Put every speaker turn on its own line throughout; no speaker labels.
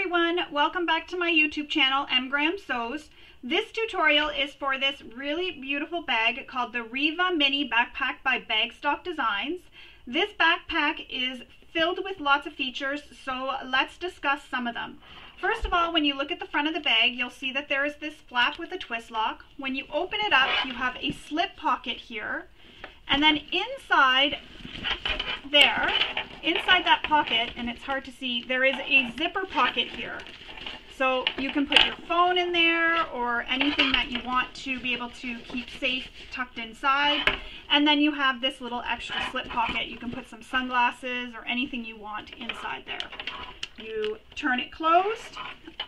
everyone, welcome back to my YouTube channel, M. Graham Sews. This tutorial is for this really beautiful bag called the Riva Mini Backpack by Bagstock Designs. This backpack is filled with lots of features, so let's discuss some of them. First of all, when you look at the front of the bag, you'll see that there is this flap with a twist lock. When you open it up, you have a slip pocket here. And then inside there, inside that pocket, and it's hard to see, there is a zipper pocket here. So you can put your phone in there or anything that you want to be able to keep safe tucked inside. And then you have this little extra slip pocket. You can put some sunglasses or anything you want inside there. You turn it closed.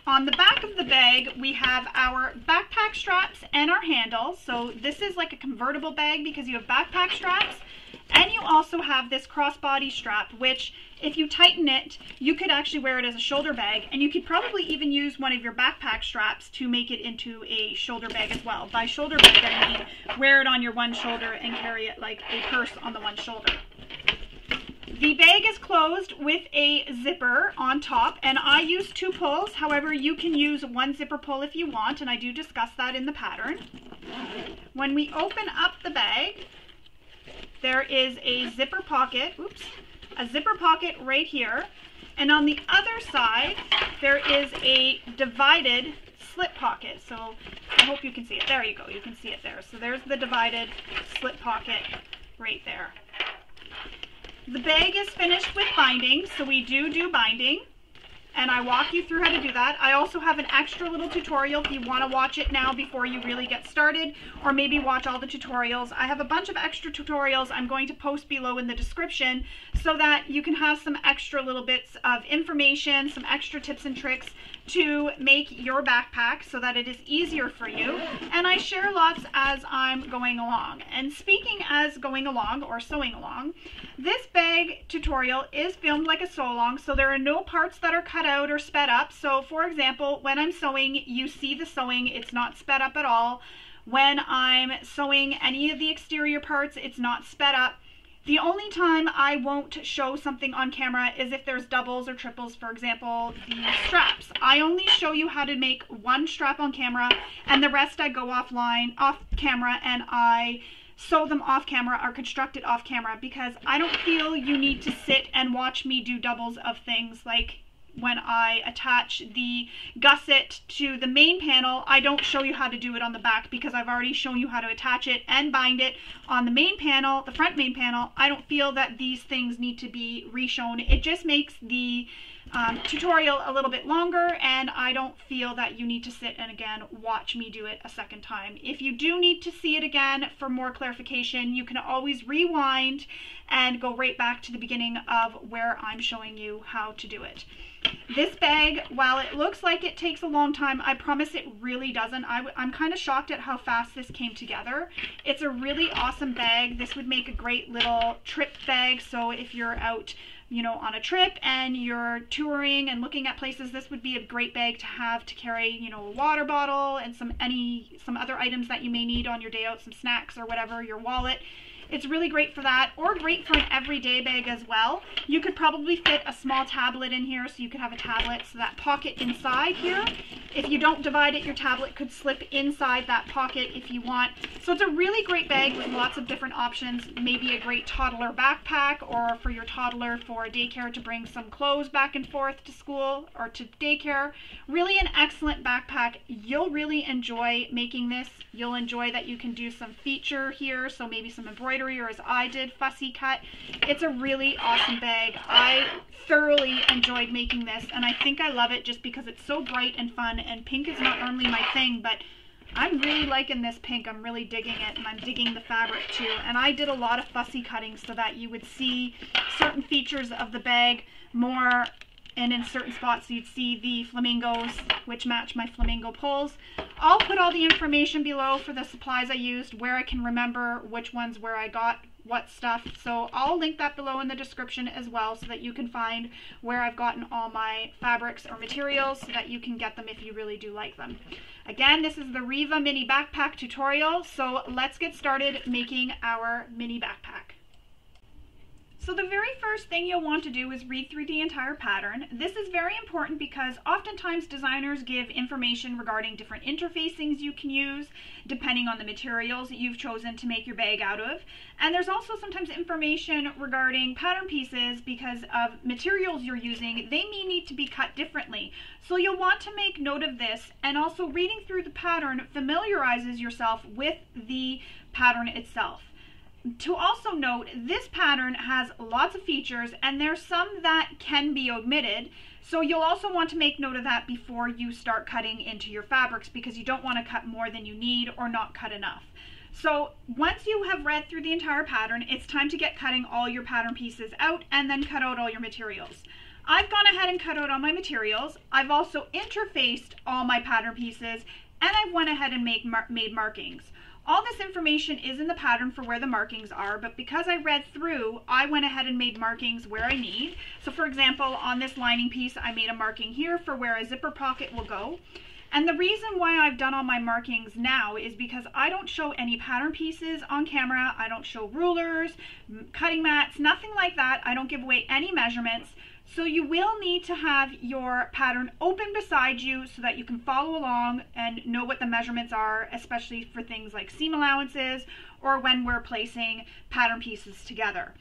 On the back of the bag, we have our backpack straps and our handles. So this is like a convertible bag because you have backpack straps and you also have this crossbody strap, which if you tighten it, you could actually wear it as a shoulder bag. And you could probably even use one of your backpack straps to make it into a shoulder bag as well. By shoulder bag, I mean wear it on your one shoulder and carry it like a purse on the one shoulder. The bag is closed with a zipper on top and I use two pulls. However, you can use one zipper pull if you want and I do discuss that in the pattern. When we open up the bag, there is a zipper pocket, oops, a zipper pocket right here. And on the other side, there is a divided slip pocket. So I hope you can see it. There you go. You can see it there. So there's the divided slip pocket right there. The bag is finished with binding, so we do do binding and I walk you through how to do that. I also have an extra little tutorial if you want to watch it now before you really get started, or maybe watch all the tutorials. I have a bunch of extra tutorials I'm going to post below in the description so that you can have some extra little bits of information, some extra tips and tricks to make your backpack so that it is easier for you. And I share lots as I'm going along. And speaking as going along or sewing along, this bag tutorial is filmed like a sew along, so there are no parts that are cut out or sped up. So for example, when I'm sewing, you see the sewing, it's not sped up at all. When I'm sewing any of the exterior parts, it's not sped up. The only time I won't show something on camera is if there's doubles or triples, for example, the straps. I only show you how to make one strap on camera and the rest I go offline, off camera, and I sew them off camera or construct it off camera because I don't feel you need to sit and watch me do doubles of things like when I attach the gusset to the main panel, I don't show you how to do it on the back because I've already shown you how to attach it and bind it on the main panel, the front main panel. I don't feel that these things need to be reshown. It just makes the um, tutorial a little bit longer and I don't feel that you need to sit and again watch me do it a second time. If you do need to see it again for more clarification, you can always rewind and go right back to the beginning of where I'm showing you how to do it. This bag, while it looks like it takes a long time, I promise it really doesn't. I, am kind of shocked at how fast this came together. It's a really awesome bag. This would make a great little trip bag. So if you're out you know, on a trip and you're touring and looking at places, this would be a great bag to have to carry, you know, a water bottle and some any some other items that you may need on your day out, some snacks or whatever, your wallet. It's really great for that or great for an everyday bag as well. You could probably fit a small tablet in here so you could have a tablet so that pocket inside here. If you don't divide it, your tablet could slip inside that pocket if you want. So it's a really great bag with lots of different options. Maybe a great toddler backpack or for your toddler for daycare to bring some clothes back and forth to school or to daycare. Really an excellent backpack. You'll really enjoy making this. You'll enjoy that you can do some feature here, so maybe some embroidery or as I did, fussy cut. It's a really awesome bag. I thoroughly enjoyed making this and I think I love it just because it's so bright and fun and pink is not only my thing but I'm really liking this pink. I'm really digging it and I'm digging the fabric too. And I did a lot of fussy cutting so that you would see certain features of the bag more and in certain spots you'd see the flamingos which match my flamingo poles. I'll put all the information below for the supplies I used, where I can remember which ones where I got what stuff. So I'll link that below in the description as well so that you can find where I've gotten all my fabrics or materials so that you can get them if you really do like them. Again, this is the Riva mini backpack tutorial, so let's get started making our mini backpack. So the very first thing you'll want to do is read through the entire pattern. This is very important because oftentimes designers give information regarding different interfacings you can use depending on the materials that you've chosen to make your bag out of. And there's also sometimes information regarding pattern pieces because of materials you're using. They may need to be cut differently. So you'll want to make note of this and also reading through the pattern familiarizes yourself with the pattern itself to also note, this pattern has lots of features and there's some that can be omitted. So you'll also want to make note of that before you start cutting into your fabrics because you don't want to cut more than you need or not cut enough. So once you have read through the entire pattern, it's time to get cutting all your pattern pieces out and then cut out all your materials. I've gone ahead and cut out all my materials. I've also interfaced all my pattern pieces and I've went ahead and make mar made markings. All this information is in the pattern for where the markings are, but because I read through, I went ahead and made markings where I need. So for example, on this lining piece, I made a marking here for where a zipper pocket will go. And the reason why I've done all my markings now is because I don't show any pattern pieces on camera. I don't show rulers, cutting mats, nothing like that. I don't give away any measurements. So you will need to have your pattern open beside you so that you can follow along and know what the measurements are, especially for things like seam allowances or when we're placing pattern pieces together.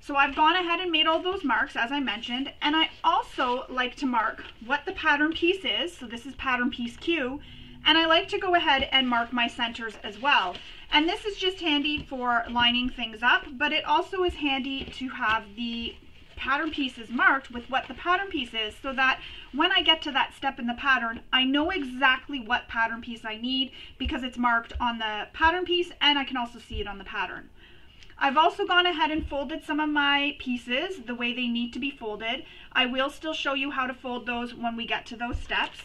So I've gone ahead and made all those marks as I mentioned and I also like to mark what the pattern piece is. So this is pattern piece Q and I like to go ahead and mark my centers as well. And this is just handy for lining things up but it also is handy to have the pattern piece is marked with what the pattern piece is so that when I get to that step in the pattern, I know exactly what pattern piece I need because it's marked on the pattern piece and I can also see it on the pattern. I've also gone ahead and folded some of my pieces the way they need to be folded. I will still show you how to fold those when we get to those steps.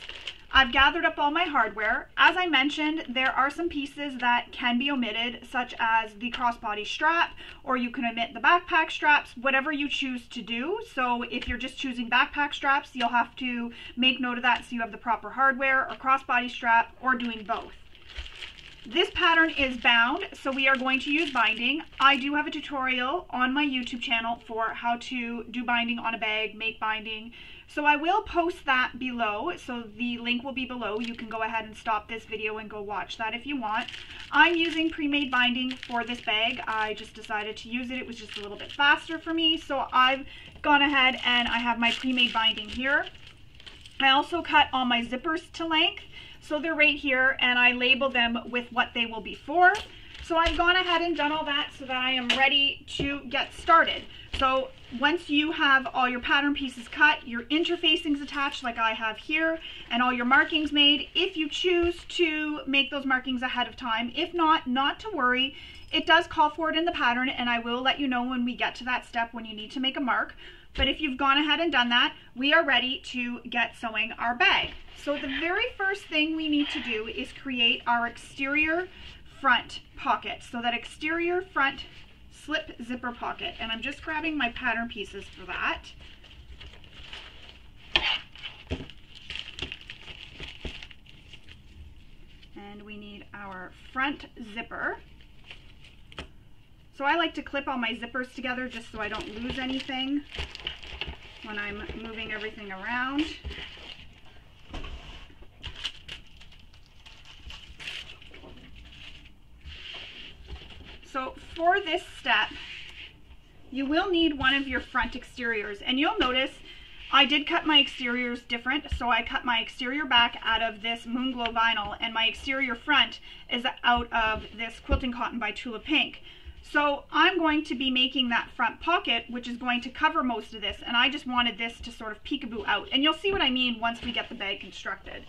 I've gathered up all my hardware. As I mentioned, there are some pieces that can be omitted, such as the crossbody strap, or you can omit the backpack straps, whatever you choose to do. So if you're just choosing backpack straps, you'll have to make note of that so you have the proper hardware, or crossbody strap, or doing both. This pattern is bound, so we are going to use binding. I do have a tutorial on my YouTube channel for how to do binding on a bag, make binding, so I will post that below. So the link will be below. You can go ahead and stop this video and go watch that if you want. I'm using pre-made binding for this bag. I just decided to use it. It was just a little bit faster for me. So I've gone ahead and I have my pre-made binding here. I also cut all my zippers to length. So they're right here and I label them with what they will be for. So I've gone ahead and done all that so that I am ready to get started. So once you have all your pattern pieces cut, your interfacings attached like I have here, and all your markings made, if you choose to make those markings ahead of time, if not, not to worry. It does call for it in the pattern, and I will let you know when we get to that step when you need to make a mark. But if you've gone ahead and done that, we are ready to get sewing our bag. So the very first thing we need to do is create our exterior front pocket. So that exterior front slip zipper pocket. And I'm just grabbing my pattern pieces for that. And we need our front zipper. So I like to clip all my zippers together just so I don't lose anything when I'm moving everything around. So for this step, you will need one of your front exteriors. And you'll notice I did cut my exteriors different. So I cut my exterior back out of this Moonglow vinyl and my exterior front is out of this Quilting Cotton by Tula Pink. So I'm going to be making that front pocket, which is going to cover most of this. And I just wanted this to sort of peekaboo out. And you'll see what I mean once we get the bag constructed.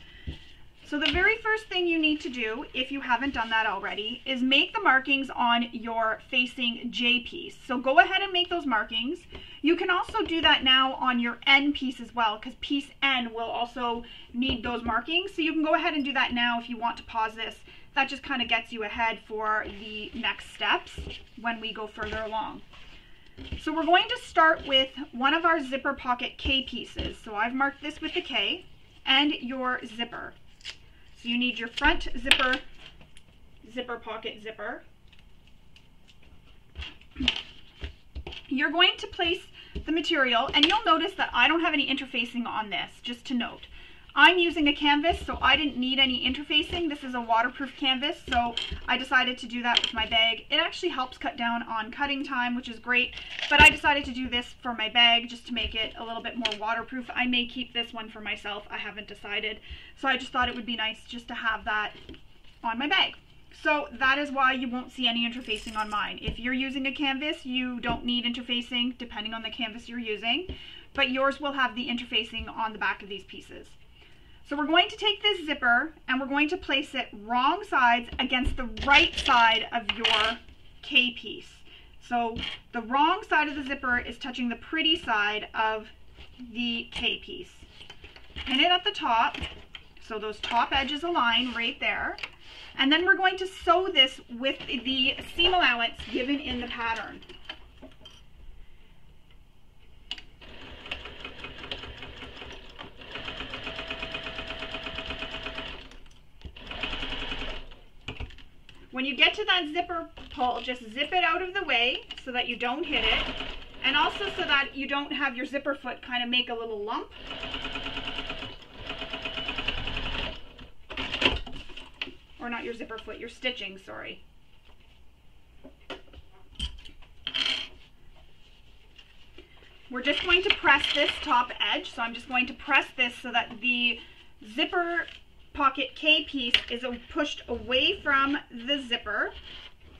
So the very first thing you need to do, if you haven't done that already, is make the markings on your facing J piece. So go ahead and make those markings. You can also do that now on your N piece as well, because piece N will also need those markings. So you can go ahead and do that now if you want to pause this. That just kind of gets you ahead for the next steps when we go further along. So we're going to start with one of our zipper pocket K pieces. So I've marked this with the K and your zipper. You need your front zipper, zipper pocket zipper. you're going to place the material and you'll notice that I don't have any interfacing on this, just to note. I'm using a canvas, so I didn't need any interfacing. This is a waterproof canvas, so I decided to do that with my bag. It actually helps cut down on cutting time, which is great, but I decided to do this for my bag just to make it a little bit more waterproof. I may keep this one for myself. I haven't decided. So I just thought it would be nice just to have that on my bag. So that is why you won't see any interfacing on mine. If you're using a canvas, you don't need interfacing depending on the canvas you're using, but yours will have the interfacing on the back of these pieces. So we're going to take this zipper and we're going to place it wrong sides against the right side of your K piece. So the wrong side of the zipper is touching the pretty side of the K piece. Pin it at the top, so those top edges align right there. And then we're going to sew this with the seam allowance given in the pattern. When you get to that zipper pull, just zip it out of the way so that you don't hit it. And also so that you don't have your zipper foot kind of make a little lump. Or not your zipper foot, your stitching, sorry. We're just going to press this top edge. So I'm just going to press this so that the zipper pocket K piece is pushed away from the zipper.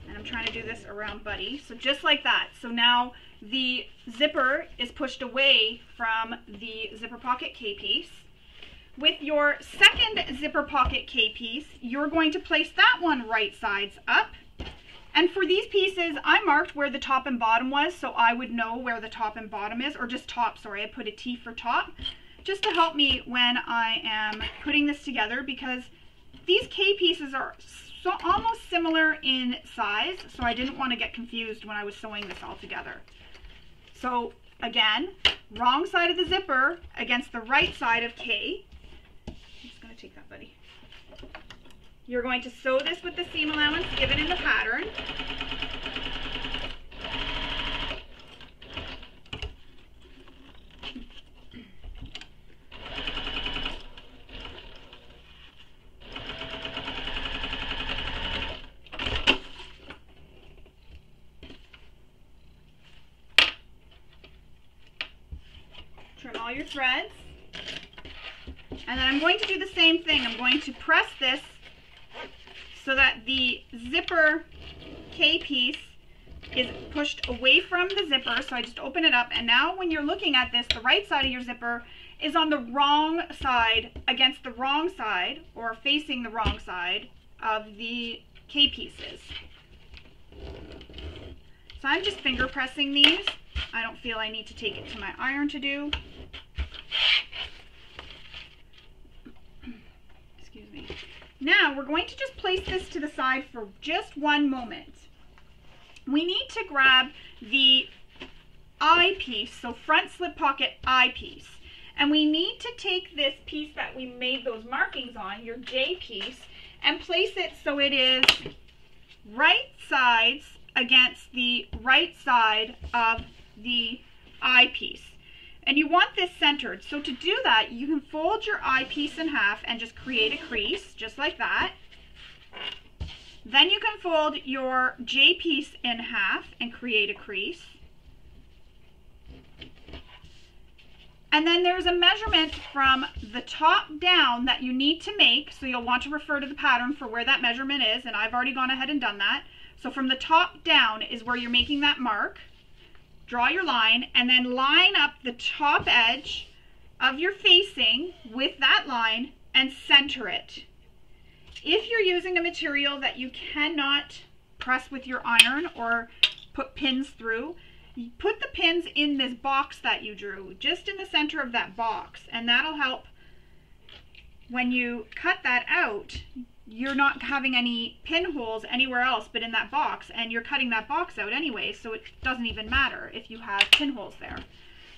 And I'm trying to do this around Buddy. So just like that. So now the zipper is pushed away from the zipper pocket K piece. With your second zipper pocket K piece, you're going to place that one right sides up. And for these pieces, I marked where the top and bottom was, so I would know where the top and bottom is, or just top, sorry, I put a T for top just to help me when I am putting this together because these K pieces are so almost similar in size, so I didn't want to get confused when I was sewing this all together. So again, wrong side of the zipper against the right side of K. I'm just going to take that, buddy. You're going to sew this with the seam allowance given in the pattern. all your threads. And then I'm going to do the same thing. I'm going to press this so that the zipper K piece is pushed away from the zipper. So I just open it up. And now when you're looking at this, the right side of your zipper is on the wrong side against the wrong side or facing the wrong side of the K pieces. So I'm just finger pressing these. I don't feel I need to take it to my iron to do. Excuse me. Now we're going to just place this to the side for just one moment. We need to grab the I piece, so front slip pocket I piece. And we need to take this piece that we made those markings on, your J piece, and place it so it is right sides against the right side of the I piece. And you want this centered. So to do that, you can fold your eyepiece in half and just create a crease, just like that. Then you can fold your J piece in half and create a crease. And then there's a measurement from the top down that you need to make. So you'll want to refer to the pattern for where that measurement is. And I've already gone ahead and done that. So from the top down is where you're making that mark draw your line, and then line up the top edge of your facing with that line and center it. If you're using a material that you cannot press with your iron or put pins through, put the pins in this box that you drew, just in the center of that box, and that'll help when you cut that out, you're not having any pinholes anywhere else but in that box and you're cutting that box out anyway so it doesn't even matter if you have pinholes there.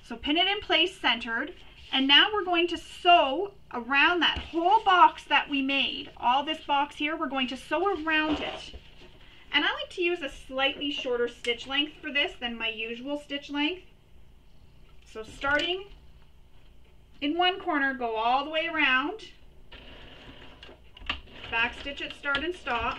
So pin it in place centered and now we're going to sew around that whole box that we made. All this box here, we're going to sew around it. And I like to use a slightly shorter stitch length for this than my usual stitch length. So starting in one corner, go all the way around, back stitch at start and stop.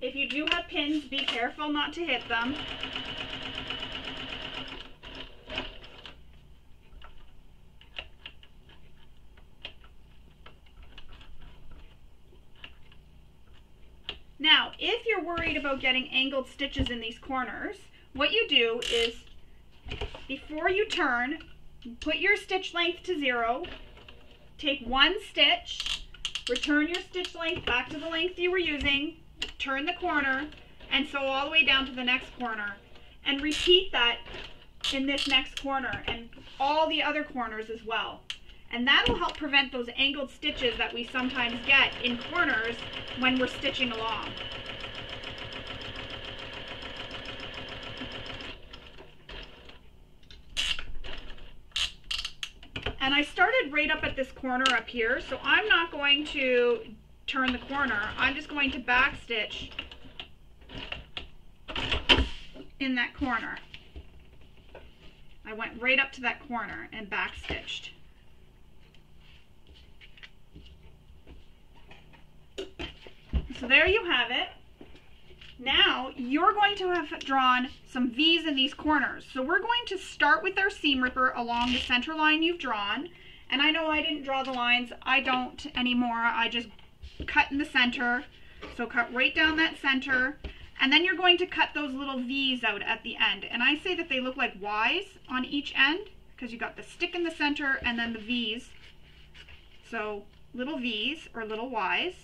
If you do have pins, be careful not to hit them. Now, if you're worried about getting angled stitches in these corners, what you do is, before you turn, put your stitch length to zero, take one stitch, return your stitch length back to the length you were using, turn the corner, and sew all the way down to the next corner. And repeat that in this next corner and all the other corners as well. And that'll help prevent those angled stitches that we sometimes get in corners when we're stitching along. And I started right up at this corner up here, so I'm not going to turn the corner. I'm just going to back stitch in that corner. I went right up to that corner and back stitched. So there you have it. Now you're going to have drawn some V's in these corners. So we're going to start with our seam ripper along the center line you've drawn. And I know I didn't draw the lines. I don't anymore. I just cut in the center. So cut right down that center. And then you're going to cut those little V's out at the end. And I say that they look like Y's on each end because you got the stick in the center and then the V's. So little V's or little Y's.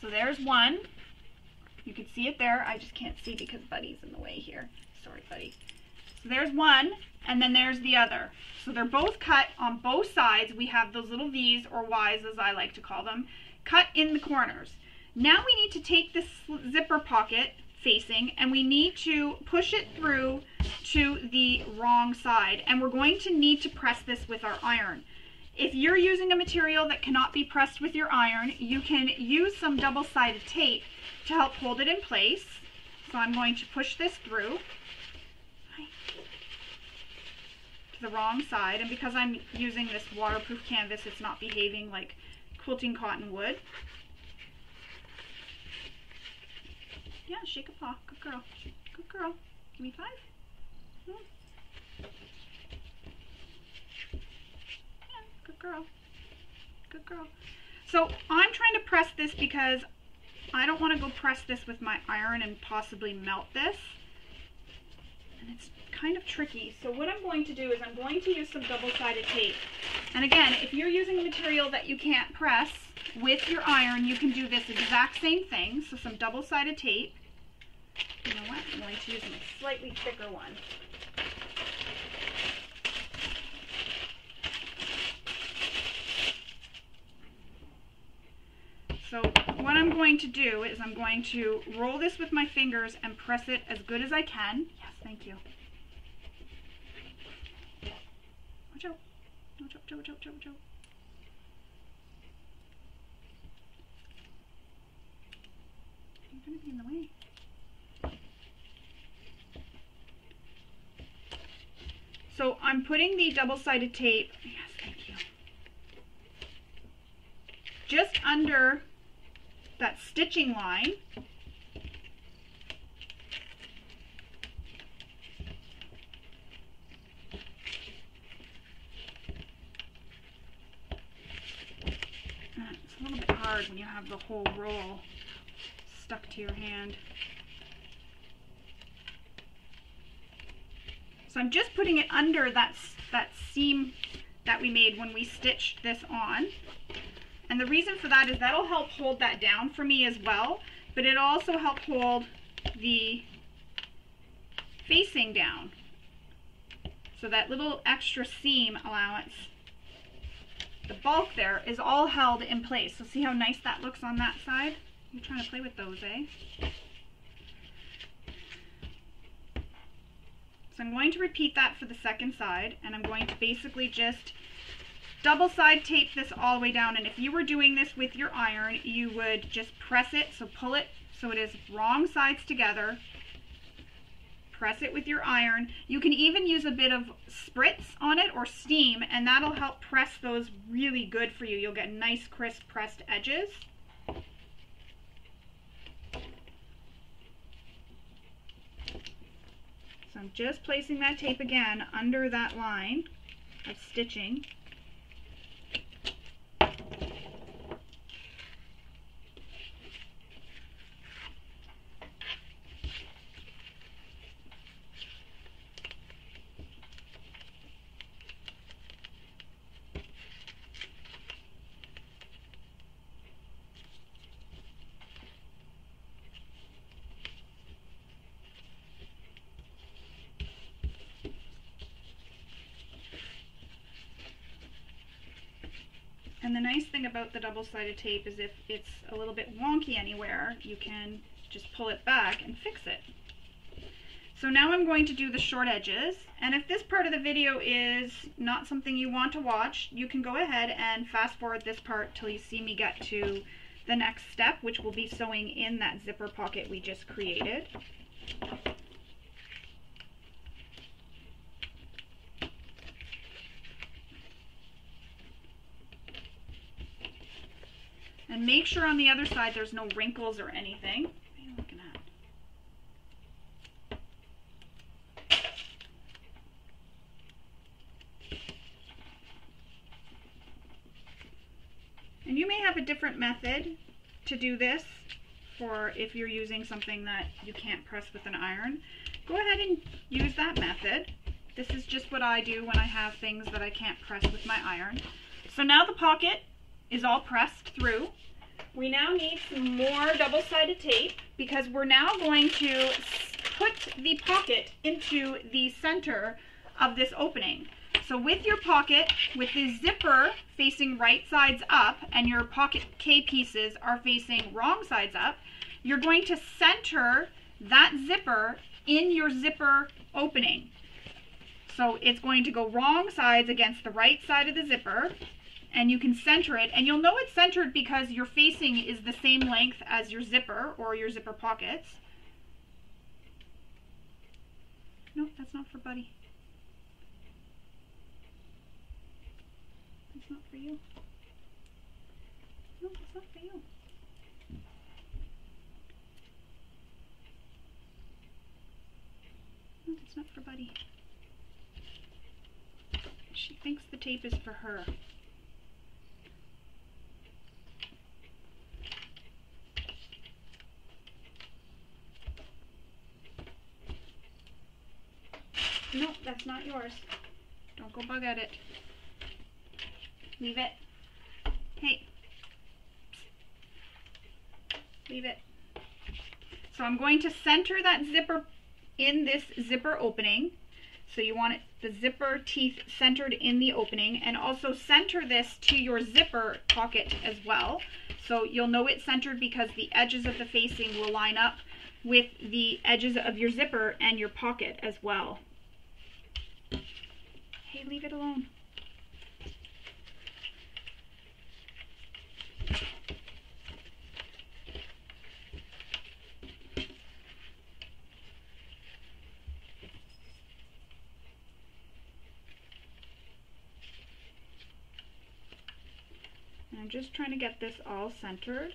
So there's one. You can see it there. I just can't see because Buddy's in the way here. Sorry, Buddy. So there's one, and then there's the other. So they're both cut on both sides. We have those little V's, or Y's as I like to call them, cut in the corners. Now we need to take this zipper pocket facing and we need to push it through to the wrong side. And we're going to need to press this with our iron. If you're using a material that cannot be pressed with your iron, you can use some double-sided tape to help hold it in place. So I'm going to push this through to the wrong side. And because I'm using this waterproof canvas, it's not behaving like quilting cotton would. Yeah, shake a paw. Good girl. Good girl. Give me five. Girl. Good girl. So I'm trying to press this because I don't want to go press this with my iron and possibly melt this. And it's kind of tricky. So what I'm going to do is I'm going to use some double-sided tape. And again, if you're using material that you can't press with your iron, you can do this exact same thing. So some double-sided tape. You know what? I'm going to use a slightly thicker one. So what I'm going to do is I'm going to roll this with my fingers and press it as good as I can. Yes, thank you. Watch out. Watch out, watch out, watch out, watch out. You're going to be in the way. So I'm putting the double-sided tape, yes, thank you, just under that stitching line. Ah, it's a little bit hard when you have the whole roll stuck to your hand. So I'm just putting it under that, that seam that we made when we stitched this on. And the reason for that is that'll help hold that down for me as well, but it'll also help hold the facing down. So that little extra seam allowance the bulk there is all held in place. So see how nice that looks on that side? You're trying to play with those, eh? So I'm going to repeat that for the second side, and I'm going to basically just double side tape this all the way down. And if you were doing this with your iron, you would just press it, so pull it so it is wrong sides together. Press it with your iron. You can even use a bit of spritz on it or steam, and that'll help press those really good for you. You'll get nice crisp pressed edges. So I'm just placing that tape again under that line of stitching. And the nice thing about the double-sided tape is if it's a little bit wonky anywhere, you can just pull it back and fix it. So now I'm going to do the short edges, and if this part of the video is not something you want to watch, you can go ahead and fast forward this part till you see me get to the next step, which will be sewing in that zipper pocket we just created. Make sure on the other side there's no wrinkles or anything. What are you looking at? And you may have a different method to do this for if you're using something that you can't press with an iron. Go ahead and use that method. This is just what I do when I have things that I can't press with my iron. So now the pocket is all pressed through. We now need some more double-sided tape because we're now going to put the pocket into the center of this opening. So with your pocket, with the zipper facing right sides up and your pocket K pieces are facing wrong sides up, you're going to center that zipper in your zipper opening. So it's going to go wrong sides against the right side of the zipper and you can center it and you'll know it's centered because your facing is the same length as your zipper or your zipper pockets. No, that's not for Buddy. That's not for you. No, that's not for you. No, that's not for Buddy. She thinks the tape is for her. No, that's not yours. Don't go bug at it. Leave it. Hey. Leave it. So I'm going to center that zipper in this zipper opening. So you want it, the zipper teeth centered in the opening and also center this to your zipper pocket as well. So you'll know it's centered because the edges of the facing will line up with the edges of your zipper and your pocket as well. Hey, leave it alone. I'm just trying to get this all centered.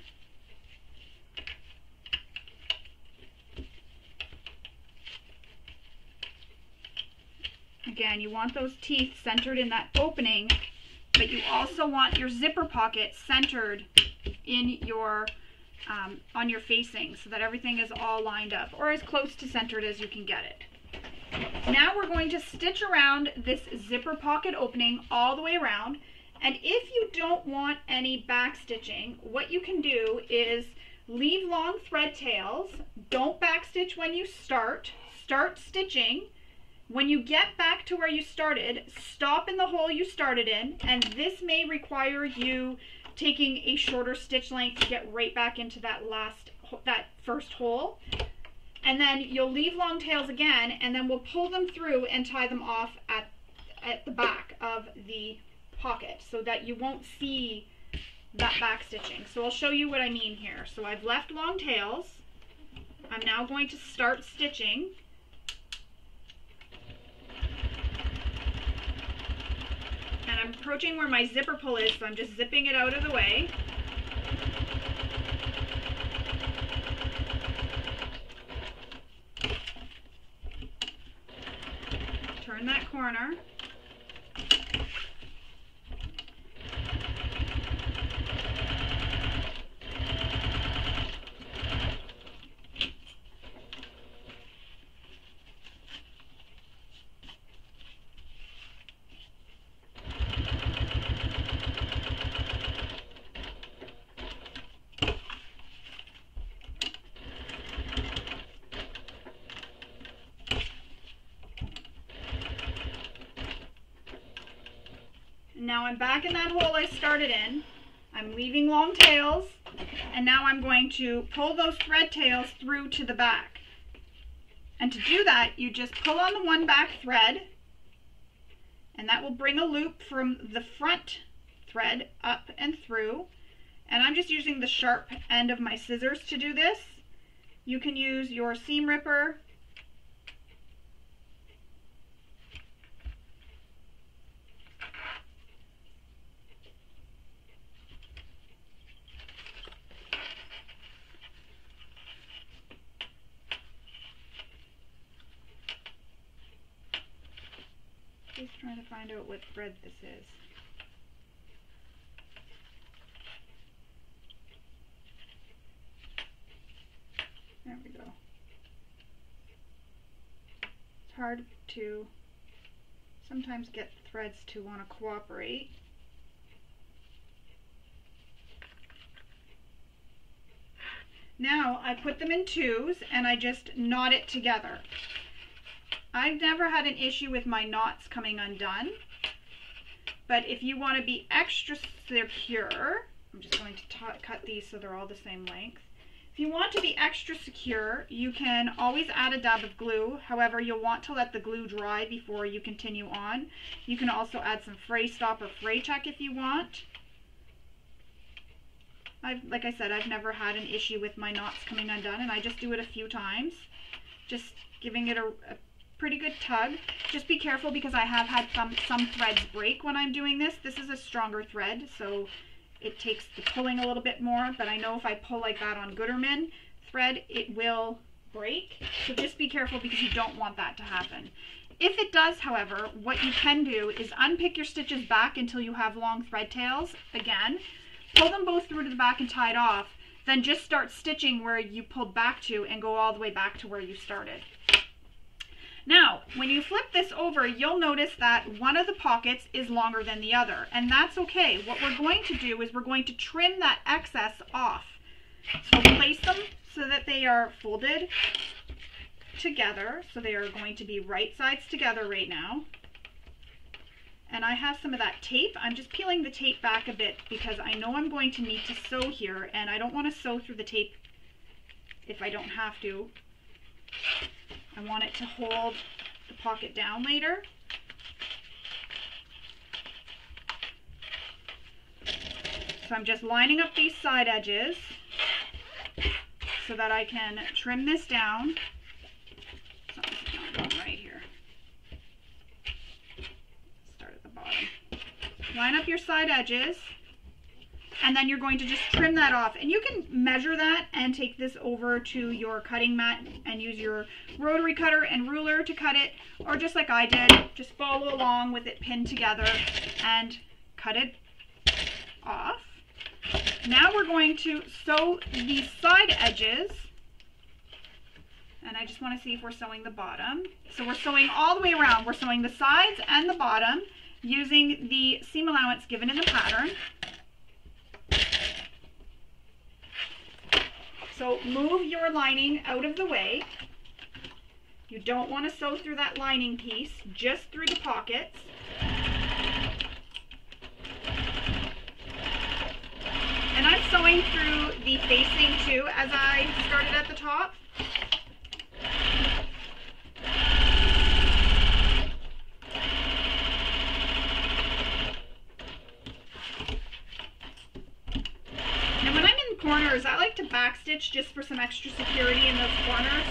Again, you want those teeth centered in that opening, but you also want your zipper pocket centered in your um, on your facing so that everything is all lined up or as close to centered as you can get it. Now we're going to stitch around this zipper pocket opening all the way around. And if you don't want any back stitching, what you can do is leave long thread tails, don't back stitch when you start, start stitching When you get back to where you started, stop in the hole you started in, and this may require you taking a shorter stitch length to get right back into that last, that first hole. And then you'll leave long tails again, and then we'll pull them through and tie them off at, at the back of the pocket so that you won't see that back stitching. So I'll show you what I mean here. So I've left long tails. I'm now going to start stitching. And I'm approaching where my zipper pull is, so I'm just zipping it out of the way. Turn that corner. Now I'm back in that hole I started in. I'm leaving long tails, and now I'm going to pull those thread tails through to the back. And to do that, you just pull on the one back thread, and that will bring a loop from the front thread up and through. And I'm just using the sharp end of my scissors to do this. You can use your seam ripper Just trying to find out what thread this is. There we go. It's hard to sometimes get threads to want to cooperate. Now I put them in twos and I just knot it together. I've never had an issue with my knots coming undone. But if you want to be extra secure, I'm just going to cut these so they're all the same length. If you want to be extra secure, you can always add a dab of glue. However, you'll want to let the glue dry before you continue on. You can also add some fray stop or fray check if you want. I've, like I said, I've never had an issue with my knots coming undone, and I just do it a few times. Just giving it a, a pretty good tug. Just be careful because I have had some, some threads break when I'm doing this. This is a stronger thread, so it takes the pulling a little bit more, but I know if I pull like that on Gutermann thread, it will break. So just be careful because you don't want that to happen. If it does, however, what you can do is unpick your stitches back until you have long thread tails again, pull them both through to the back and tie it off, then just start stitching where you pulled back to and go all the way back to where you started. Now, when you flip this over, you'll notice that one of the pockets is longer than the other, and that's okay. What we're going to do is we're going to trim that excess off. So place them so that they are folded together. So they are going to be right sides together right now. And I have some of that tape. I'm just peeling the tape back a bit because I know I'm going to need to sew here, and I don't want to sew through the tape if I don't have to. I want it to hold the pocket down later. So I'm just lining up these side edges so that I can trim this down. right here. Start at the bottom. Line up your side edges and then you're going to just trim that off. And you can measure that and take this over to your cutting mat and use your rotary cutter and ruler to cut it, or just like I did, just follow along with it pinned together and cut it off. Now we're going to sew the side edges and I just want to see if we're sewing the bottom. So we're sewing all the way around. We're sewing the sides and the bottom using the seam allowance given in the pattern. So move your lining out of the way. You don't want to sew through that lining piece, just through the pockets. And I'm sewing through the facing too as I started at the top. And when I'm in corners, I like to backstitch just for some extra security in those corners.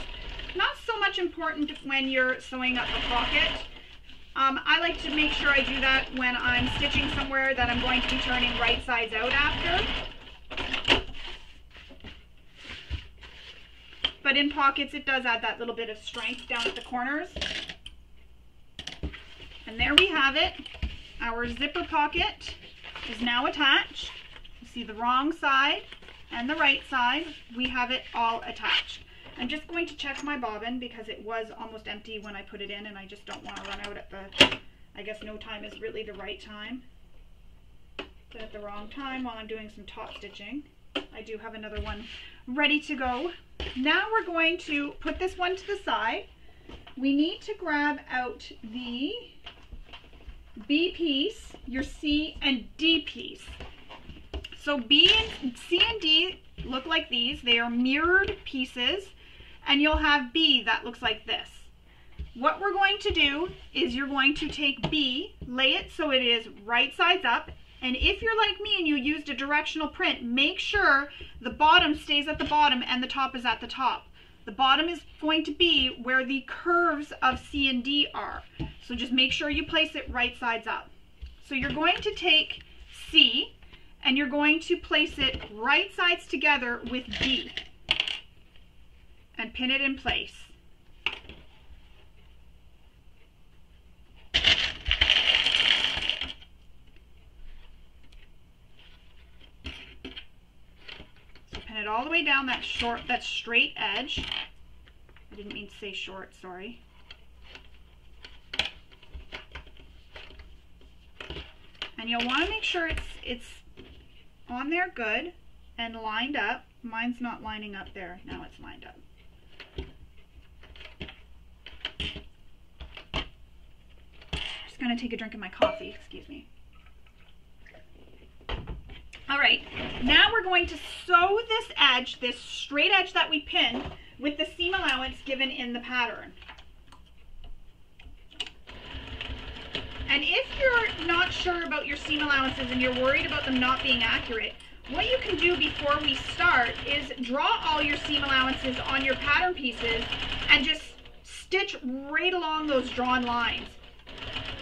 Not so much important when you're sewing up a pocket. Um, I like to make sure I do that when I'm stitching somewhere that I'm going to be turning right sides out after. But in pockets, it does add that little bit of strength down at the corners. And there we have it. Our zipper pocket is now attached. You see the wrong side and the right side. We have it all attached. I'm just going to check my bobbin because it was almost empty when I put it in and I just don't want to run out at the, I guess no time is really the right time. But at the wrong time while I'm doing some top stitching. I do have another one ready to go. Now we're going to put this one to the side. We need to grab out the B piece, your C and D piece. So B and C and D look like these. They are mirrored pieces and you'll have B that looks like this. What we're going to do is you're going to take B, lay it so it is right sides up, and if you're like me and you used a directional print, make sure the bottom stays at the bottom and the top is at the top. The bottom is going to be where the curves of C and D are. So just make sure you place it right sides up. So you're going to take C and you're going to place it right sides together with D and pin it in place. So pin it all the way down that short, that straight edge. I didn't mean to say short, sorry. And you'll want to make sure it's it's on there good and lined up. Mine's not lining up there. Now it's lined up. Just gonna take a drink of my coffee, excuse me. All right, now we're going to sew this edge, this straight edge that we pinned, with the seam allowance given in the pattern. And if you're not sure about your seam allowances and you're worried about them not being accurate, what you can do before we start is draw all your seam allowances on your pattern pieces and just stitch right along those drawn lines.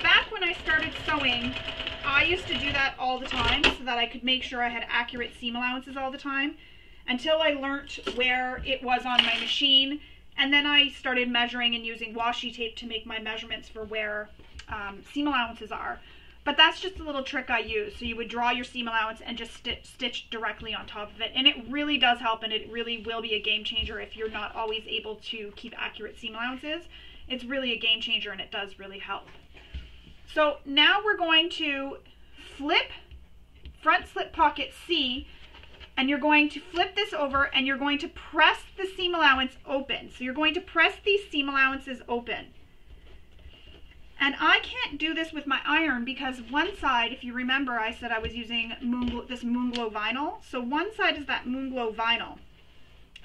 Back when I started sewing, I used to do that all the time so that I could make sure I had accurate seam allowances all the time until I learnt where it was on my machine and then I started measuring and using washi tape to make my measurements for where um, seam allowances are. But that's just a little trick I use. So you would draw your seam allowance and just st stitch directly on top of it. And it really does help and it really will be a game changer if you're not always able to keep accurate seam allowances. It's really a game changer and it does really help. So now we're going to flip front slip pocket C and you're going to flip this over and you're going to press the seam allowance open. So you're going to press these seam allowances open. And I can't do this with my iron because one side, if you remember, I said I was using moon, this Moonglow vinyl. So one side is that Moonglow vinyl.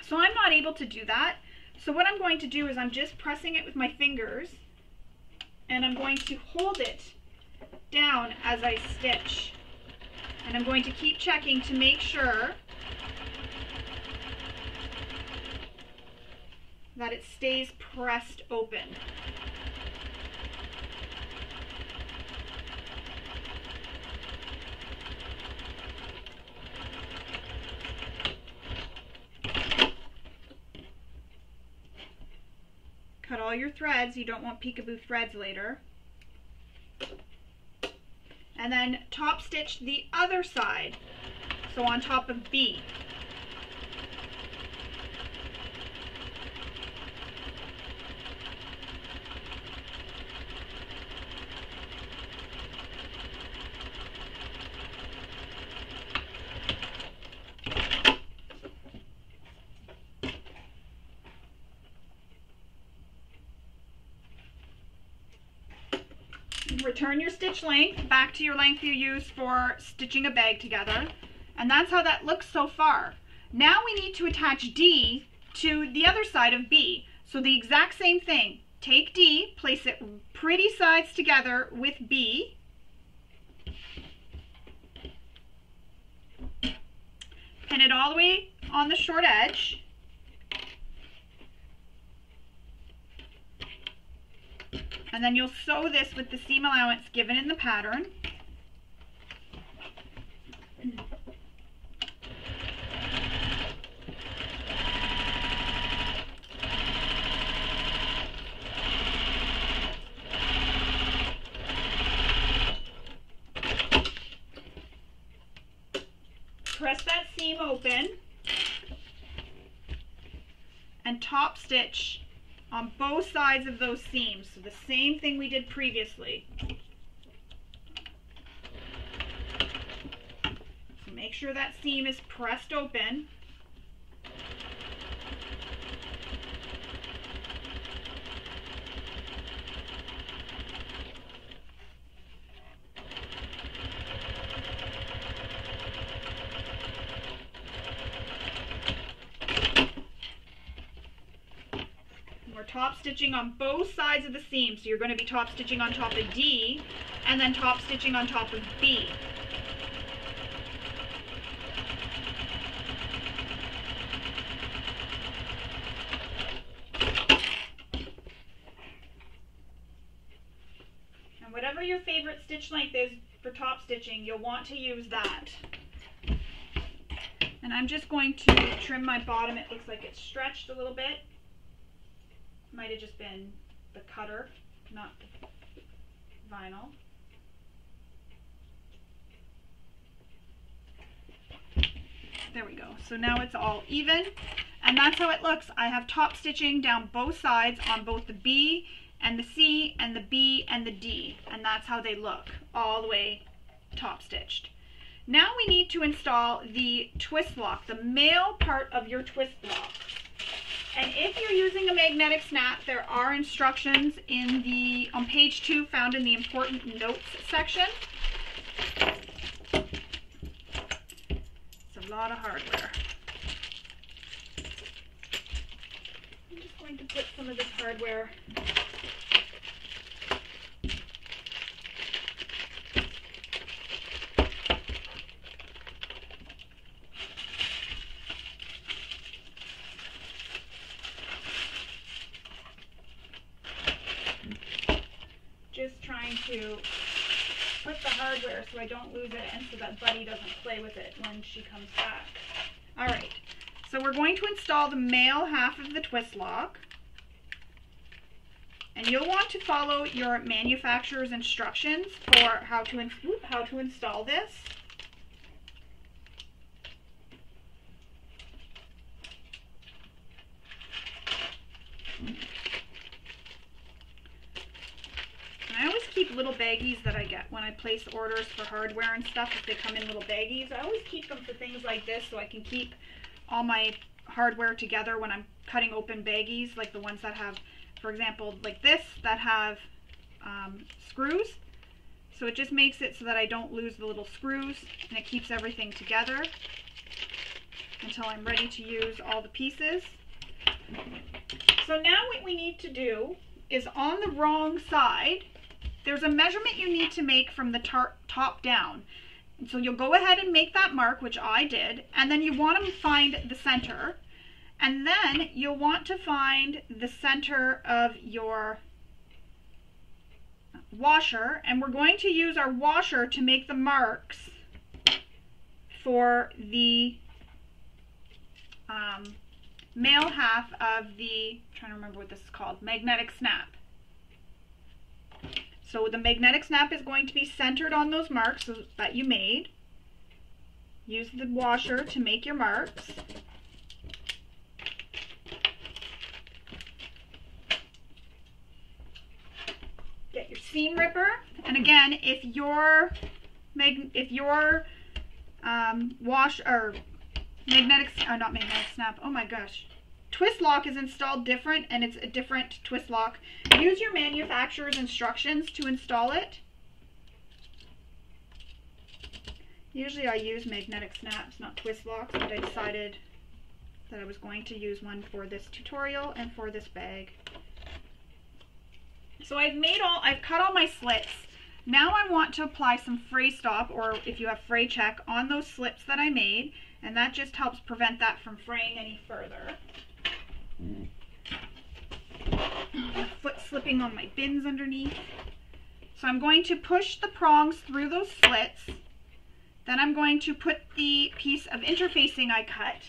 So I'm not able to do that. So what I'm going to do is I'm just pressing it with my fingers and I'm going to hold it down as I stitch. And I'm going to keep checking to make sure that it stays pressed open. Cut all your threads. You don't want peekaboo threads later. And then top stitch the other side. So on top of B. return your stitch length back to your length you use for stitching a bag together. And that's how that looks so far. Now we need to attach D to the other side of B. So the exact same thing. Take D, place it pretty sides together with B. Pin it all the way on the short edge. And then you'll sew this with the seam allowance given in the pattern. Press that seam open and top stitch on both sides of those seams. So the same thing we did previously. So make sure that seam is pressed open. top stitching on both sides of the seam. So you're going to be top stitching on top of D and then top stitching on top of B. And whatever your favorite stitch length is for top stitching, you'll want to use that. And I'm just going to trim my bottom. It looks like it's stretched a little bit. Might have just been the cutter, not the vinyl. There we go. So now it's all even. And that's how it looks. I have top stitching down both sides on both the B and the C and the B and the D. And that's how they look, all the way top stitched. Now we need to install the twist lock, the male part of your twist lock. And if you're using a magnetic snap, there are instructions in the on page two found in the important notes section. It's a lot of hardware. I'm just going to put some of this hardware to put the hardware so I don't lose it and so that Buddy doesn't play with it when she comes back. Alright, so we're going to install the male half of the twist lock. And you'll want to follow your manufacturer's instructions for how to, how to install this. Little baggies that I get when I place orders for hardware and stuff. If they come in little baggies, I always keep them for things like this so I can keep all my hardware together when I'm cutting open baggies, like the ones that have, for example, like this, that have um, screws. So it just makes it so that I don't lose the little screws and it keeps everything together until I'm ready to use all the pieces. So now what we need to do is on the wrong side, there's a measurement you need to make from the top down. And so you'll go ahead and make that mark, which I did, and then you want to find the center. And then you'll want to find the center of your washer, and we're going to use our washer to make the marks for the um, male half of the, I'm trying to remember what this is called, magnetic snap. So the magnetic snap is going to be centered on those marks that you made. Use the washer to make your marks. Get your seam ripper. And again, if your if your um, wash or magnetic, uh, not magnetic snap, oh my gosh, Twist lock is installed different and it's a different twist lock. Use your manufacturer's instructions to install it. Usually I use magnetic snaps, not twist locks, but I decided that I was going to use one for this tutorial and for this bag. So I've made all, I've cut all my slits. Now I want to apply some fray stop, or if you have fray check, on those slits that I made, and that just helps prevent that from fraying any further foot slipping on my bins underneath. So I'm going to push the prongs through those slits. Then I'm going to put the piece of interfacing I cut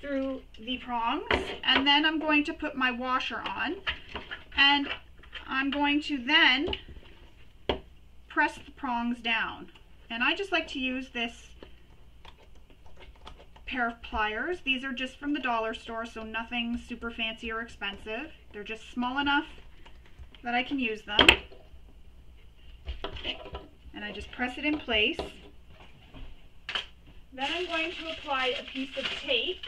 through the prongs. And then I'm going to put my washer on. And I'm going to then press the prongs down. And I just like to use this pair of pliers. These are just from the dollar store, so nothing super fancy or expensive. They're just small enough that I can use them. And I just press it in place. Then I'm going to apply a piece of tape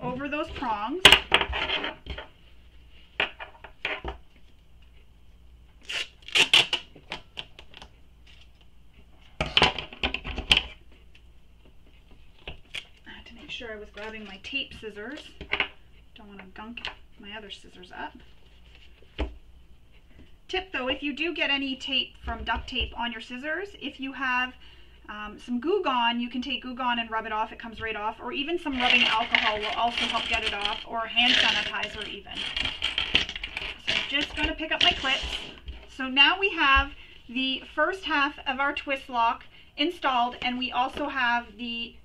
over those prongs. Sure I was grabbing my tape scissors. Don't want to gunk my other scissors up. Tip though, if you do get any tape from duct tape on your scissors, if you have um, some Goo Gone, you can take Goo Gone and rub it off, it comes right off, or even some rubbing alcohol will also help get it off, or hand sanitizer even. So I'm just going to pick up my clips. So now we have the first half of our twist lock installed, and we also have the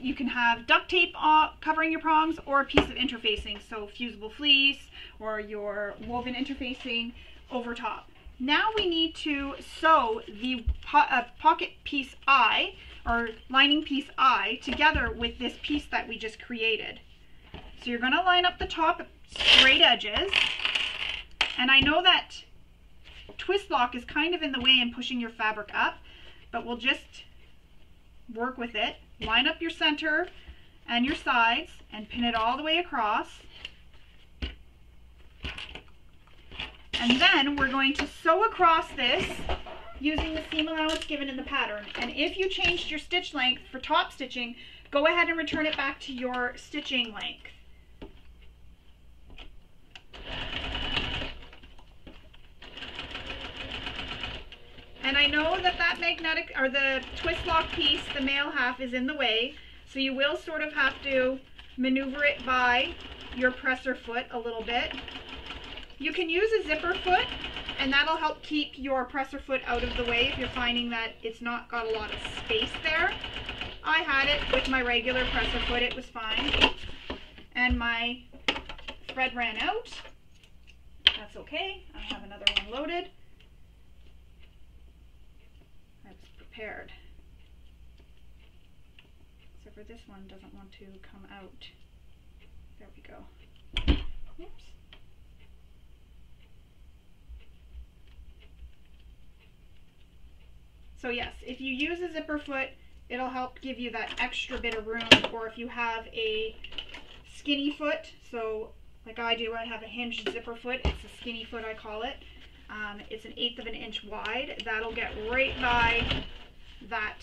you can have duct tape covering your prongs or a piece of interfacing, so fusible fleece or your woven interfacing over top. Now we need to sew the po uh, pocket piece I, or lining piece I, together with this piece that we just created. So you're going to line up the top straight edges, and I know that twist lock is kind of in the way and pushing your fabric up, but we'll just work with it. Line up your center and your sides and pin it all the way across. And then we're going to sew across this using the seam allowance given in the pattern. And if you changed your stitch length for top stitching, go ahead and return it back to your stitching length. And I know that that magnetic, or the twist lock piece, the male half, is in the way. So you will sort of have to maneuver it by your presser foot a little bit. You can use a zipper foot, and that'll help keep your presser foot out of the way if you're finding that it's not got a lot of space there. I had it with my regular presser foot, it was fine. And my thread ran out. That's okay, I have another one loaded. Prepared. Except for this one doesn't want to come out. There we go. Oops. So yes, if you use a zipper foot, it'll help give you that extra bit of room. Or if you have a skinny foot, so like I do, I have a hinged zipper foot. It's a skinny foot, I call it. Um, it's an eighth of an inch wide. That'll get right by that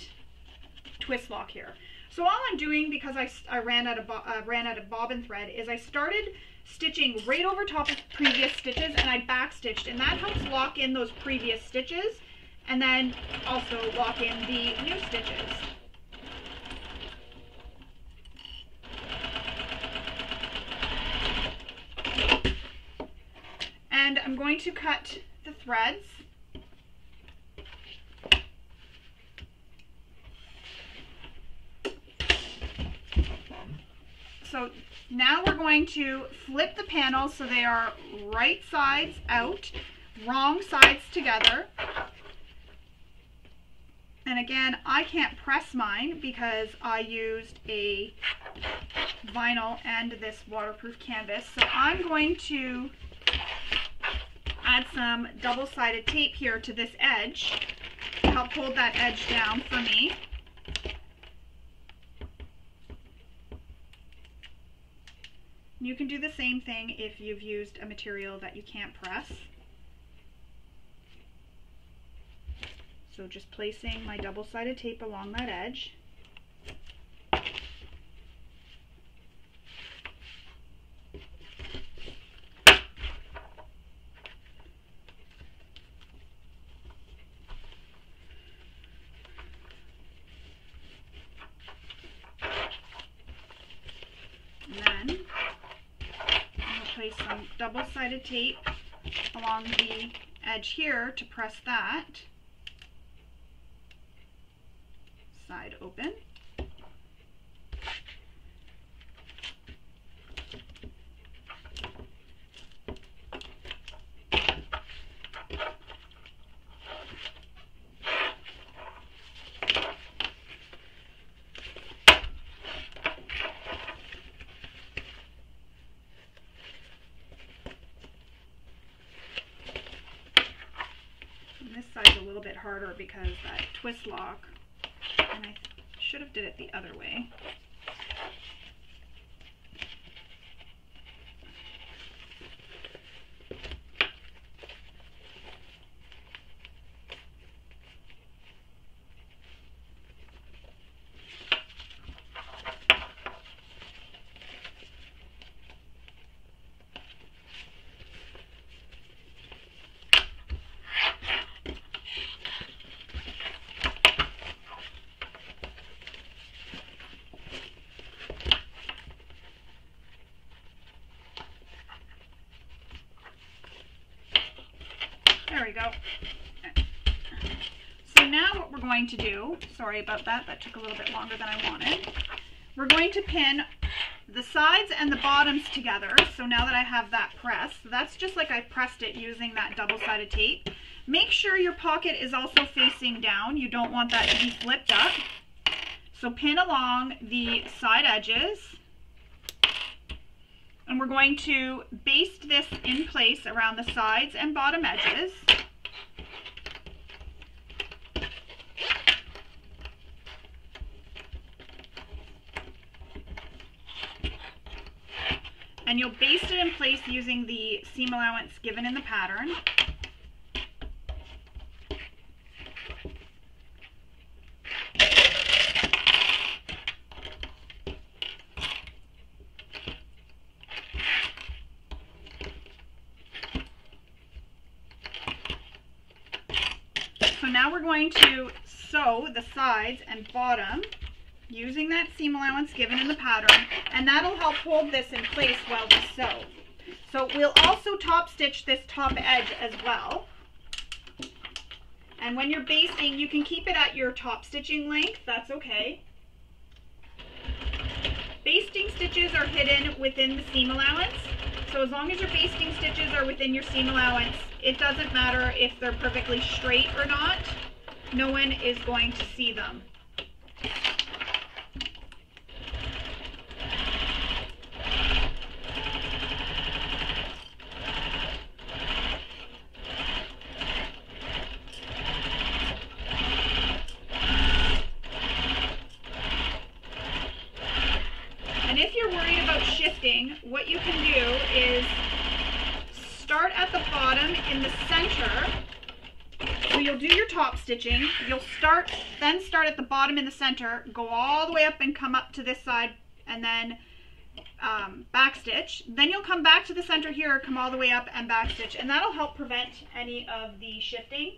twist lock here. So all I'm doing, because I, I ran, out of uh, ran out of bobbin thread, is I started stitching right over top of previous stitches and I back stitched and that helps lock in those previous stitches and then also lock in the new stitches. And I'm going to cut the threads So now we're going to flip the panels so they are right sides out, wrong sides together. And again, I can't press mine because I used a vinyl and this waterproof canvas. So I'm going to add some double-sided tape here to this edge to help hold that edge down for me. You can do the same thing if you've used a material that you can't press. So just placing my double-sided tape along that edge. place some double-sided tape along the edge here to press that side open. a little bit harder because that twist lock, and I should have did it the other way. There we go. So now what we're going to do, sorry about that, that took a little bit longer than I wanted. We're going to pin the sides and the bottoms together. So now that I have that pressed, that's just like I pressed it using that double-sided tape. Make sure your pocket is also facing down. You don't want that to be flipped up. So pin along the side edges. And we're going to baste this in place around the sides and bottom edges. And you'll baste it in place using the seam allowance given in the pattern. So now we're going to sew the sides and bottom using that seam allowance given in the pattern and that'll help hold this in place while we sew. So we'll also top stitch this top edge as well. And when you're basting, you can keep it at your top stitching length, that's okay. Basting stitches are hidden within the seam allowance. So as long as your basting stitches are within your seam allowance, it doesn't matter if they're perfectly straight or not. No one is going to see them. what you can do is start at the bottom in the center. So you'll do your top stitching. You'll start, then start at the bottom in the center, go all the way up and come up to this side, and then um, back stitch. Then you'll come back to the center here, come all the way up and back stitch, and that'll help prevent any of the shifting.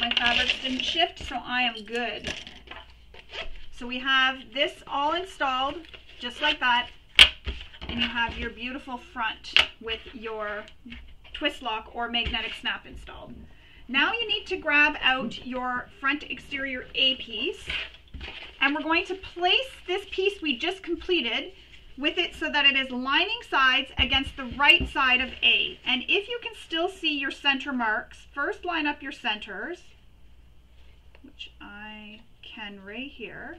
My fabrics didn't shift, so I am good. So we have this all installed, just like that. And you have your beautiful front with your twist lock or magnetic snap installed. Now you need to grab out your front exterior A piece. And we're going to place this piece we just completed with it so that it is lining sides against the right side of A. And if you can still see your center marks, first line up your centers, which I can right here.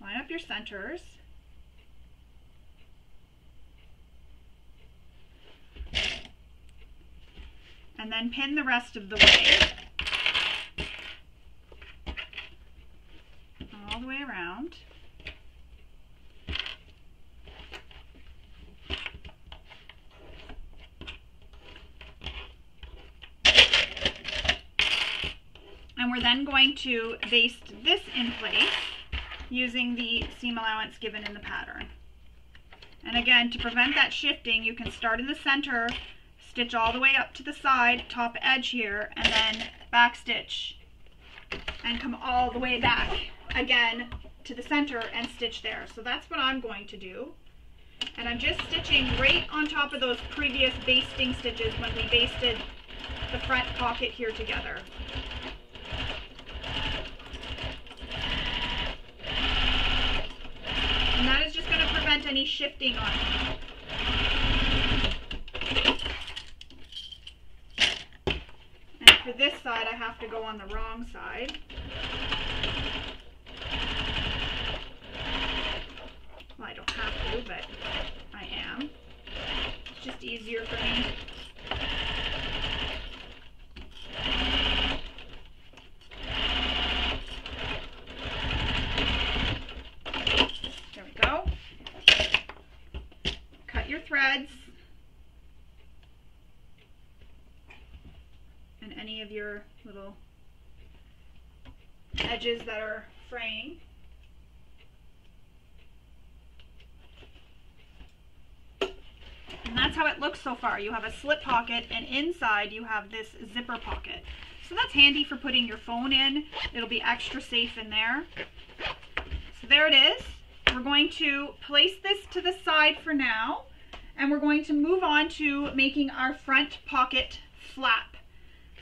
Line up your centers. and then pin the rest of the way all the way around. And we're then going to baste this in place using the seam allowance given in the pattern. And again, to prevent that shifting, you can start in the center, stitch all the way up to the side, top edge here, and then back stitch and come all the way back again to the center and stitch there. So that's what I'm going to do. And I'm just stitching right on top of those previous basting stitches when we basted the front pocket here together. And that is prevent any shifting on it. And for this side, I have to go on the wrong side. Well, I don't have to, but I am. It's just easier for me. There we go. Cut your threads. And any of your little edges that are fraying. And that's how it looks so far. You have a slip pocket and inside you have this zipper pocket. So that's handy for putting your phone in. It'll be extra safe in there. So there it is. We're going to place this to the side for now. And we're going to move on to making our front pocket flap.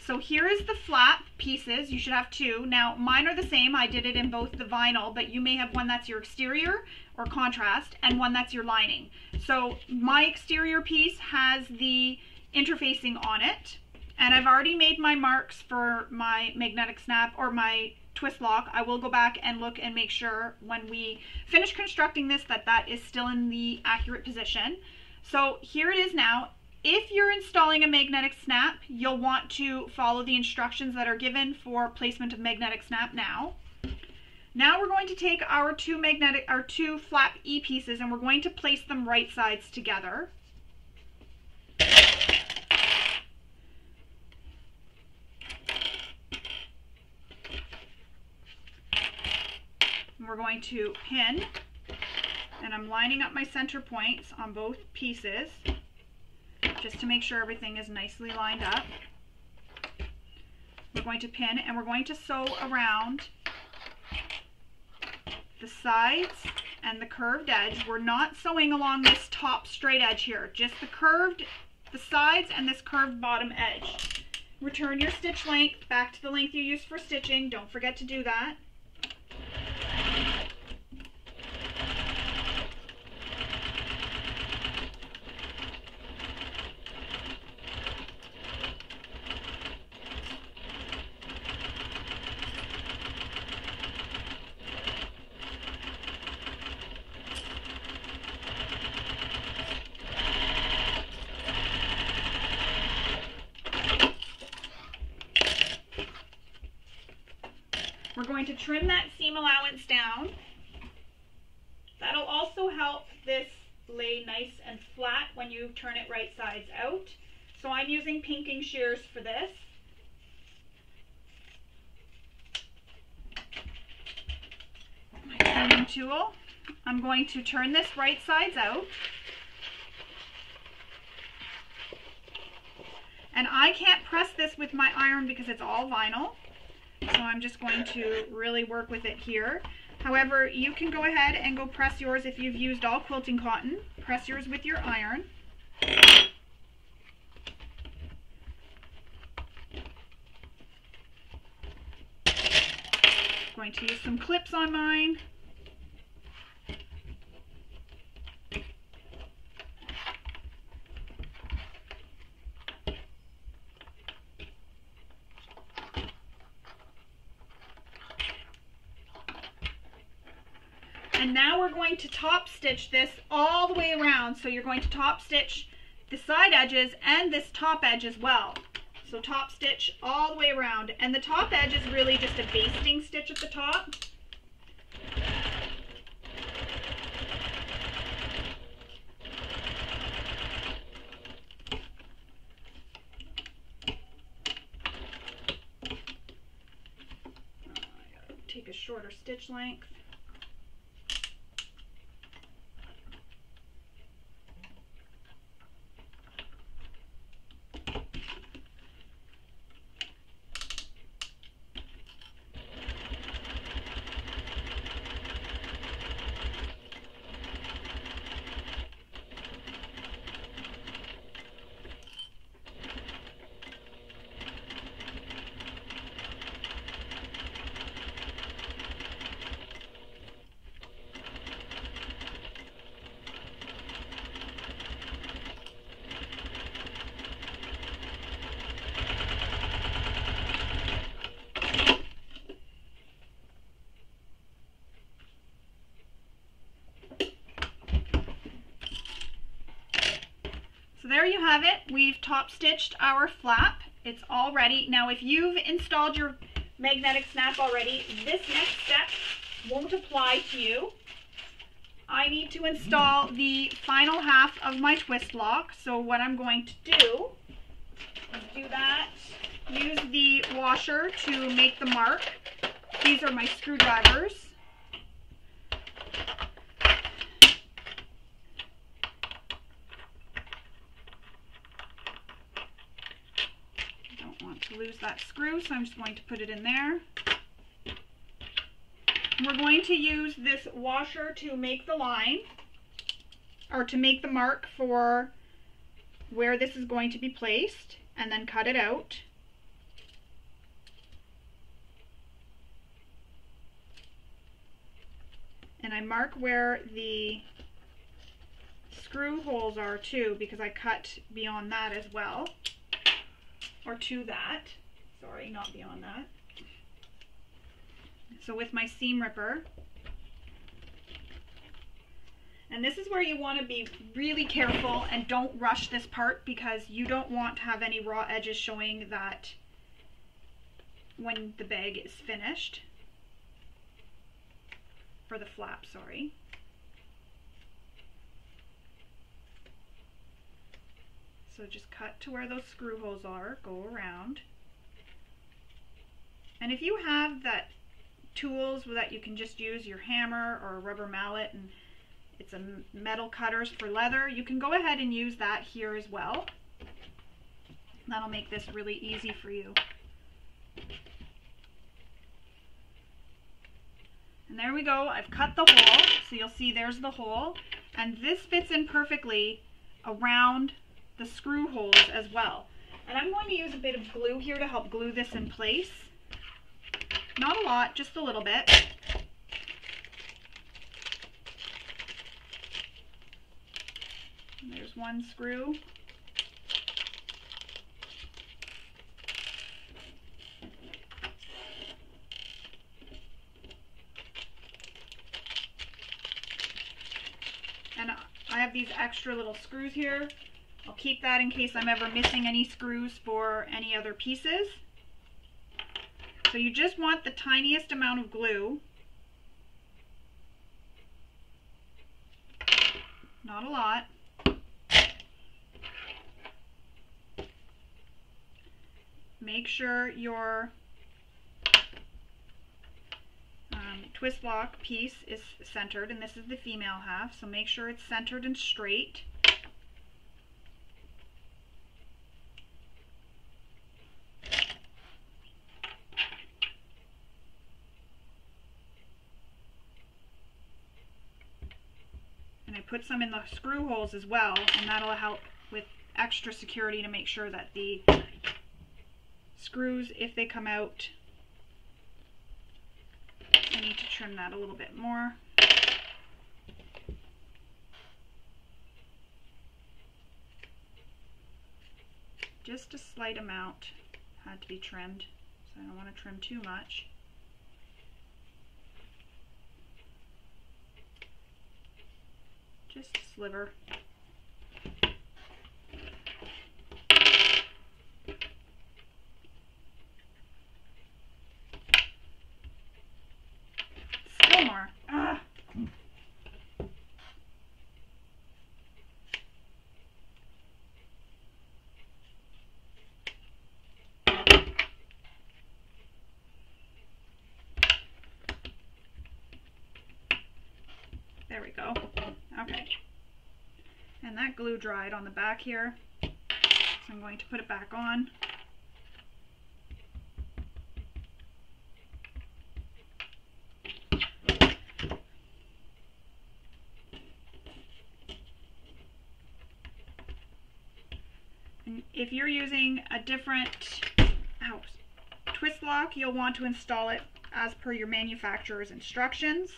So here is the flap pieces. You should have two. Now mine are the same. I did it in both the vinyl, but you may have one that's your exterior or contrast and one that's your lining. So my exterior piece has the interfacing on it. And I've already made my marks for my magnetic snap or my twist lock. I will go back and look and make sure when we finish constructing this that that is still in the accurate position. So here it is now. If you're installing a magnetic snap, you'll want to follow the instructions that are given for placement of magnetic snap now. Now we're going to take our two magnetic, our two flap E pieces and we're going to place them right sides together. And we're going to pin and I'm lining up my center points on both pieces just to make sure everything is nicely lined up. We're going to pin and we're going to sew around the sides and the curved edge. We're not sewing along this top straight edge here, just the curved, the sides and this curved bottom edge. Return your stitch length back to the length you used for stitching. Don't forget to do that. We're going to trim that seam allowance down. That'll also help this lay nice and flat when you turn it right sides out. So I'm using pinking shears for this. My turning tool. I'm going to turn this right sides out. And I can't press this with my iron because it's all vinyl. So I'm just going to really work with it here. However, you can go ahead and go press yours if you've used all quilting cotton. Press yours with your iron. Going to use some clips on mine. And now we're going to top stitch this all the way around. So you're going to top stitch the side edges and this top edge as well. So top stitch all the way around. And the top edge is really just a basting stitch at the top. Uh, take a shorter stitch length. There you have it. We've top stitched our flap. It's all ready. Now if you've installed your magnetic snap already, this next step won't apply to you. I need to install the final half of my twist lock. So what I'm going to do is do that. Use the washer to make the mark. These are my screwdrivers. lose screw, so I'm just going to put it in there. We're going to use this washer to make the line, or to make the mark for where this is going to be placed, and then cut it out. And I mark where the screw holes are too, because I cut beyond that as well or to that. Sorry, not beyond that. So with my seam ripper, and this is where you want to be really careful and don't rush this part because you don't want to have any raw edges showing that when the bag is finished. For the flap, sorry. So just cut to where those screw holes are, go around. And if you have that tools that you can just use your hammer or a rubber mallet and it's a metal cutters for leather, you can go ahead and use that here as well. That'll make this really easy for you. And there we go, I've cut the hole, so you'll see there's the hole. And this fits in perfectly around the screw holes as well. And I'm going to use a bit of glue here to help glue this in place. Not a lot, just a little bit. There's one screw. And I have these extra little screws here I'll keep that in case I'm ever missing any screws for any other pieces. So you just want the tiniest amount of glue. Not a lot. Make sure your um, twist lock piece is centered, and this is the female half, so make sure it's centered and straight. Put some in the screw holes as well, and that'll help with extra security to make sure that the screws, if they come out, I need to trim that a little bit more. Just a slight amount had to be trimmed, so I don't want to trim too much. just a sliver. More. Ah. There we go. Okay. And that glue dried on the back here. So I'm going to put it back on. if you're using a different oh, twist lock, you'll want to install it as per your manufacturer's instructions.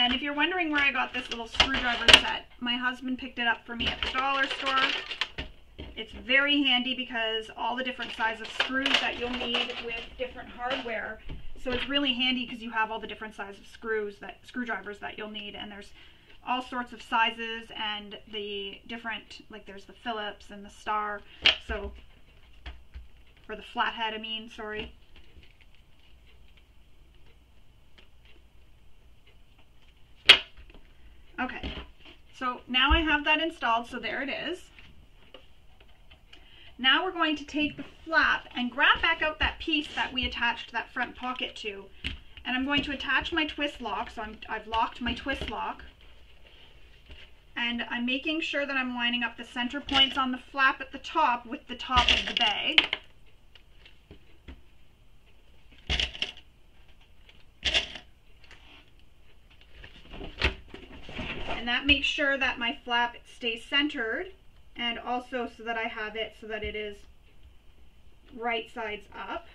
And if you're wondering where I got this little screwdriver set, my husband picked it up for me at the dollar store. It's very handy because all the different sizes of screws that you'll need with different hardware. So it's really handy because you have all the different sizes of screws that screwdrivers that you'll need and there's all sorts of sizes and the different like there's the Phillips and the Star. So for the flathead I mean, sorry. Okay, so now I have that installed, so there it is. Now we're going to take the flap and grab back out that piece that we attached that front pocket to. And I'm going to attach my twist lock, so i have locked my twist lock. And I'm making sure that I'm lining up the center points on the flap at the top with the top of the bag. And that makes sure that my flap stays centered and also so that I have it so that it is right sides up.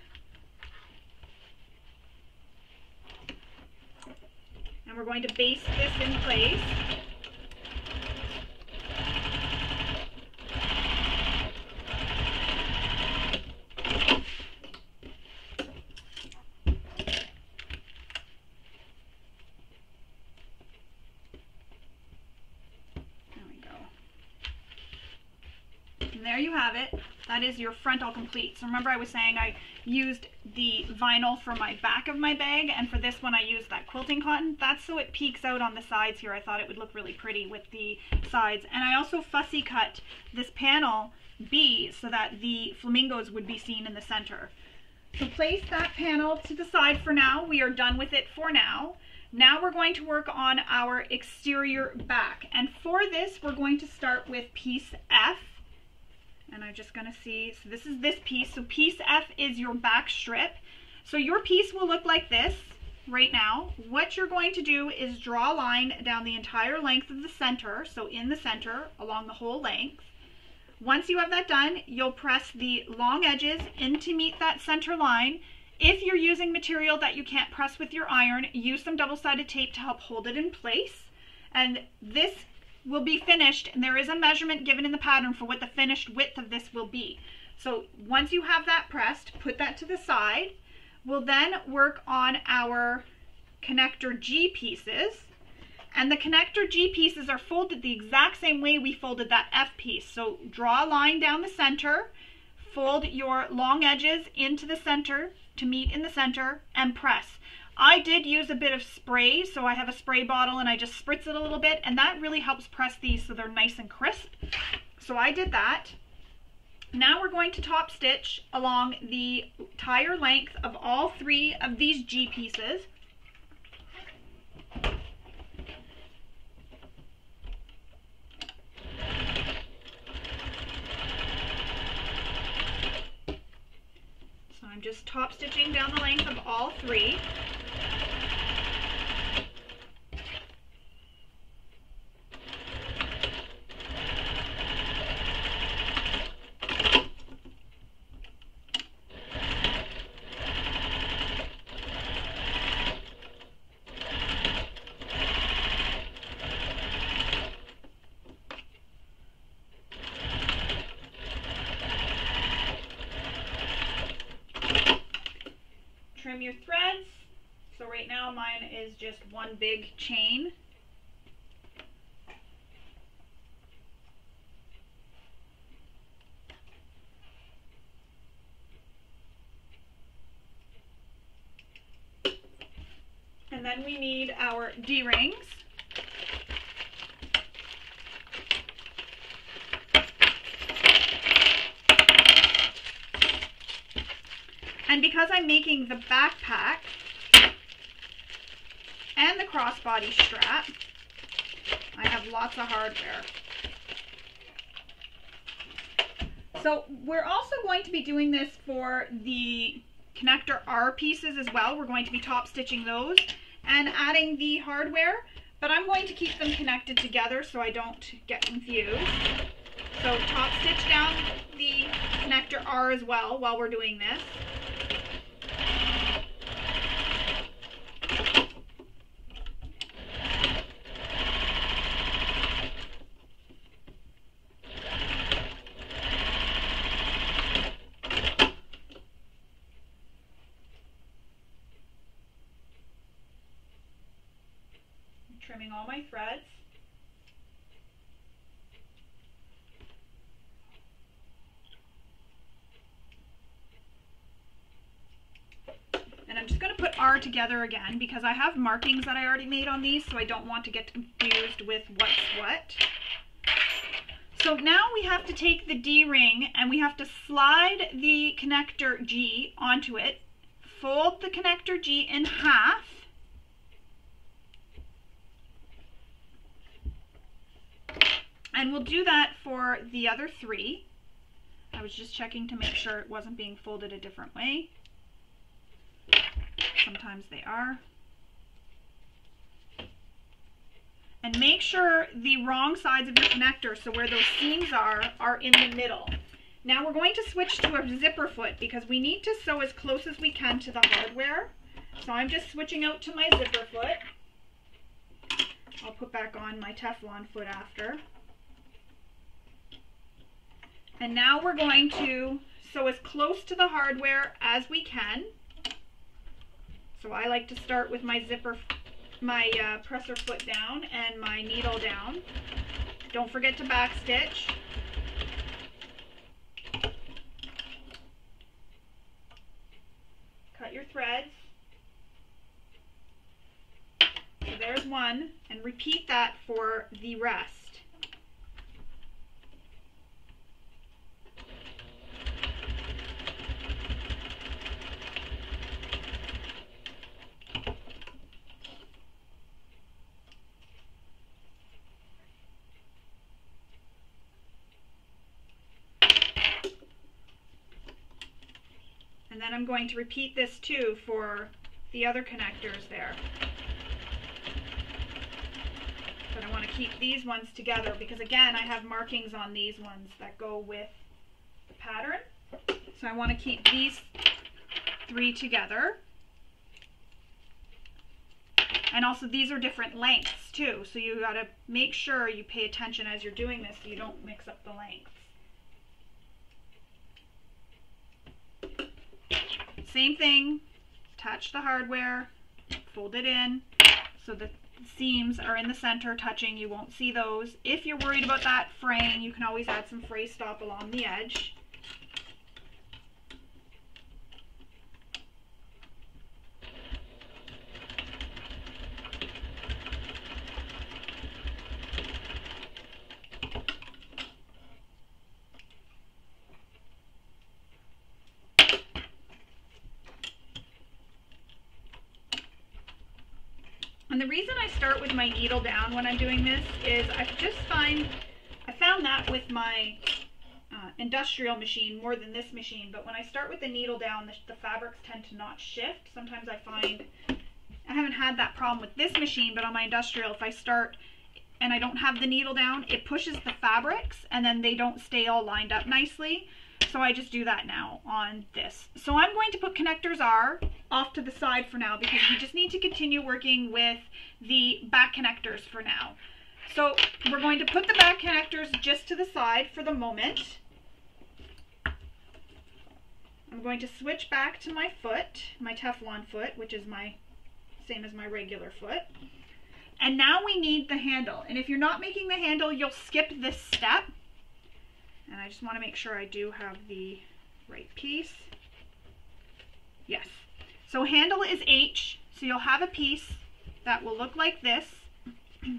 And we're going to baste this in place. There you have it. That is your front all complete. So remember I was saying I used the vinyl for my back of my bag, and for this one I used that quilting cotton. That's so it peeks out on the sides here. I thought it would look really pretty with the sides. And I also fussy cut this panel B so that the flamingos would be seen in the center. So place that panel to the side for now. We are done with it for now. Now we're going to work on our exterior back. And for this, we're going to start with piece F and I'm just to see, so this is this piece. So piece F is your back strip. So your piece will look like this right now. What you're going to do is draw a line down the entire length of the center, so in the center along the whole length. Once you have that done, you'll press the long edges in to meet that center line. If you're using material that you can't press with your iron, use some double-sided tape to help hold it in place. And this will be finished and there is a measurement given in the pattern for what the finished width of this will be. So once you have that pressed, put that to the side. We'll then work on our connector G pieces. And the connector G pieces are folded the exact same way we folded that F piece. So draw a line down the center, fold your long edges into the center to meet in the center, and press. I did use a bit of spray, so I have a spray bottle and I just spritz it a little bit, and that really helps press these so they're nice and crisp. So I did that. Now we're going to top stitch along the entire length of all three of these G pieces. Just top stitching down the length of all three. is just one big chain. And then we need our D-rings. And because I'm making the backpack, crossbody strap, I have lots of hardware. So we're also going to be doing this for the connector R pieces as well. We're going to be top stitching those and adding the hardware, but I'm going to keep them connected together so I don't get confused. So top stitch down the connector R as well while we're doing this. trimming all my threads. And I'm just going to put R together again because I have markings that I already made on these so I don't want to get confused with what's what. So now we have to take the D-ring and we have to slide the connector G onto it, fold the connector G in half, And we'll do that for the other three. I was just checking to make sure it wasn't being folded a different way. Sometimes they are. And make sure the wrong sides of your connector, so where those seams are, are in the middle. Now we're going to switch to a zipper foot because we need to sew as close as we can to the hardware. So I'm just switching out to my zipper foot. I'll put back on my Teflon foot after. And now we're going to sew as close to the hardware as we can. So I like to start with my zipper, my uh, presser foot down and my needle down. Don't forget to backstitch. Cut your threads. So there's one, and repeat that for the rest. Then I'm going to repeat this too for the other connectors there. But I want to keep these ones together because again I have markings on these ones that go with the pattern. So I want to keep these three together. And also these are different lengths too, so you got to make sure you pay attention as you're doing this so you don't mix up the lengths. Same thing, attach the hardware, fold it in so the seams are in the center touching. You won't see those. If you're worried about that fraying, you can always add some fray stop along the edge. And the reason I start with my needle down when I'm doing this is I just find, I found that with my uh, industrial machine more than this machine, but when I start with the needle down, the, the fabrics tend to not shift. Sometimes I find, I haven't had that problem with this machine, but on my industrial, if I start and I don't have the needle down, it pushes the fabrics and then they don't stay all lined up nicely. So I just do that now on this. So I'm going to put connectors R off to the side for now because we just need to continue working with the back connectors for now. So we're going to put the back connectors just to the side for the moment. I'm going to switch back to my foot, my Teflon foot, which is my same as my regular foot. And now we need the handle. And if you're not making the handle, you'll skip this step and I just want to make sure I do have the right piece. Yes. So handle is H, so you'll have a piece that will look like this.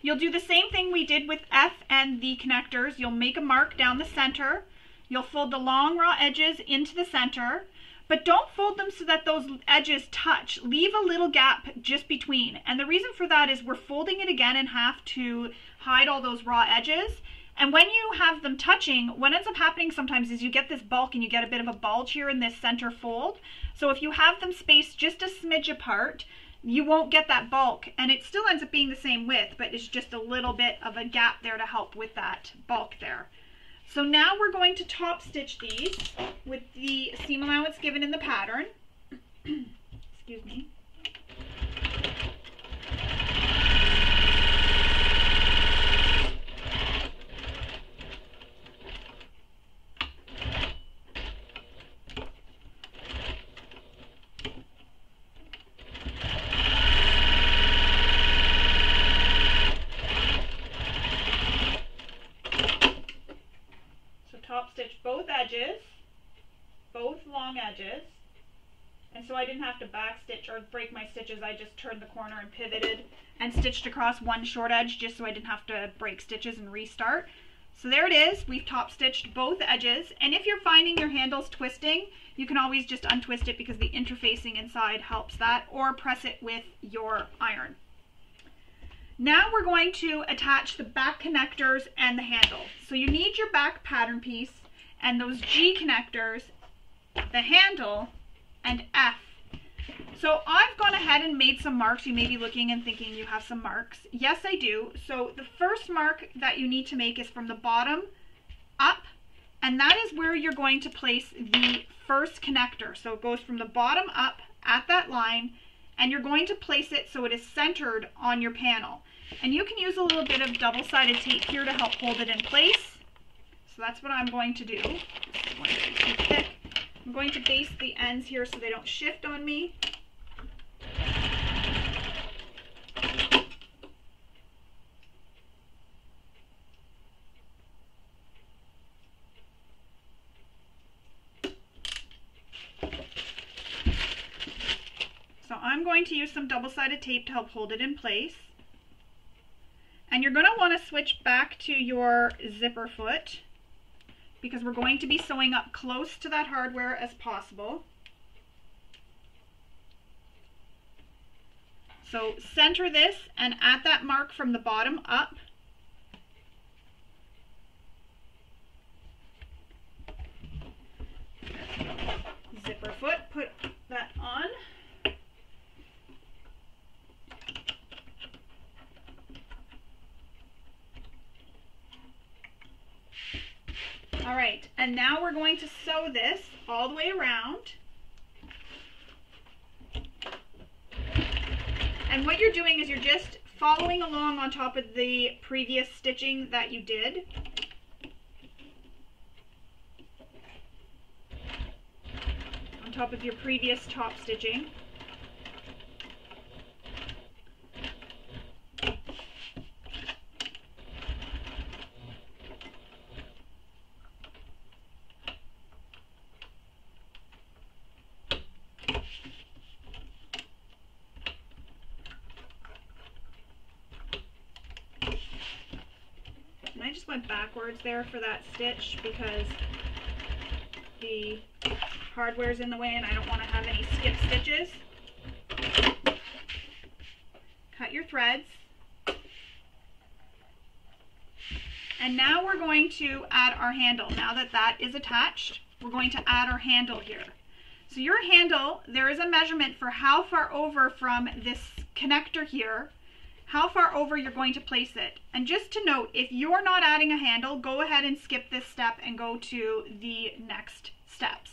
You'll do the same thing we did with F and the connectors. You'll make a mark down the center. You'll fold the long raw edges into the center, but don't fold them so that those edges touch. Leave a little gap just between. And the reason for that is we're folding it again in half to hide all those raw edges. And when you have them touching, what ends up happening sometimes is you get this bulk and you get a bit of a bulge here in this center fold. So if you have them spaced just a smidge apart, you won't get that bulk and it still ends up being the same width but it's just a little bit of a gap there to help with that bulk there. So now we're going to top stitch these with the seam allowance given in the pattern. Excuse me. edges. And so I didn't have to back stitch or break my stitches. I just turned the corner and pivoted and stitched across one short edge just so I didn't have to break stitches and restart. So there it is. We've top stitched both edges. And if you're finding your handles twisting, you can always just untwist it because the interfacing inside helps that or press it with your iron. Now we're going to attach the back connectors and the handle. So you need your back pattern piece and those G connectors the handle, and F. So I've gone ahead and made some marks. You may be looking and thinking you have some marks. Yes, I do. So the first mark that you need to make is from the bottom up, and that is where you're going to place the first connector. So it goes from the bottom up at that line, and you're going to place it so it is centered on your panel. And you can use a little bit of double-sided tape here to help hold it in place. So that's what I'm going to do. I'm going to baste the ends here so they don't shift on me. So I'm going to use some double-sided tape to help hold it in place. And you're going to want to switch back to your zipper foot because we're going to be sewing up close to that hardware as possible. So center this and at that mark from the bottom up, zipper foot, put that on. All right, and now we're going to sew this all the way around. And what you're doing is you're just following along on top of the previous stitching that you did. On top of your previous top stitching. There for that stitch because the hardware's in the way and I don't want to have any skip stitches. Cut your threads. And now we're going to add our handle. Now that that is attached, we're going to add our handle here. So your handle, there is a measurement for how far over from this connector here how far over you're going to place it. And just to note, if you're not adding a handle, go ahead and skip this step and go to the next steps.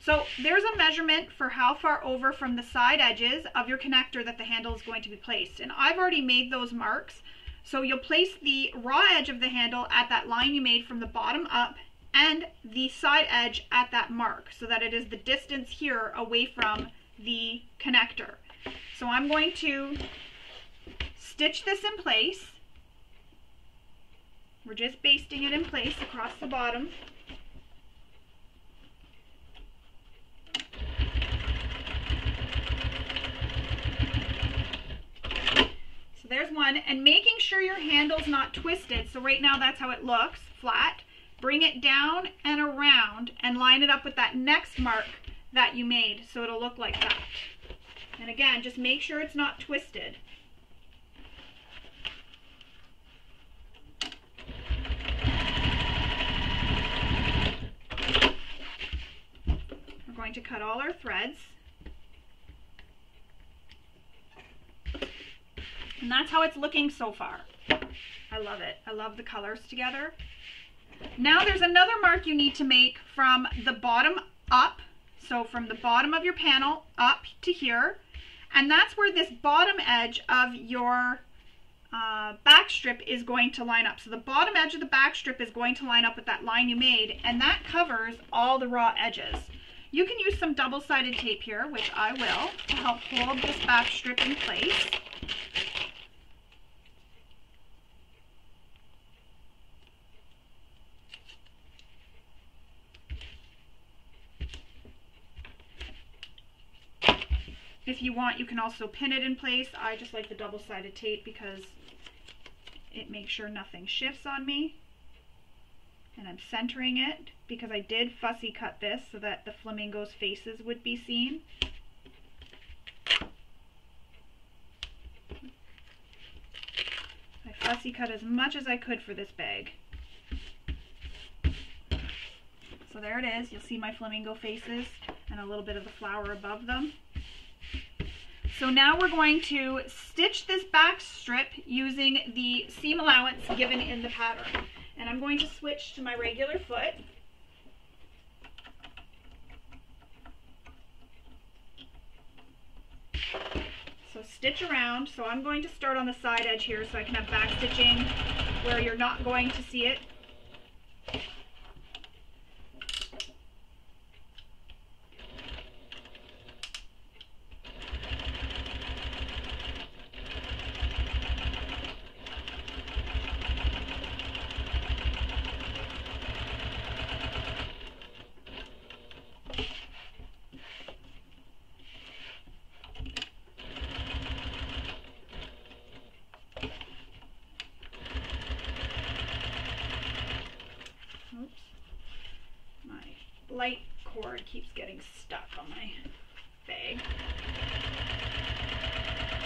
So there's a measurement for how far over from the side edges of your connector that the handle is going to be placed. And I've already made those marks. So you'll place the raw edge of the handle at that line you made from the bottom up and the side edge at that mark so that it is the distance here away from the connector. So I'm going to stitch this in place. We're just basting it in place across the bottom. So there's one, and making sure your handle's not twisted. So right now that's how it looks, flat. Bring it down and around and line it up with that next mark that you made so it'll look like that. And again, just make sure it's not twisted. Going to cut all our threads. And that's how it's looking so far. I love it. I love the colors together. Now there's another mark you need to make from the bottom up. So from the bottom of your panel up to here. And that's where this bottom edge of your uh, back strip is going to line up. So the bottom edge of the back strip is going to line up with that line you made. And that covers all the raw edges. You can use some double-sided tape here, which I will, to help hold this back strip in place. If you want, you can also pin it in place. I just like the double-sided tape because it makes sure nothing shifts on me. And I'm centering it because I did fussy cut this so that the flamingo's faces would be seen. I fussy cut as much as I could for this bag. So there it is. You'll see my flamingo faces and a little bit of the flower above them. So now we're going to stitch this back strip using the seam allowance given in the pattern. And I'm going to switch to my regular foot. Stitch around. So I'm going to start on the side edge here so I can have back stitching where you're not going to see it light cord keeps getting stuck on my bag.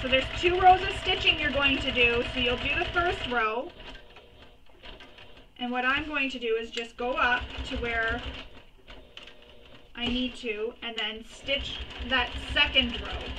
So there's two rows of stitching you're going to do. So you'll do the first row. And what I'm going to do is just go up to where I need to and then stitch that second row.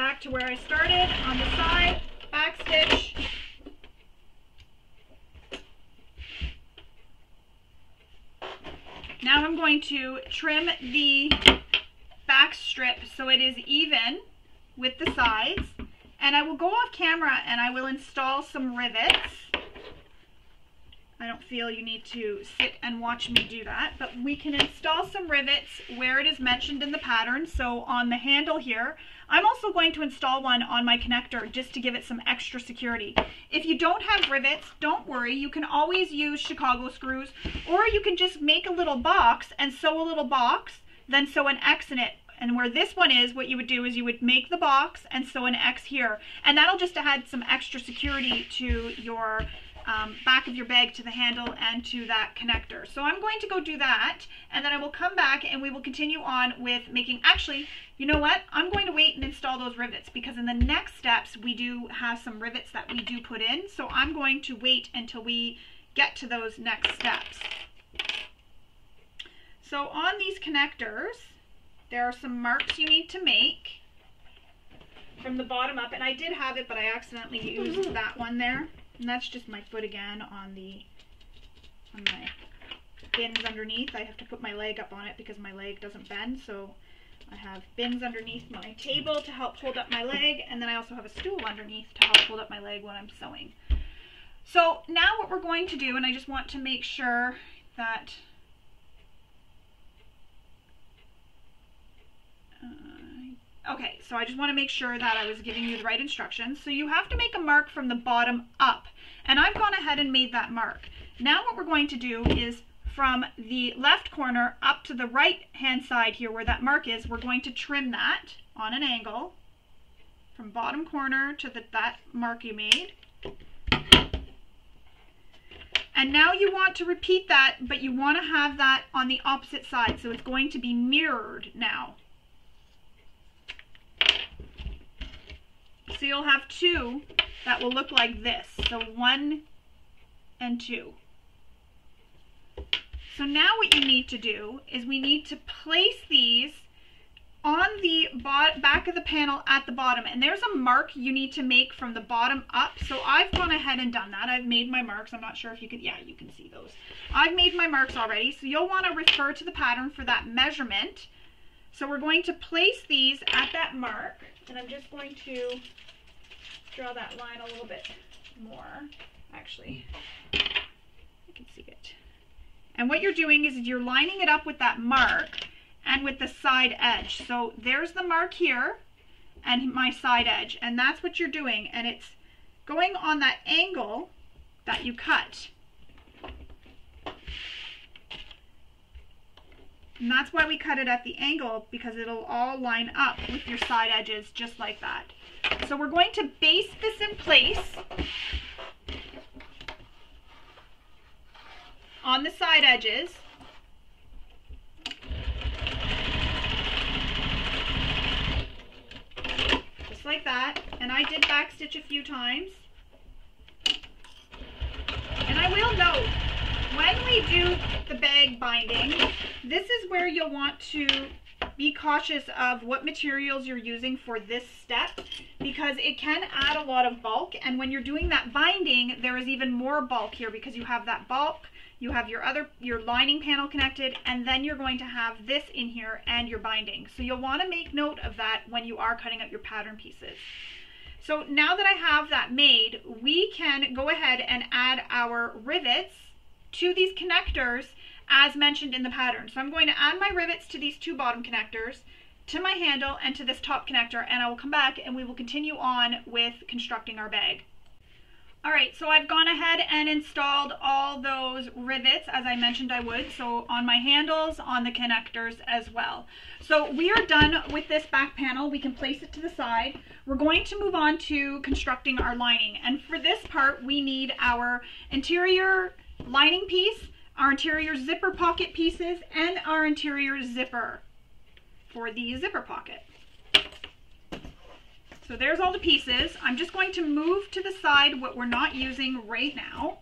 back where I started on the side, back stitch. Now I'm going to trim the back strip so it is even with the sides. And I will go off camera and I will install some rivets. I don't feel you need to sit and watch me do that, but we can install some rivets where it is mentioned in the pattern. So on the handle here, I'm also going to install one on my connector just to give it some extra security. If you don't have rivets, don't worry. You can always use Chicago screws, or you can just make a little box and sew a little box, then sew an X in it and where this one is, what you would do is you would make the box and sew an X here. And that'll just add some extra security to your um, back of your bag to the handle and to that connector. So I'm going to go do that and then I will come back and we will continue on with making, actually, you know what? I'm going to wait and install those rivets because in the next steps we do have some rivets that we do put in. So I'm going to wait until we get to those next steps. So on these connectors, there are some marks you need to make from the bottom up and I did have it but I accidentally used that one there and that's just my foot again on the on my pins underneath. I have to put my leg up on it because my leg doesn't bend, so I have bins underneath my table to help hold up my leg, and then I also have a stool underneath to help hold up my leg when I'm sewing. So now what we're going to do, and I just want to make sure that okay, so I just want to make sure that I was giving you the right instructions. So you have to make a mark from the bottom up, and I've gone ahead and made that mark. Now what we're going to do is from the left corner up to the right hand side here where that mark is, we're going to trim that on an angle from bottom corner to the, that mark you made. And now you want to repeat that, but you want to have that on the opposite side. So it's going to be mirrored now. So you'll have two that will look like this. So one and two. So now what you need to do is we need to place these on the back of the panel at the bottom. And there's a mark you need to make from the bottom up. So I've gone ahead and done that. I've made my marks. I'm not sure if you can yeah you can see those. I've made my marks already. So you'll want to refer to the pattern for that measurement. So we're going to place these at that mark and I'm just going to draw that line a little bit more actually I can see it and what you're doing is you're lining it up with that mark and with the side edge. So there's the mark here and my side edge. And that's what you're doing. And it's going on that angle that you cut. And that's why we cut it at the angle because it'll all line up with your side edges just like that. So we're going to base this in place on the side edges. Just like that. And I did backstitch a few times. And I will note, when we do the bag binding, this is where you'll want to be cautious of what materials you're using for this step because it can add a lot of bulk. And when you're doing that binding there is even more bulk here because you have that bulk you have your other your lining panel connected and then you're going to have this in here and your binding. So you'll want to make note of that when you are cutting out your pattern pieces. So now that I have that made we can go ahead and add our rivets to these connectors as mentioned in the pattern so I'm going to add my rivets to these two bottom connectors to my handle and to this top connector and I will come back and we will continue on with constructing our bag all right, so I've gone ahead and installed all those rivets as I mentioned I would. So on my handles, on the connectors as well. So we are done with this back panel. We can place it to the side. We're going to move on to constructing our lining. And for this part, we need our interior lining piece, our interior zipper pocket pieces, and our interior zipper for the zipper pocket. So there's all the pieces. I'm just going to move to the side what we're not using right now.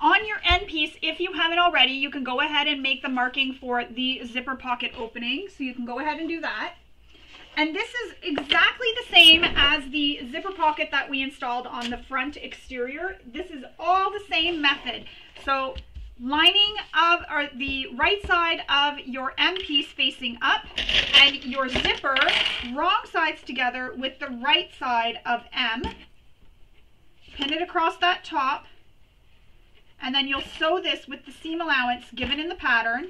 On your N piece, if you haven't already, you can go ahead and make the marking for the zipper pocket opening. So you can go ahead and do that. And this is exactly the same as the zipper pocket that we installed on the front exterior. This is all the same method. So lining of or the right side of your M piece facing up and your zipper wrong sides together with the right side of M. Pin it across that top and then you'll sew this with the seam allowance given in the pattern.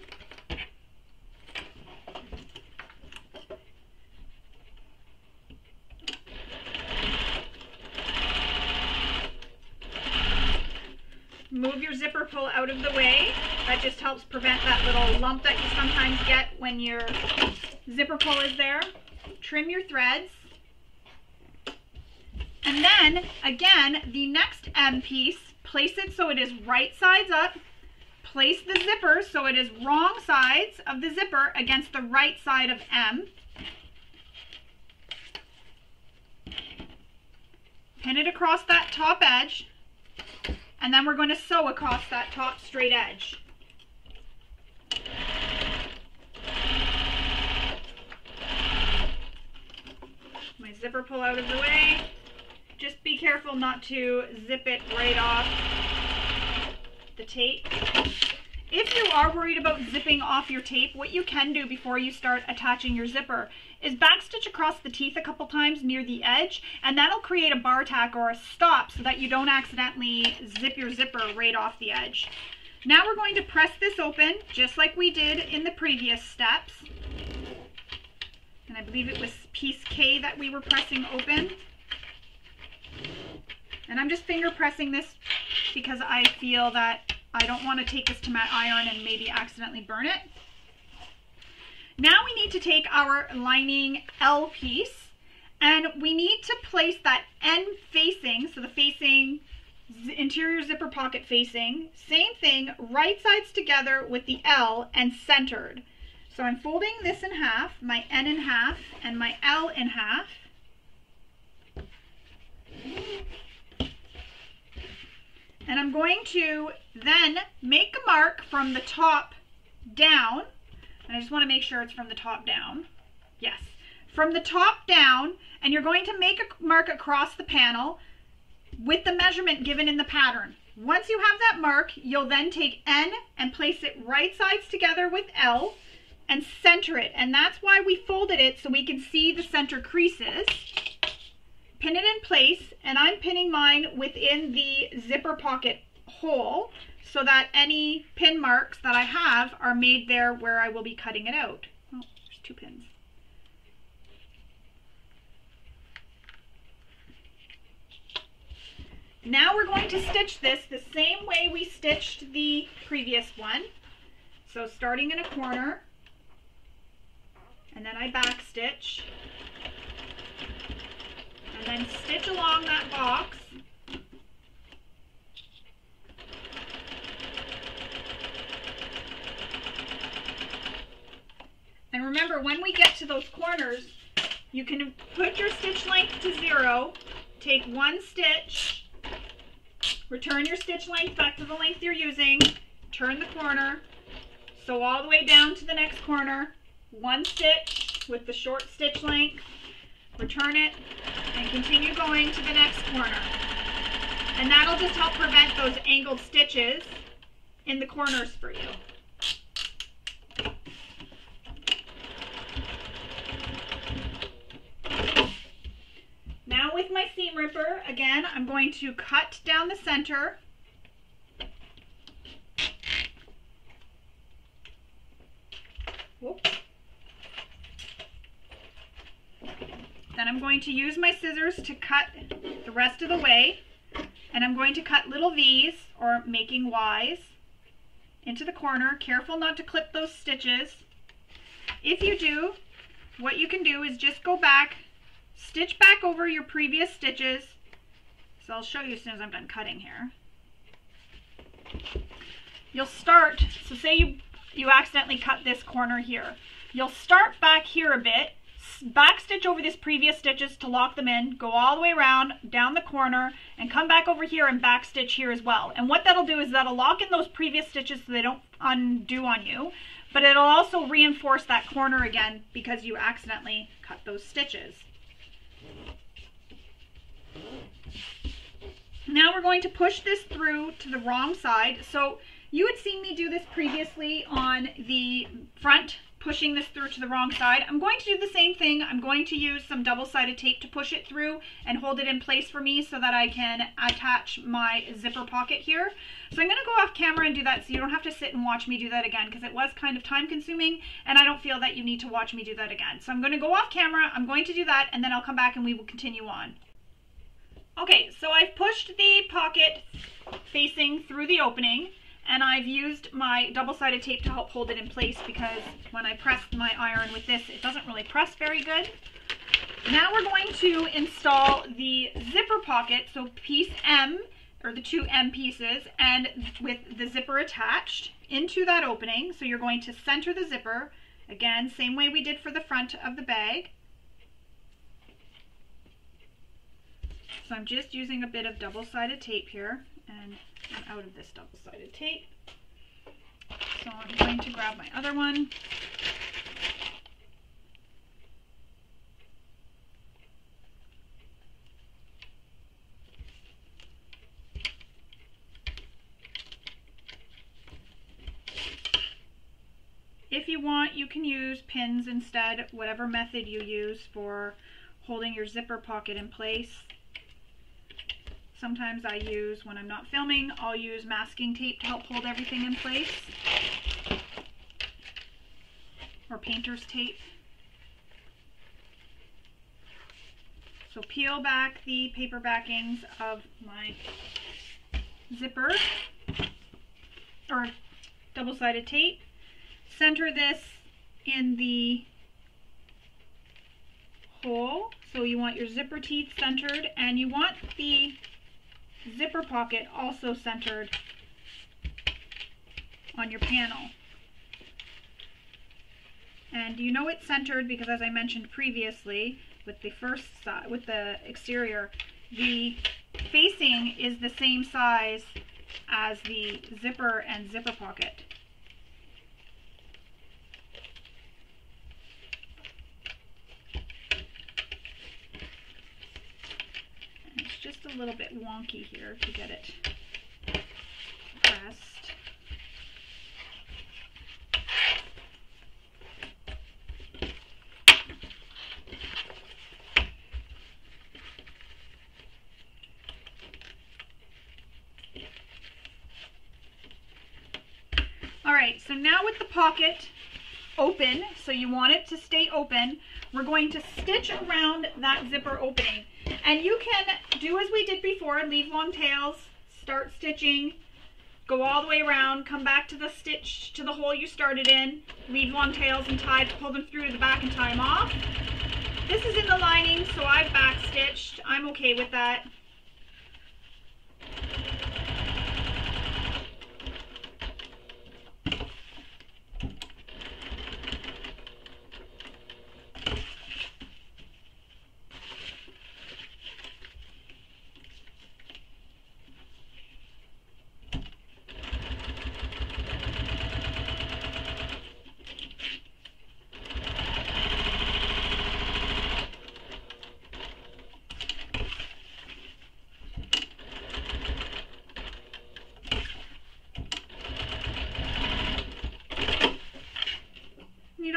Move your zipper pull out of the way. That just helps prevent that little lump that you sometimes get when your zipper pull is there. Trim your threads. And then, again, the next M piece, place it so it is right sides up. Place the zipper so it is wrong sides of the zipper against the right side of M. Pin it across that top edge and then we're going to sew across that top straight edge. My zipper pull out of the way. Just be careful not to zip it right off the tape. If you are worried about zipping off your tape, what you can do before you start attaching your zipper is backstitch across the teeth a couple times near the edge, and that'll create a bar tack or a stop so that you don't accidentally zip your zipper right off the edge. Now we're going to press this open, just like we did in the previous steps. And I believe it was piece K that we were pressing open. And I'm just finger pressing this because I feel that I don't want to take this to my iron and maybe accidentally burn it. Now we need to take our lining L piece and we need to place that end facing, so the facing, interior zipper pocket facing, same thing, right sides together with the L and centered. So I'm folding this in half, my N in half, and my L in half. And I'm going to then make a mark from the top down. And I just want to make sure it's from the top down. Yes. From the top down, and you're going to make a mark across the panel with the measurement given in the pattern. Once you have that mark, you'll then take N and place it right sides together with L and center it. And that's why we folded it so we can see the center creases pin it in place, and I'm pinning mine within the zipper pocket hole so that any pin marks that I have are made there where I will be cutting it out. Oh, there's two pins. Now we're going to stitch this the same way we stitched the previous one. So starting in a corner, and then I back stitch and then stitch along that box. And remember, when we get to those corners, you can put your stitch length to zero, take one stitch, return your stitch length back to the length you're using, turn the corner, sew all the way down to the next corner, one stitch with the short stitch length, return it, and continue going to the next corner. And that'll just help prevent those angled stitches in the corners for you. Now with my seam ripper, again, I'm going to cut down the center. Whoops. Then I'm going to use my scissors to cut the rest of the way. And I'm going to cut little V's, or making Y's, into the corner. Careful not to clip those stitches. If you do, what you can do is just go back, stitch back over your previous stitches. So I'll show you as soon as I'm done cutting here. You'll start, so say you, you accidentally cut this corner here. You'll start back here a bit back stitch over these previous stitches to lock them in, go all the way around, down the corner, and come back over here and back stitch here as well. And what that'll do is that'll lock in those previous stitches so they don't undo on you, but it'll also reinforce that corner again because you accidentally cut those stitches. Now we're going to push this through to the wrong side. So you had seen me do this previously on the front pushing this through to the wrong side. I'm going to do the same thing. I'm going to use some double-sided tape to push it through and hold it in place for me so that I can attach my zipper pocket here. So I'm going to go off camera and do that so you don't have to sit and watch me do that again because it was kind of time consuming and I don't feel that you need to watch me do that again. So I'm going to go off camera, I'm going to do that, and then I'll come back and we will continue on. Okay, so I've pushed the pocket facing through the opening and I've used my double-sided tape to help hold it in place because when I pressed my iron with this, it doesn't really press very good. Now we're going to install the zipper pocket, so piece M, or the two M pieces, and with the zipper attached into that opening. So you're going to center the zipper, again, same way we did for the front of the bag. So I'm just using a bit of double-sided tape here, and I'm out of this double-sided tape. So I'm going to grab my other one. if you want, you can use pins instead, whatever method you use for holding your zipper pocket in place. Sometimes I use, when I'm not filming, I'll use masking tape to help hold everything in place. Or painter's tape. So peel back the paper backings of my zipper or double-sided tape. Center this in the hole. So you want your zipper teeth centered and you want the zipper pocket also centered on your panel. And you know it's centered because as I mentioned previously with the first side, with the exterior, the facing is the same size as the zipper and zipper pocket. Just a little bit wonky here to get it pressed. All right, so now with the pocket open, so you want it to stay open, we're going to stitch around that zipper opening. And you can do as we did before, leave long tails, start stitching, go all the way around, come back to the stitch, to the hole you started in, leave long tails and tie, pull them through to the back and tie them off. This is in the lining, so I've back stitched. I'm okay with that.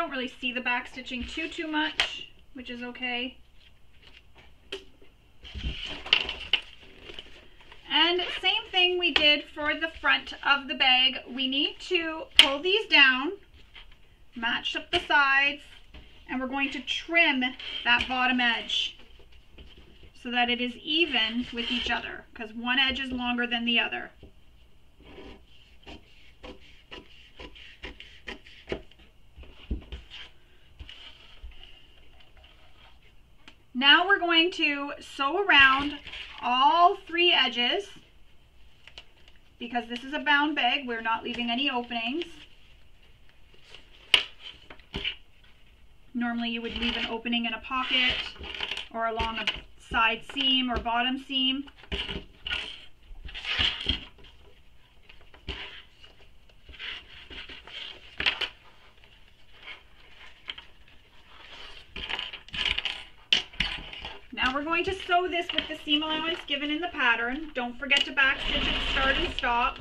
don't really see the back stitching too, too much, which is okay. And same thing we did for the front of the bag. We need to pull these down, match up the sides, and we're going to trim that bottom edge so that it is even with each other because one edge is longer than the other. Now we're going to sew around all three edges because this is a bound bag. We're not leaving any openings. Normally you would leave an opening in a pocket or along a side seam or bottom seam. Now we're going to sew this with the seam allowance given in the pattern. Don't forget to back stitch at start and stop.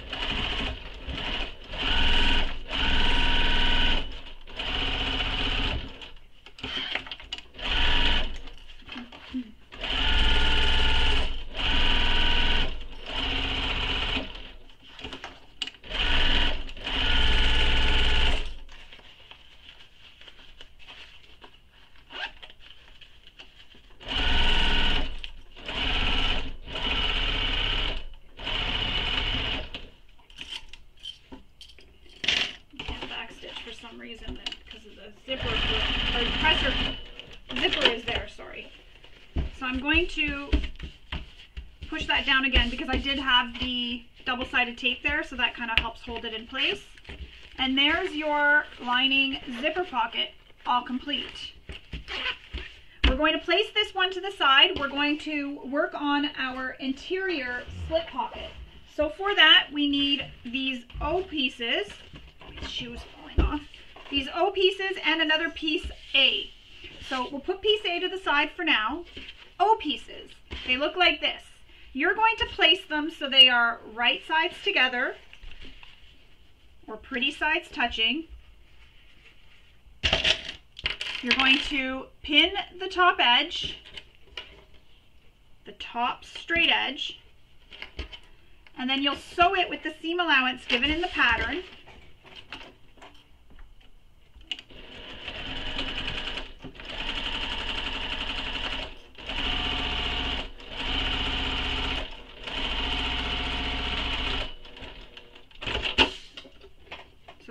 To push that down again because I did have the double-sided tape there, so that kind of helps hold it in place. And there's your lining zipper pocket all complete. We're going to place this one to the side. We're going to work on our interior slip pocket. So for that, we need these O pieces. Shoes falling off. These O pieces and another piece A. So we'll put piece A to the side for now. O pieces. They look like this. You're going to place them so they are right sides together or pretty sides touching. you're going to pin the top edge, the top straight edge, and then you'll sew it with the seam allowance given in the pattern.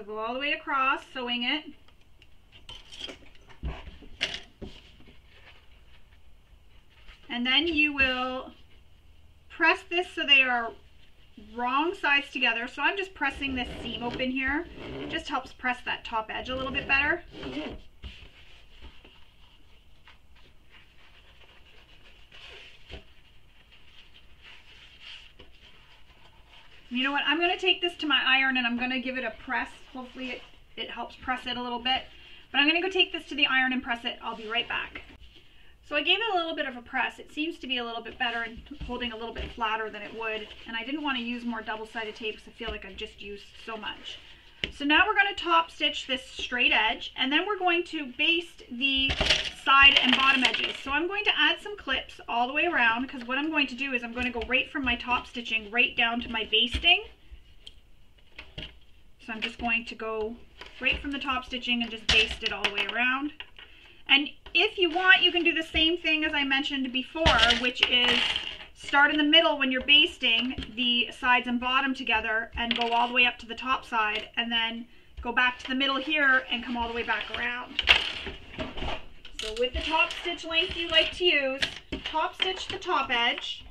Go all the way across, sewing it. And then you will press this so they are wrong sides together. So I'm just pressing this seam open here. It just helps press that top edge a little bit better. You know what, I'm going to take this to my iron and I'm going to give it a press. Hopefully it, it helps press it a little bit. But I'm going to go take this to the iron and press it. I'll be right back. So I gave it a little bit of a press. It seems to be a little bit better and holding a little bit flatter than it would. And I didn't want to use more double-sided tape because I feel like I've just used so much. So now we're going to top stitch this straight edge and then we're going to baste the side and bottom edges. So I'm going to add some clips all the way around because what I'm going to do is I'm going to go right from my top stitching right down to my basting. So I'm just going to go right from the top stitching and just baste it all the way around. And if you want, you can do the same thing as I mentioned before, which is start in the middle when you're basting the sides and bottom together and go all the way up to the top side and then go back to the middle here and come all the way back around. So with the top stitch length you like to use, top stitch the top edge,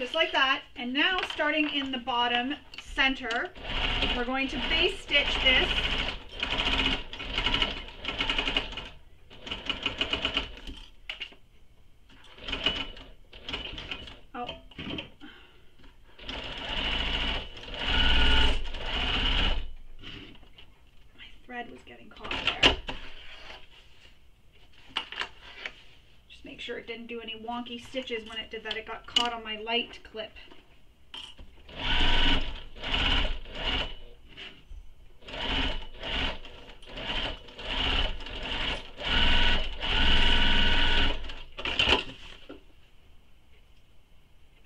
just like that. And now starting in the bottom center, we're going to base stitch this. Oh. My thread was getting caught there. Just make sure it didn't do any wonky stitches when it did that. It got caught on my light clip.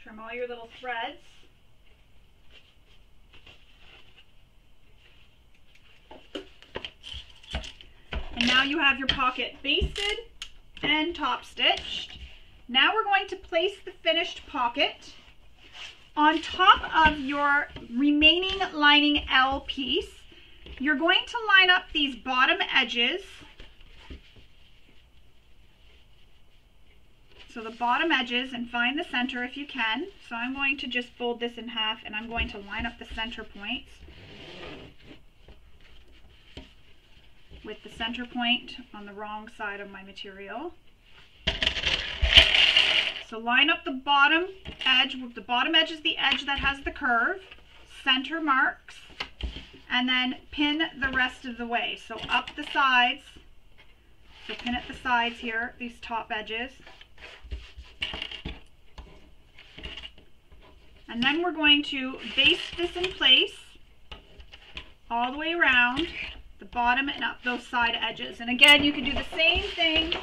Trim all your little threads. And now you have your pocket basted and top stitched. Now we're going to place the finished pocket on top of your remaining lining L piece. You're going to line up these bottom edges. So the bottom edges and find the center if you can. So I'm going to just fold this in half and I'm going to line up the center points. with the center point on the wrong side of my material. So line up the bottom edge, the bottom edge is the edge that has the curve, center marks, and then pin the rest of the way. So up the sides, so pin at the sides here, these top edges. And then we're going to baste this in place all the way around the bottom and up those side edges. And again, you can do the same thing.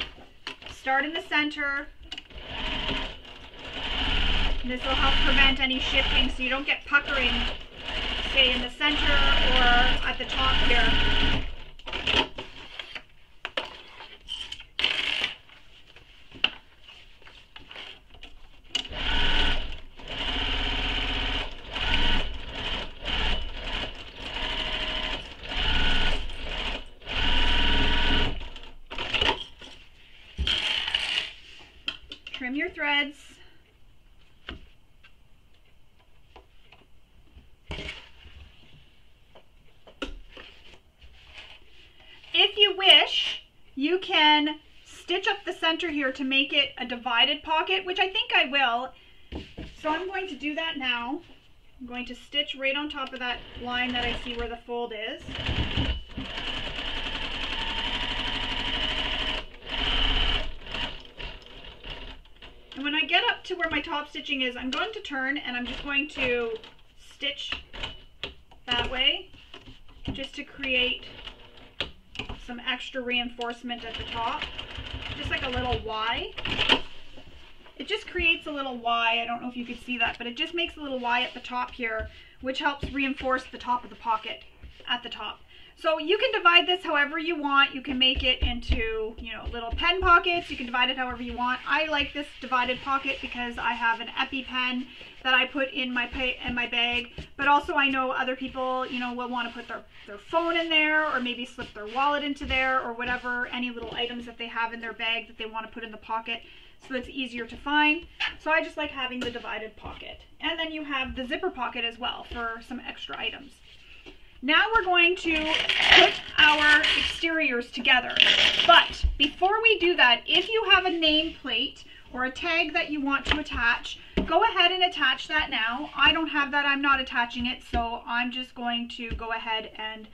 Start in the center. This will help prevent any shifting so you don't get puckering, say in the center or at the top here. trim your threads. If you wish, you can stitch up the center here to make it a divided pocket, which I think I will. So I'm going to do that now. I'm going to stitch right on top of that line that I see where the fold is. And when I get up to where my top stitching is, I'm going to turn and I'm just going to stitch that way just to create some extra reinforcement at the top. Just like a little Y. It just creates a little Y. I don't know if you could see that, but it just makes a little Y at the top here, which helps reinforce the top of the pocket at the top. So you can divide this however you want. You can make it into, you know, little pen pockets. You can divide it however you want. I like this divided pocket because I have an EpiPen that I put in my in my bag. But also I know other people, you know, will want to put their, their phone in there or maybe slip their wallet into there or whatever, any little items that they have in their bag that they want to put in the pocket so it's easier to find. So I just like having the divided pocket. And then you have the zipper pocket as well for some extra items. Now we're going to put our exteriors together. But before we do that, if you have a nameplate or a tag that you want to attach, go ahead and attach that now. I don't have that, I'm not attaching it, so I'm just going to go ahead and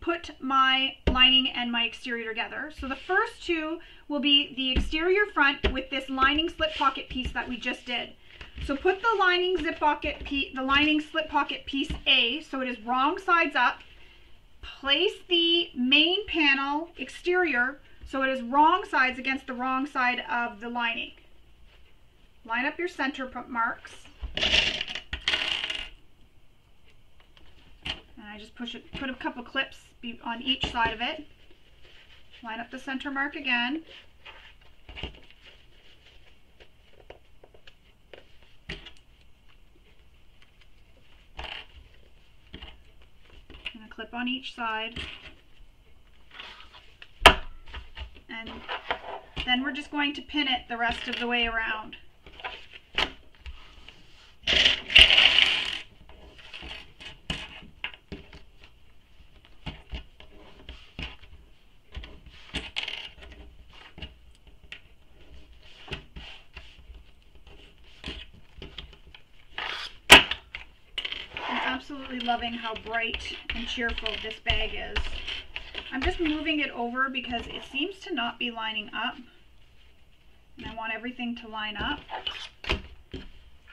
put my lining and my exterior together. So the first two will be the exterior front with this lining slip pocket piece that we just did. So put the lining zip pocket, the lining slip pocket piece A, so it is wrong sides up. Place the main panel exterior, so it is wrong sides against the wrong side of the lining. Line up your center marks. And I just push it, put a couple clips on each side of it. Line up the center mark again. Clip on each side. And then we're just going to pin it the rest of the way around. Loving how bright and cheerful this bag is. I'm just moving it over because it seems to not be lining up. And I want everything to line up.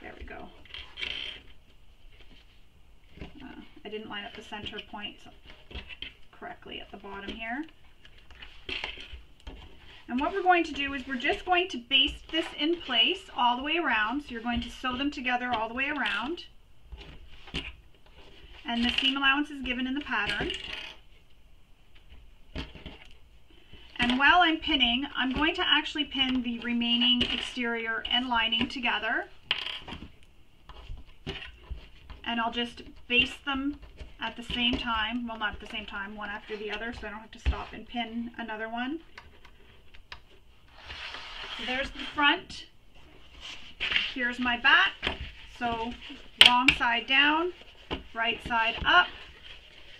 There we go. Uh, I didn't line up the center points correctly at the bottom here. And what we're going to do is we're just going to baste this in place all the way around. So you're going to sew them together all the way around and the seam allowance is given in the pattern. And while I'm pinning, I'm going to actually pin the remaining exterior and lining together. And I'll just baste them at the same time. Well, not at the same time, one after the other, so I don't have to stop and pin another one. So there's the front. Here's my back. So wrong side down, right side up.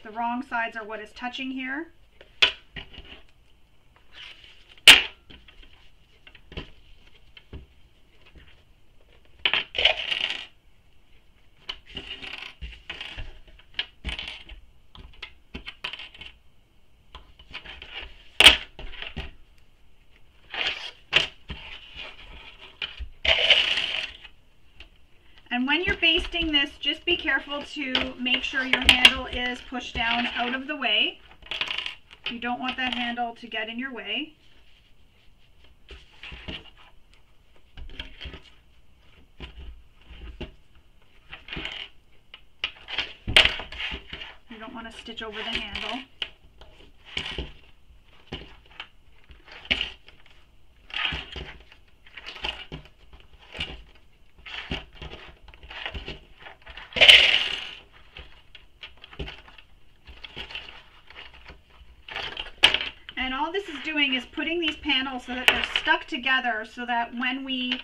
The wrong sides are what is touching here. And when you're basting this, just be careful to make sure your handle is pushed down out of the way. You don't want that handle to get in your way. You don't want to stitch over the handle. all this is doing is putting these panels so that they're stuck together so that when we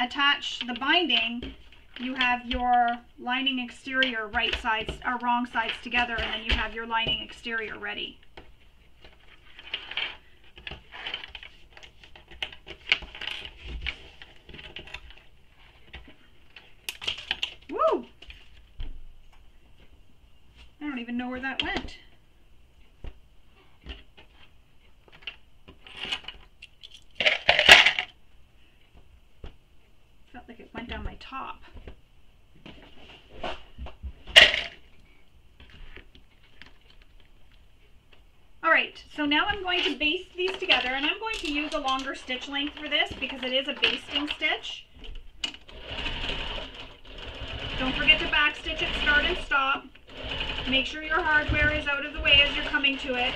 attach the binding, you have your lining exterior right sides or wrong sides together and then you have your lining exterior ready. Woo! I don't even know where that went. So now I'm going to baste these together and I'm going to use a longer stitch length for this because it is a basting stitch. Don't forget to backstitch at start and stop. Make sure your hardware is out of the way as you're coming to it.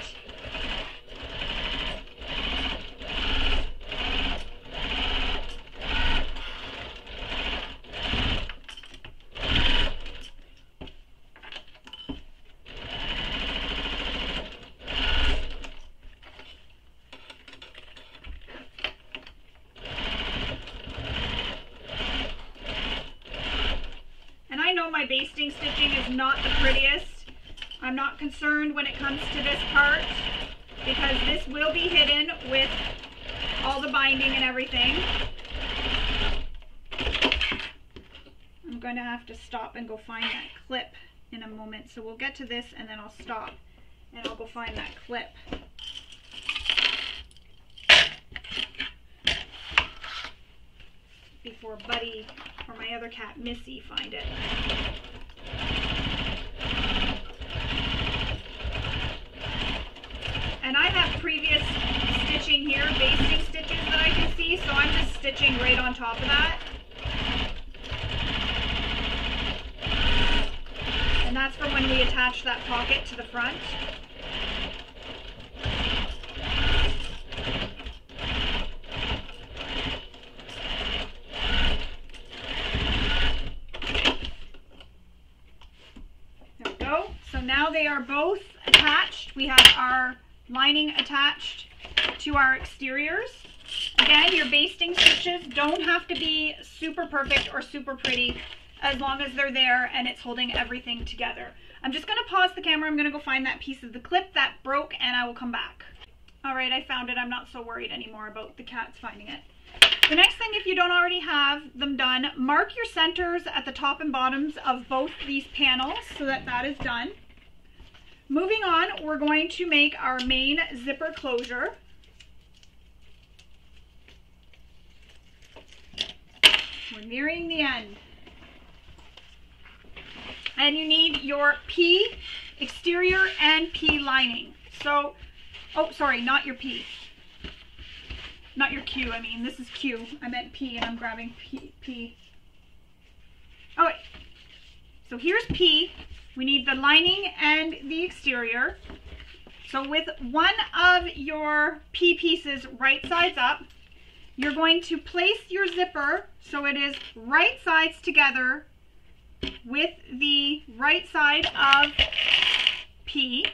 my basting stitching is not the prettiest. I'm not concerned when it comes to this part because this will be hidden with all the binding and everything. I'm going to have to stop and go find that clip in a moment. So we'll get to this and then I'll stop and I'll go find that clip. Before Buddy or my other cat Missy find it. And I have previous stitching here, basting stitches that I can see, so I'm just stitching right on top of that. For when we attach that pocket to the front. There we go. So now they are both attached. We have our lining attached to our exteriors. Again, your basting stitches don't have to be super perfect or super pretty as long as they're there and it's holding everything together. I'm just to pause the camera. I'm to go find that piece of the clip that broke and I will come back. All right, I found it. I'm not so worried anymore about the cats finding it. The next thing, if you don't already have them done, mark your centers at the top and bottoms of both these panels so that that is done. Moving on, we're going to make our main zipper closure. We're nearing the end. And you need your P exterior and P lining. So, oh, sorry, not your P. Not your Q, I mean, this is Q. I meant P and I'm grabbing P. P. Oh, wait. So here's P. We need the lining and the exterior. So with one of your P pieces right sides up, you're going to place your zipper so it is right sides together with the right side of P.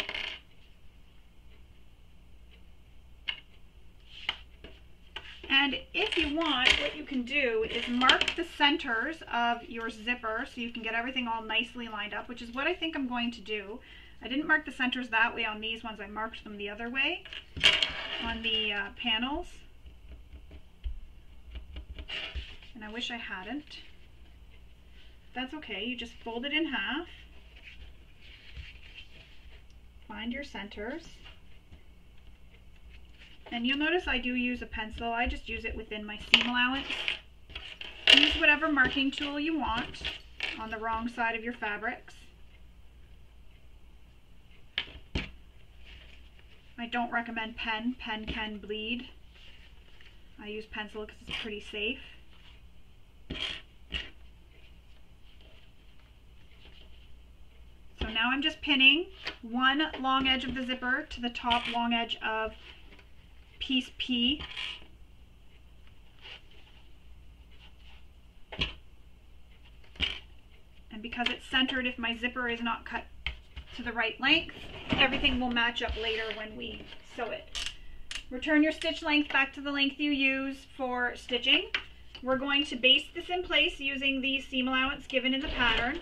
And if you want, what you can do is mark the centers of your zipper so you can get everything all nicely lined up, which is what I think I'm going to do. I didn't mark the centers that way on these ones. I marked them the other way on the uh, panels. And I wish I hadn't. That's okay. You just fold it in half. Find your centers. And you'll notice I do use a pencil. I just use it within my seam allowance. Use whatever marking tool you want on the wrong side of your fabrics. I don't recommend pen. Pen can bleed. I use pencil because it's pretty safe. So now I'm just pinning one long edge of the zipper to the top long edge of piece P. And because it's centered, if my zipper is not cut to the right length, everything will match up later when we sew it. Return your stitch length back to the length you use for stitching. We're going to baste this in place using the seam allowance given in the pattern.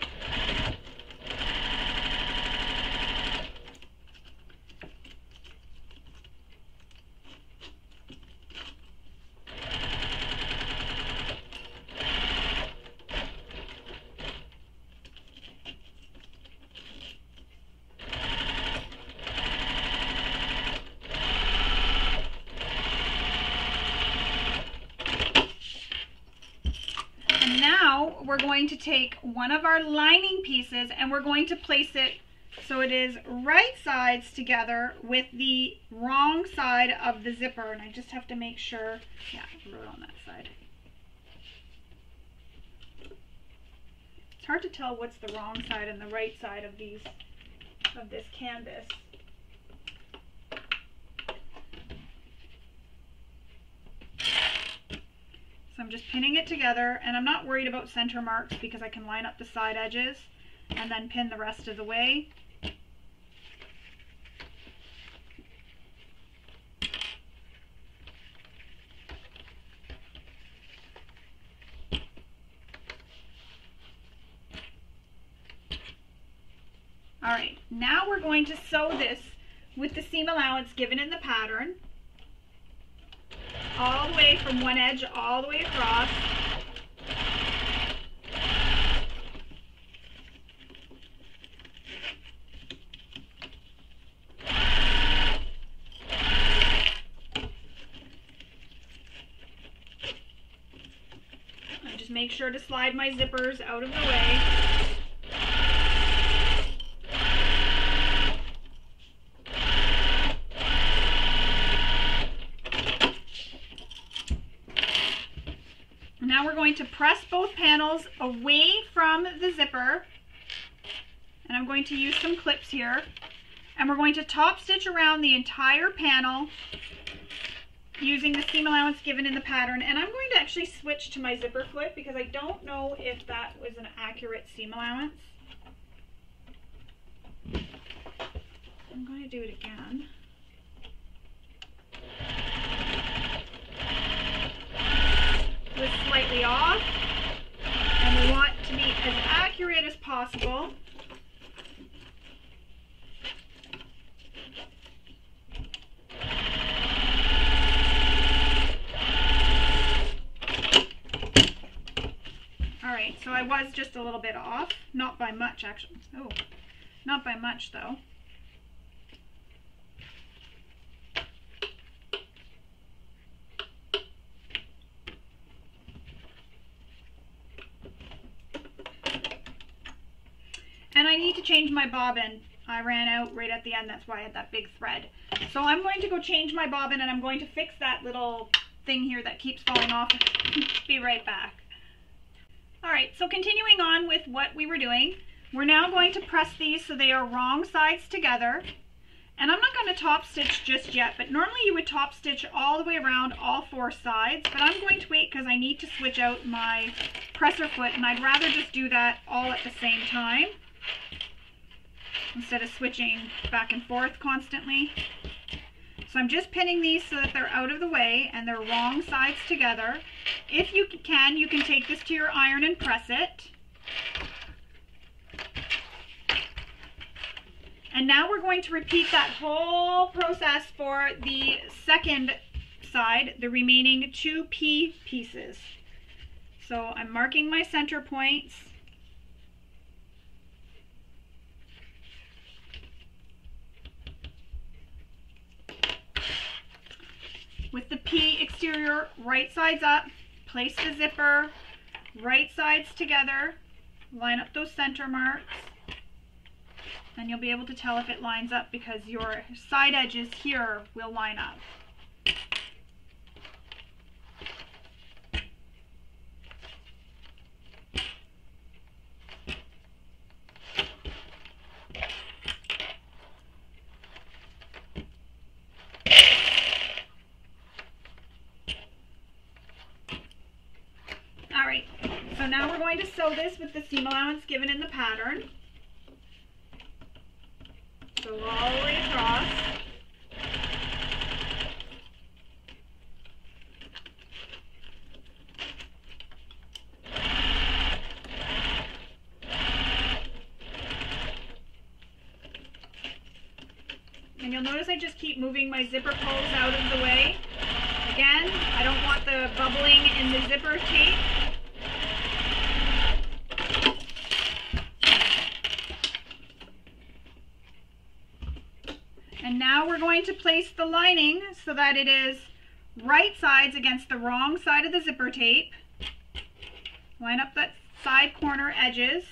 we're going to take one of our lining pieces and we're going to place it So it is right sides together with the wrong side of the zipper. And I just have to make sure, yeah, I wrote on that side. It's hard to tell what's the wrong side and the right side of these, of this canvas. So I'm just pinning it together and I'm not worried about center marks because I can line up the side edges and then pin the rest of the way. Alright, now we're going to sew this with the seam allowance given in the pattern all the way from one edge all the way across. just make sure to slide my zippers out of the way. Going to press both panels away from the zipper. And I'm going to use some clips here. And we're going to top stitch around the entire panel using the seam allowance given in the pattern. And I'm going to actually switch to my zipper clip because I don't know if that was an accurate seam allowance. I'm going to do it again. Was slightly off. And we want to be as accurate as possible. Alright, so I was just a little bit off. Not by much, actually. Oh, not by much, though. And I need to change my bobbin. I ran out right at the end, that's why I had that big thread. So I'm going to go change my bobbin and I'm going to fix that little thing here that keeps falling off. Be right back. Alright, so continuing on with what we were doing, we're now going to press these so they are wrong sides together. And I'm not going to top stitch just yet, but normally you would top stitch all the way around all four sides, but I'm going to wait because I need to switch out my presser foot and I'd rather just do that all at the same time instead of switching back and forth constantly. So I'm just pinning these so that they're out of the way and they're wrong sides together. If you can, you can take this to your iron and press it. And now we're going to repeat that whole process for the second side, the remaining two P pieces. So I'm marking my center points with the P exterior right sides up, place the zipper, right sides together, line up those center marks, and you'll be able to tell if it lines up because your side edges here will line up. going to sew this with the seam allowance given in the pattern. So all the way across. And you'll notice I just keep moving my zipper pulls out of the way. Again, I don't want the bubbling in the zipper tape. going to place the lining so that it is right sides against the wrong side of the zipper tape. Line up that side corner edges.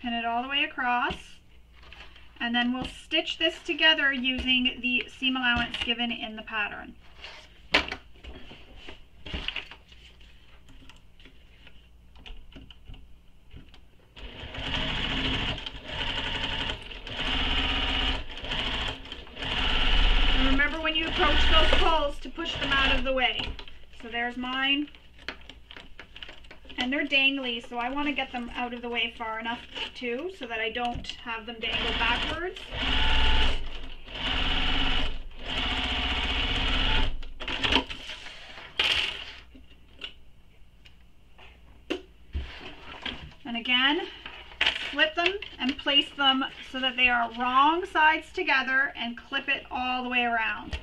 Pin it all the way across. And then we'll stitch this together using the seam allowance given in the pattern. The way. So there's mine. And they're dangly, so I want to get them out of the way far enough too, so that I don't have them dangle backwards. And again, flip them and place them so that they are wrong sides together and clip it all the way around.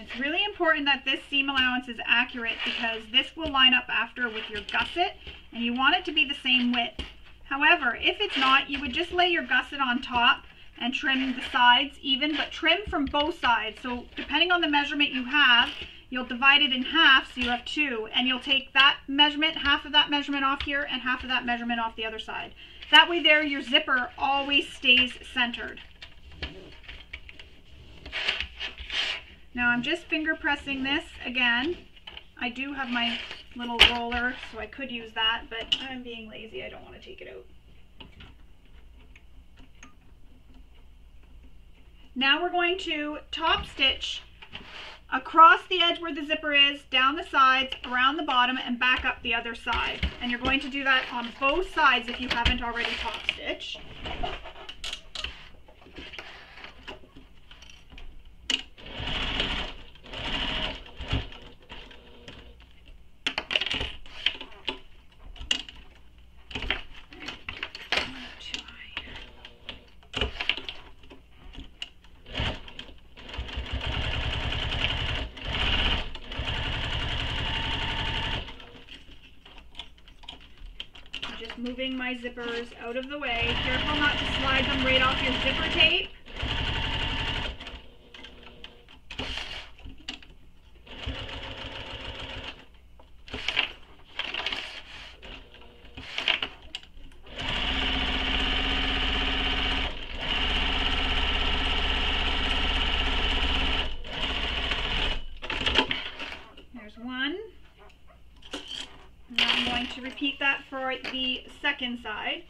It's really important that this seam allowance is accurate because this will line up after with your gusset and you want it to be the same width. However, if it's not, you would just lay your gusset on top and trim the sides even, but trim from both sides. So depending on the measurement you have, you'll divide it in half so you have two, and you'll take that measurement, half of that measurement off here, and half of that measurement off the other side. That way there, your zipper always stays centered. Now I'm just finger pressing this again. I do have my little roller, so I could use that, but I'm being lazy. I don't want to take it out. Now we're going to top stitch across the edge where the zipper is, down the sides, around the bottom, and back up the other side. And you're going to do that on both sides if you haven't already top stitched. moving my zippers out of the way. Careful not to slide them right off your zipper tape. the second side.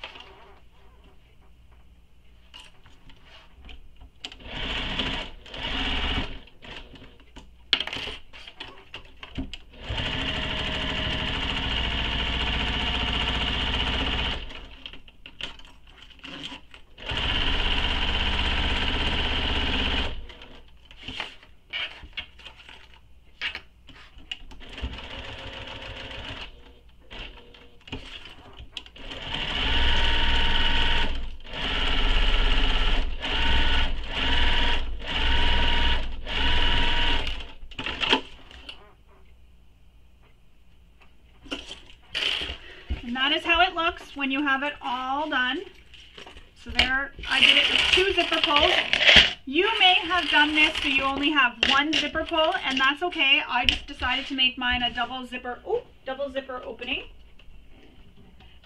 When you have it all done. So there, I did it with two zipper pulls. You may have done this so you only have one zipper pull, and that's okay. I just decided to make mine a double zipper, oh, double zipper opening.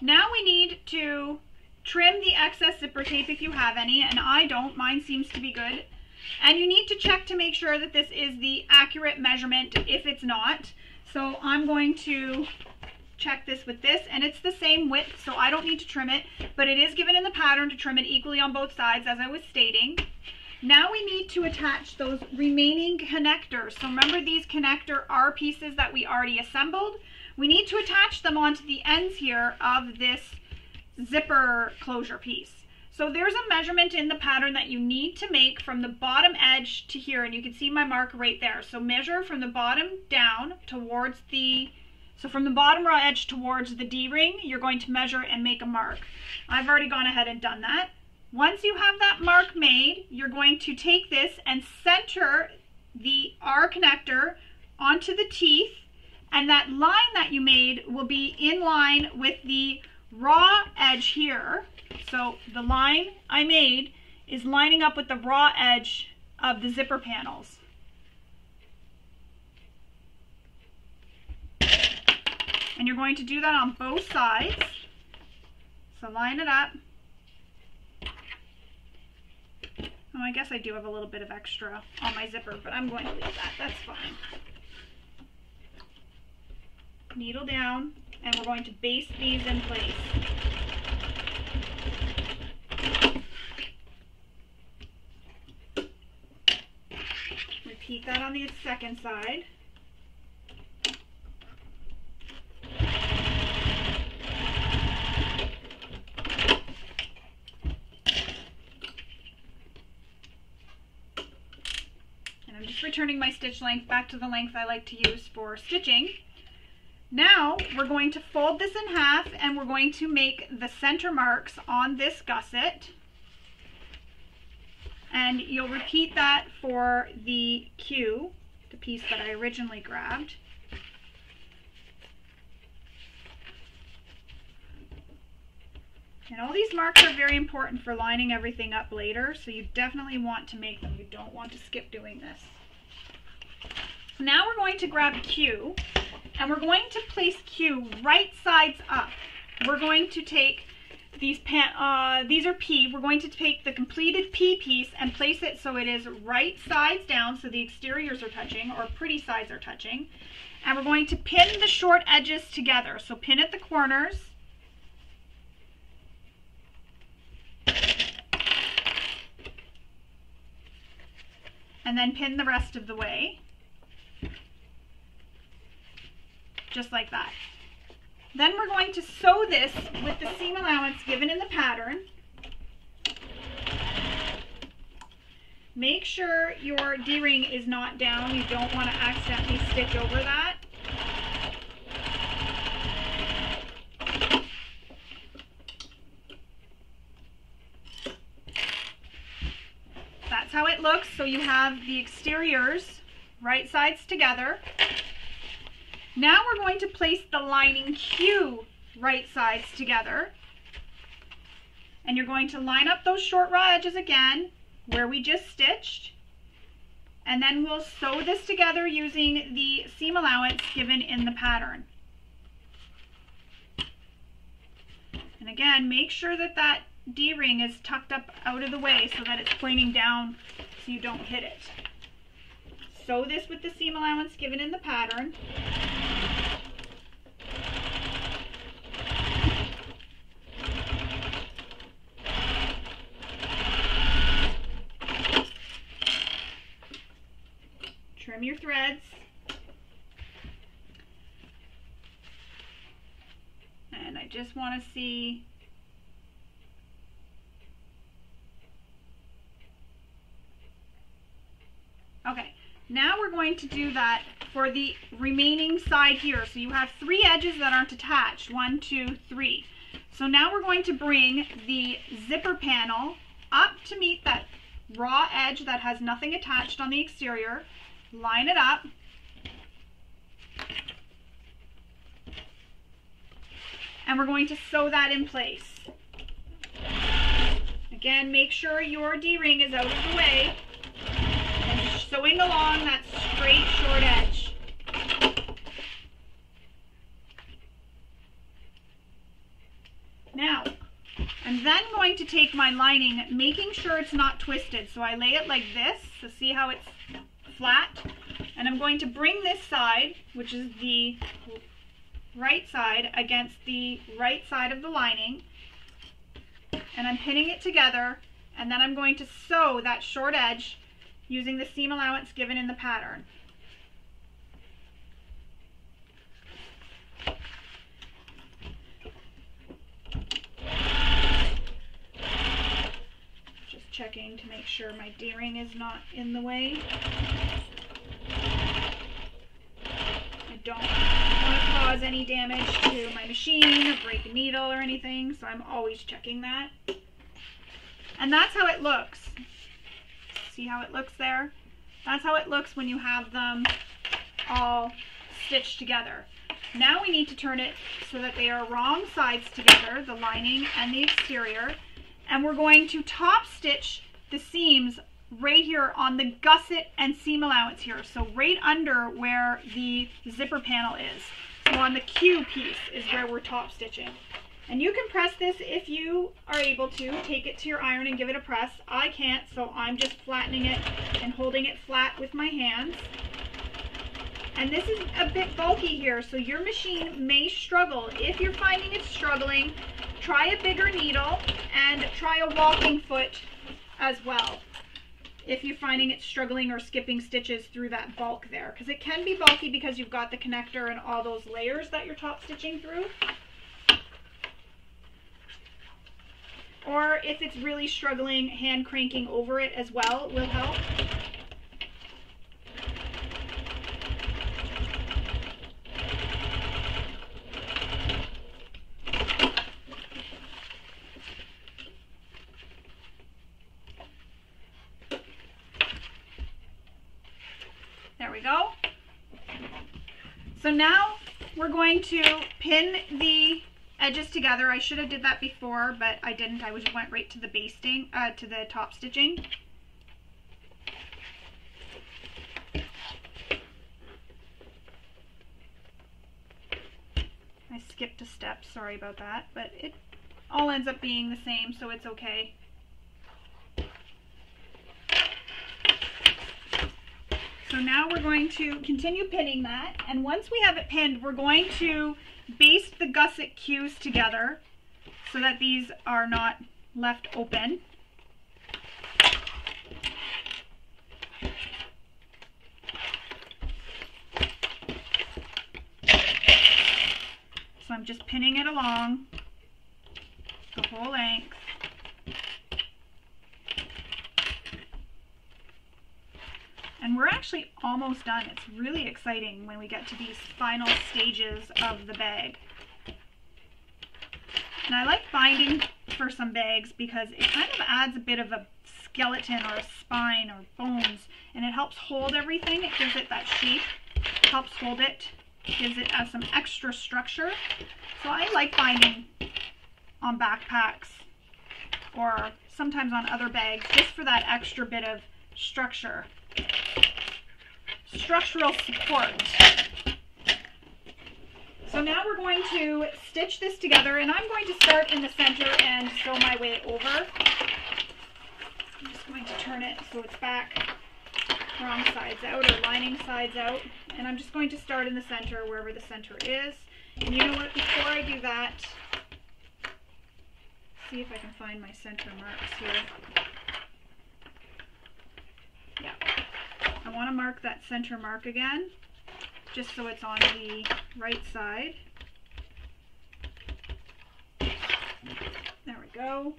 Now we need to trim the excess zipper tape if you have any, and I don't. Mine seems to be good. And you need to check to make sure that this is the accurate measurement if it's not. So I'm going to check this with this and it's the same width so I don't need to trim it but it is given in the pattern to trim it equally on both sides as I was stating. Now we need to attach those remaining connectors. So remember these connector R pieces that we already assembled? We need to attach them onto the ends here of this zipper closure piece. So there's a measurement in the pattern that you need to make from the bottom edge to here and you can see my mark right there. So measure from the bottom down towards the so from the bottom raw edge towards the D-ring, you're going to measure and make a mark. I've already gone ahead and done that. Once you have that mark made, you're going to take this and center the R connector onto the teeth, and that line that you made will be in line with the raw edge here. So the line I made is lining up with the raw edge of the zipper panels. And you're going to do that on both sides. So line it up. Oh, I guess I do have a little bit of extra on my zipper, but I'm going to leave that. That's fine. Needle down, and we're going to baste these in place. Repeat that on the second side. Returning my stitch length back to the length I like to use for stitching. Now we're going to fold this in half and we're going to make the center marks on this gusset. And you'll repeat that for the Q, the piece that I originally grabbed. And all these marks are very important for lining everything up later, so you definitely want to make them. You don't want to skip doing this. Now we're going to grab Q and we're going to place Q right sides up. We're going to take these pan, uh, these are P. We're going to take the completed P piece and place it so it is right sides down so the exteriors are touching or pretty sides are touching. And we're going to pin the short edges together. So pin at the corners. And then pin the rest of the way. Just like that. Then we're going to sew this with the seam allowance given in the pattern. Make sure your D-ring is not down. You don't want to accidentally stitch over that. That's how it looks. So you have the exteriors right sides together. Now we're going to place the lining Q right sides together. And you're going to line up those short raw edges again where we just stitched. And then we'll sew this together using the seam allowance given in the pattern. And again, make sure that that D-ring is tucked up out of the way so that it's pointing down so you don't hit it. Sew this with the seam allowance given in the pattern. Trim your threads. And I just want to see Okay, now we're going to do that for the remaining side here. So you have three edges that aren't attached. One, two, three. So now we're going to bring the zipper panel up to meet that raw edge that has nothing attached on the exterior. Line it up. And we're going to sew that in place. Again, make sure your D-ring is out of the way sewing along that straight short edge. Now, I'm then going to take my lining, making sure it's not twisted. So I lay it like this, so see how it's flat. And I'm going to bring this side, which is the right side, against the right side of the lining. And I'm pinning it together. And then I'm going to sew that short edge using the seam allowance given in the pattern. Just checking to make sure my D-ring is not in the way. I don't want to cause any damage to my machine or break a needle or anything, so I'm always checking that. And that's how it looks. See how it looks there? That's how it looks when you have them all stitched together. Now we need to turn it so that they are wrong sides together, the lining and the exterior. And we're going to top stitch the seams right here on the gusset and seam allowance here. So right under where the zipper panel is. So on the Q piece, is where we're top stitching. And you can press this if you are able to. Take it to your iron and give it a press. I can't, so I'm just flattening it and holding it flat with my hands. And this is a bit bulky here, so your machine may struggle. If you're finding it's struggling, try a bigger needle and try a walking foot as well. If you're finding it struggling or skipping stitches through that bulk there. Because it can be bulky because you've got the connector and all those layers that you're top stitching through. Or if it's really struggling, hand cranking over it as well will help. There we go. So now we're going to pin the edges together. I should have did that before, but I didn't. I just went right to the basting, uh, to the top stitching. I skipped a step, sorry about that, but it all ends up being the same, so it's okay. So now we're going to continue pinning that, and once we have it pinned, we're going to baste the gusset Qs together so that these are not left open. So I'm just pinning it along the whole length. And we're actually almost done. It's really exciting when we get to these final stages of the bag. And I like binding for some bags because it kind of adds a bit of a skeleton or a spine or bones and it helps hold everything. It gives it that shape, helps hold it, gives it uh, some extra structure. So I like binding on backpacks or sometimes on other bags just for that extra bit of structure structural support. So now we're going to stitch this together and I'm going to start in the center and sew my way over. I'm just going to turn it so it's back wrong sides out or lining sides out. And I'm just going to start in the center wherever the center is. And you know what, before I do that, see if I can find my center marks here. I want to mark that center mark again, just so it's on the right side. There we go.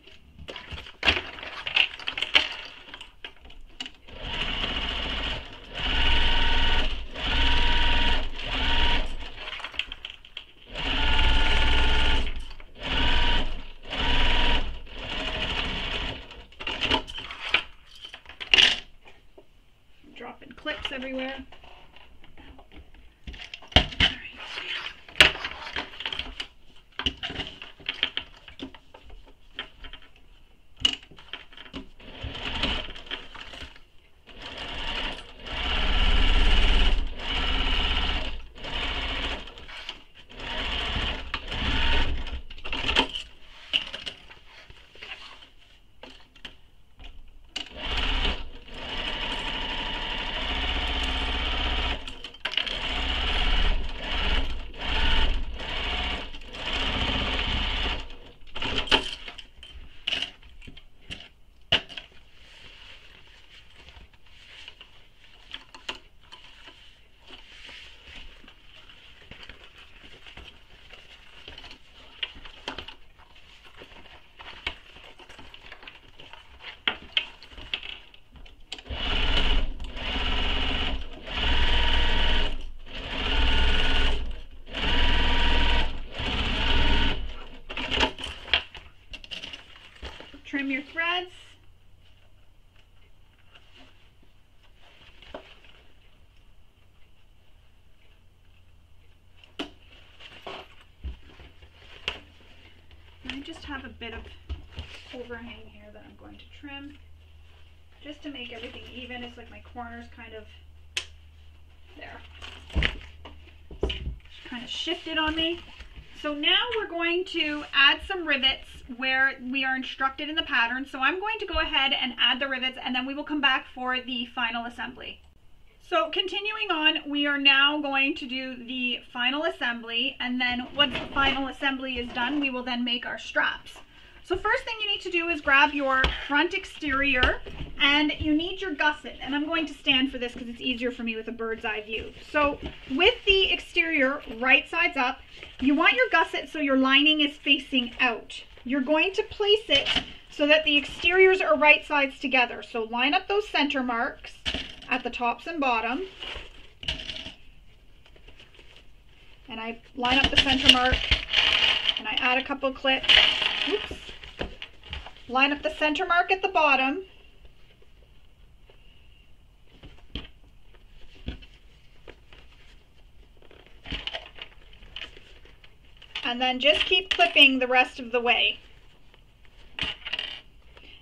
everywhere. trim your threads. I have a bit of overhang here that I'm going to trim just to make everything even. It's like my corners kind of there. Kind of shifted on me. So now we're going to add some rivets where we are instructed in the pattern. So I'm going to go ahead and add the rivets and then we will come back for the final assembly. So continuing on, we are now going to do the final assembly and then once the final assembly is done, we will then make our straps. So first thing you need to do is grab your front exterior and you need your gusset. And I'm going to stand for this because it's easier for me with a bird's eye view. So with the exterior right sides up, you want your gusset so your lining is facing out. You're going to place it so that the exteriors are right sides together. So line up those center marks at the tops and bottom. And I line up the center mark and I add a couple clips. Oops. Line up the center mark at the bottom. And then just keep clipping the rest of the way.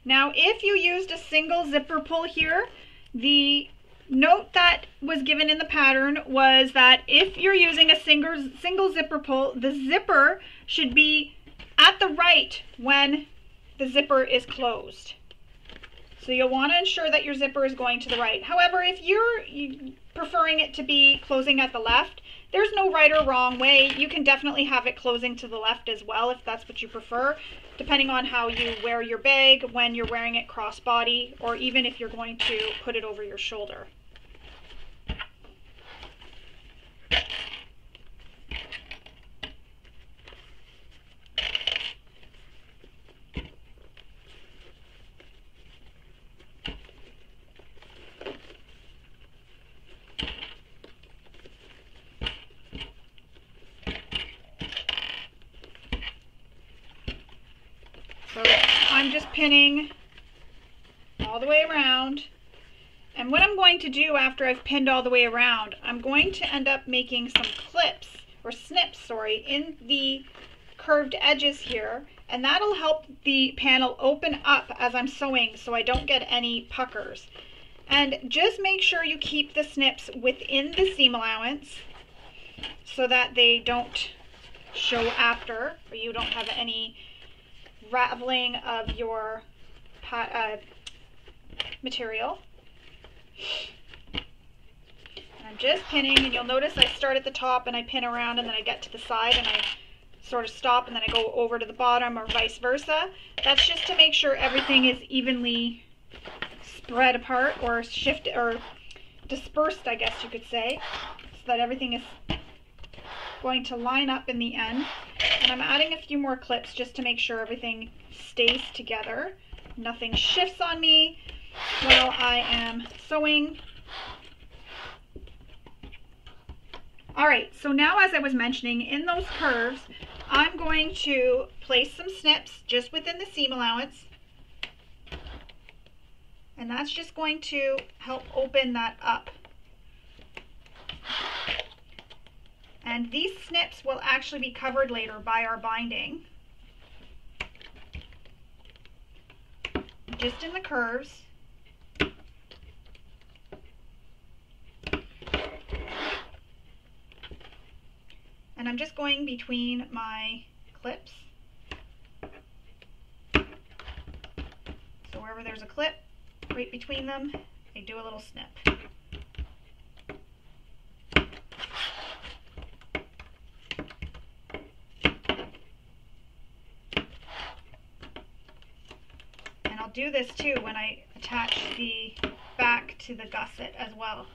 Now, if you used a single zipper pull here, the note that was given in the pattern was that if you're using a single, single zipper pull, the zipper should be at the right when the zipper is closed. So you'll want to ensure that your zipper is going to the right. However, if you're preferring it to be closing at the left, there's no right or wrong way. You can definitely have it closing to the left as well if that's what you prefer, depending on how you wear your bag, when you're wearing it crossbody, or even if you're going to put it over your shoulder. pinning all the way around. And what I'm going to do after I've pinned all the way around, I'm going to end up making some clips, or snips, sorry, in the curved edges here. And that'll help the panel open up as I'm sewing so I don't get any puckers. And just make sure you keep the snips within the seam allowance so that they don't show after, or you don't have any raveling of your uh, material. And I'm just pinning, and you'll notice I start at the top and I pin around and then I get to the side and I sort of stop and then I go over to the bottom or vice versa. That's just to make sure everything is evenly spread apart or shift or dispersed, I guess you could say, so that everything is going to line up in the end. And I'm adding a few more clips just to make sure everything stays together. Nothing shifts on me while I am sewing. All right, so now as I was mentioning, in those curves, I'm going to place some snips just within the seam allowance. And that's just going to help open that up. And these snips will actually be covered later by our binding. Just in the curves. And I'm just going between my clips. So wherever there's a clip, right between them, I do a little snip. And I'll do this too when I attach the back to the gusset as well.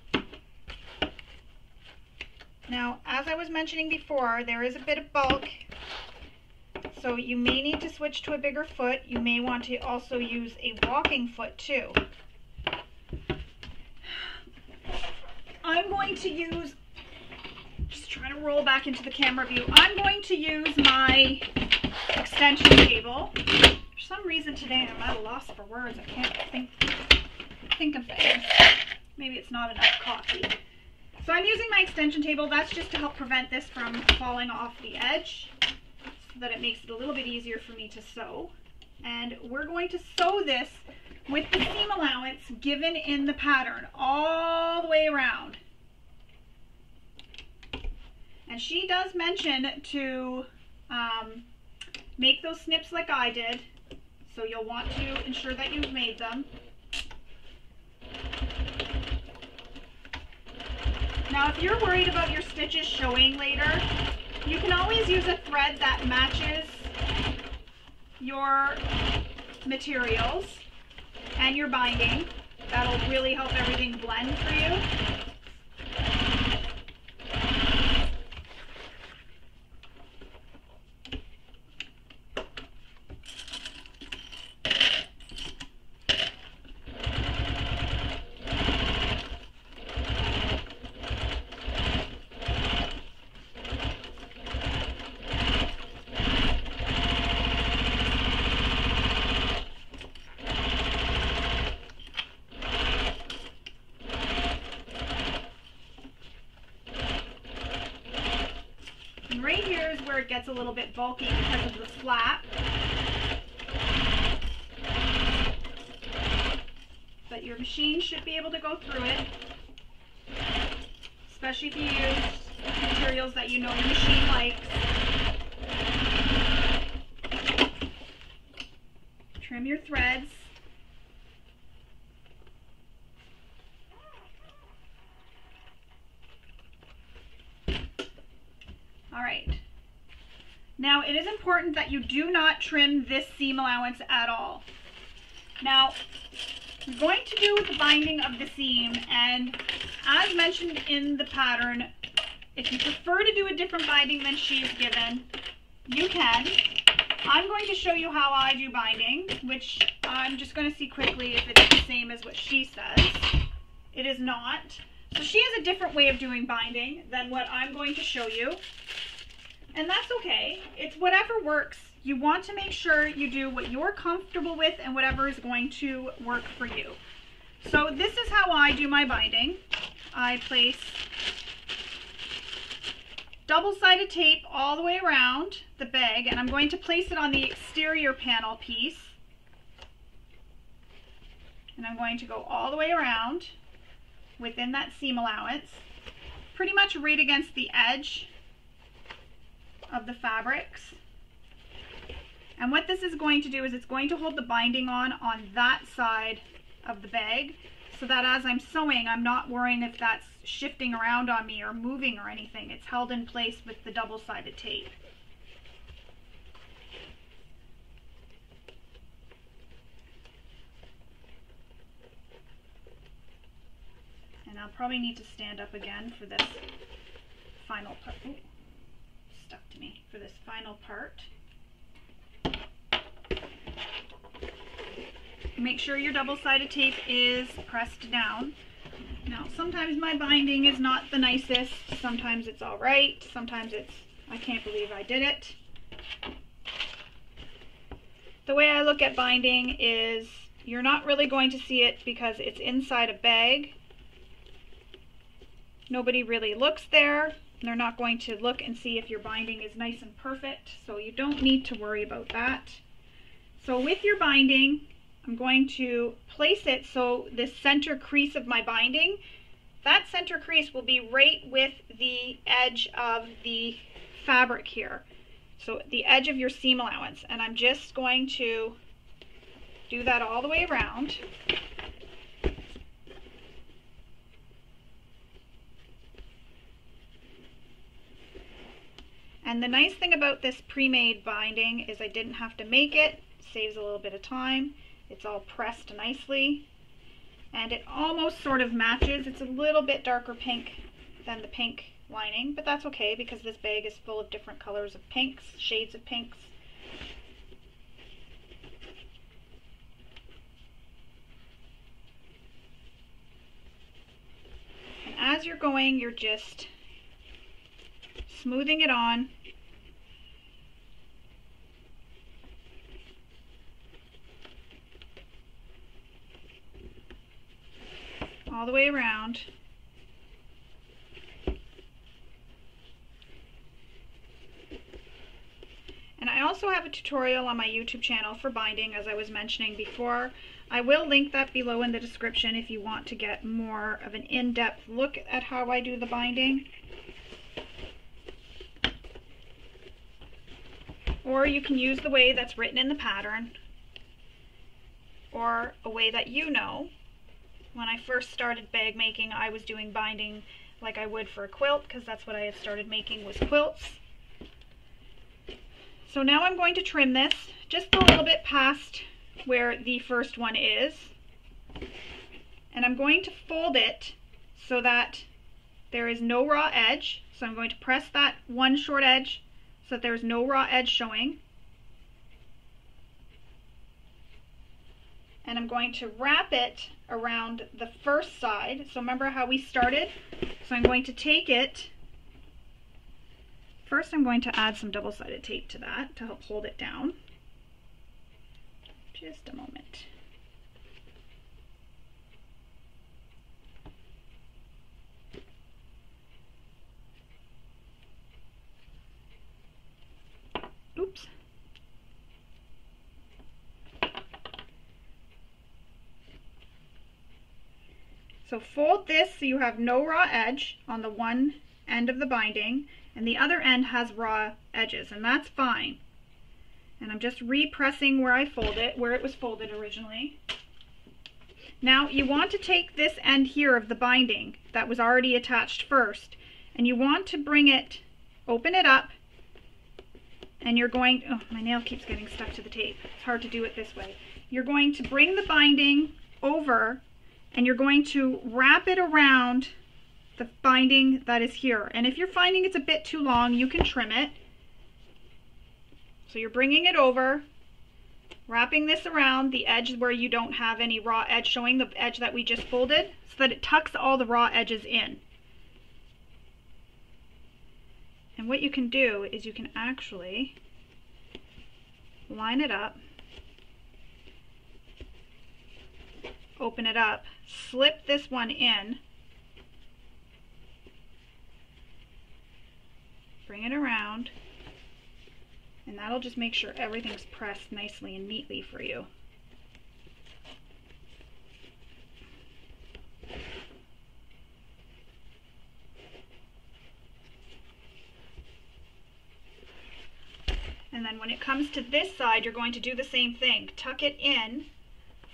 Now, as I was mentioning before, there is a bit of bulk, so you may need to switch to a bigger foot. You may want to also use a walking foot too. I'm going to use, just trying to roll back into the camera view, I'm going to use my extension cable For some reason today I'm at a loss for words. I can't think think of things. Maybe it's not enough coffee. So I'm using my extension table. That's just to help prevent this from falling off the edge so that it makes it a little bit easier for me to sew. And we're going to sew this with the seam allowance given in the pattern all the way around. And she does mention to um, make those snips like I did. So you'll want to ensure that you've made them. Now if you're worried about your stitches showing later, you can always use a thread that matches your materials and your binding. That'll really help everything blend for you. Gets a little bit bulky because of the flap. But your machine should be able to go through it, especially if you use materials that you know your machine likes. Trim your threads. All right. Now it is important that you do not trim this seam allowance at all. Now, I'm going to do the binding of the seam and as mentioned in the pattern, if you prefer to do a different binding than she's given, you can. I'm going to show you how I do binding, which I'm just going to see quickly if it's the same as what she says. It is not. So she has a different way of doing binding than what I'm going to show you. And that's okay. It's whatever works. You want to make sure you do what you're comfortable with and whatever is going to work for you. So this is how I do my binding. I place double-sided tape all the way around the bag and I'm going to place it on the exterior panel piece. And I'm going to go all the way around within that seam allowance, pretty much right against the edge of the fabrics. And what this is going to do is it's going to hold the binding on on that side of the bag so that as I'm sewing, I'm not worrying if that's shifting around on me or moving or anything. It's held in place with the double-sided tape. And I'll probably need to stand up again for this final part stuck to me for this final part. Make sure your double-sided tape is pressed down. Now, sometimes my binding is not the nicest. Sometimes it's all right. Sometimes it's, I can't believe I did it. The way I look at binding is you're not really going to see it because it's inside a bag. Nobody really looks there. They're not going to look and see if your binding is nice and perfect, so you don't need to worry about that. So with your binding, I'm going to place it so the center crease of my binding, that center crease will be right with the edge of the fabric here. So the edge of your seam allowance. And I'm just going to do that all the way around. And the nice thing about this pre-made binding is I didn't have to make it. Saves a little bit of time. It's all pressed nicely. And it almost sort of matches. It's a little bit darker pink than the pink lining, but that's okay because this bag is full of different colors of pinks, shades of pinks. And as you're going, you're just smoothing it on all the way around. And I also have a tutorial on my YouTube channel for binding, as I was mentioning before. I will link that below in the description if you want to get more of an in-depth look at how I do the binding. Or you can use the way that's written in the pattern or a way that you know. When I first started bag making, I was doing binding like I would for a quilt because that's what I had started making was quilts. So now I'm going to trim this just a little bit past where the first one is. And I'm going to fold it so that there is no raw edge. So I'm going to press that one short edge so that there's no raw edge showing. And I'm going to wrap it around the first side. So remember how we started? So I'm going to take it, first I'm going to add some double-sided tape to that to help hold it down. Just a moment. Oops. So fold this so you have no raw edge on the one end of the binding and the other end has raw edges and that's fine. And I'm just repressing where I fold it, where it was folded originally. Now you want to take this end here of the binding that was already attached first and you want to bring it, open it up and you're going, oh my nail keeps getting stuck to the tape. It's hard to do it this way. You're going to bring the binding over and you're going to wrap it around the binding that is here. And if you're finding it's a bit too long, you can trim it. So you're bringing it over, wrapping this around the edge where you don't have any raw edge showing, the edge that we just folded, so that it tucks all the raw edges in. And what you can do is you can actually line it up open it up, slip this one in, bring it around, and that'll just make sure everything's pressed nicely and neatly for you. And then when it comes to this side, you're going to do the same thing. Tuck it in,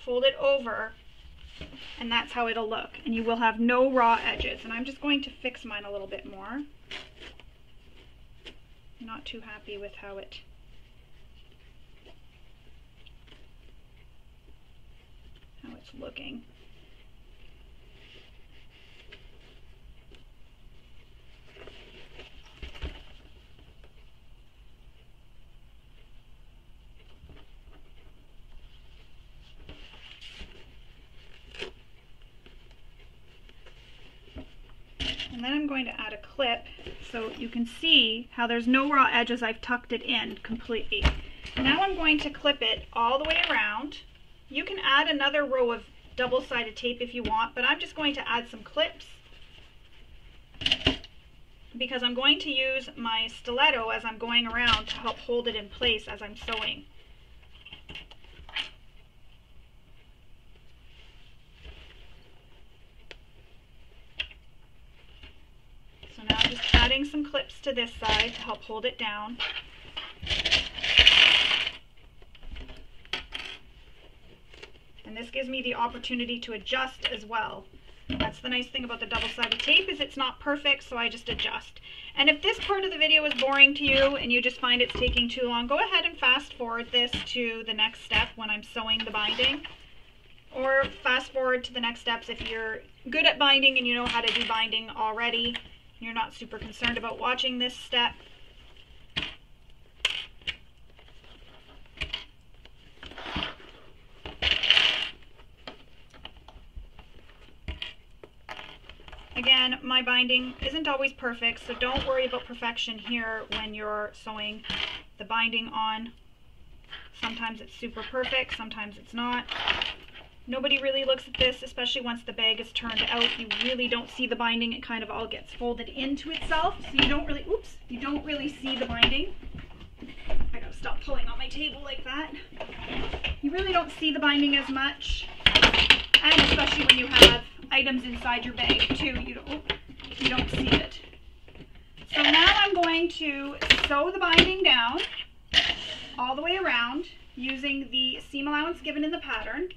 fold it over, and that's how it'll look. And you will have no raw edges. And I'm just going to fix mine a little bit more. I'm not too happy with how it how it's looking. And then I'm going to add a clip so you can see how there's no raw edges. I've tucked it in completely. Now I'm going to clip it all the way around. You can add another row of double-sided tape if you want, but I'm just going to add some clips because I'm going to use my stiletto as I'm going around to help hold it in place as I'm sewing. Adding some clips to this side to help hold it down. And this gives me the opportunity to adjust as well. That's the nice thing about the double-sided tape is it's not perfect, so I just adjust. And if this part of the video is boring to you and you just find it's taking too long, go ahead and fast forward this to the next step when I'm sewing the binding. Or fast forward to the next steps if you're good at binding and you know how to do binding already you're not super concerned about watching this step. Again, my binding isn't always perfect, so don't worry about perfection here when you're sewing the binding on. Sometimes it's super perfect, sometimes it's not. Nobody really looks at this, especially once the bag is turned out. You really don't see the binding. It kind of all gets folded into itself. So you don't really, oops, you don't really see the binding. I gotta stop pulling on my table like that. You really don't see the binding as much. And especially when you have items inside your bag too, you don't, you don't see it. So now I'm going to sew the binding down. all the way around using the seam allowance given in the pattern.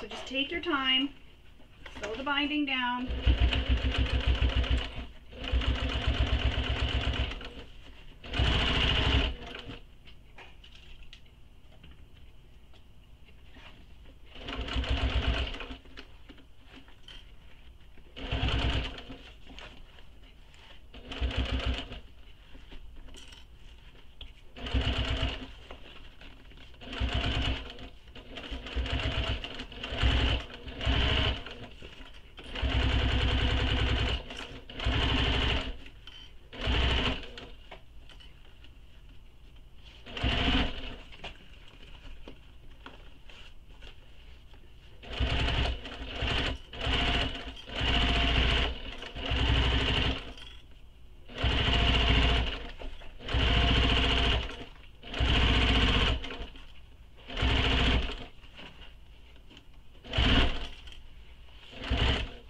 So just take your time, sew the binding down.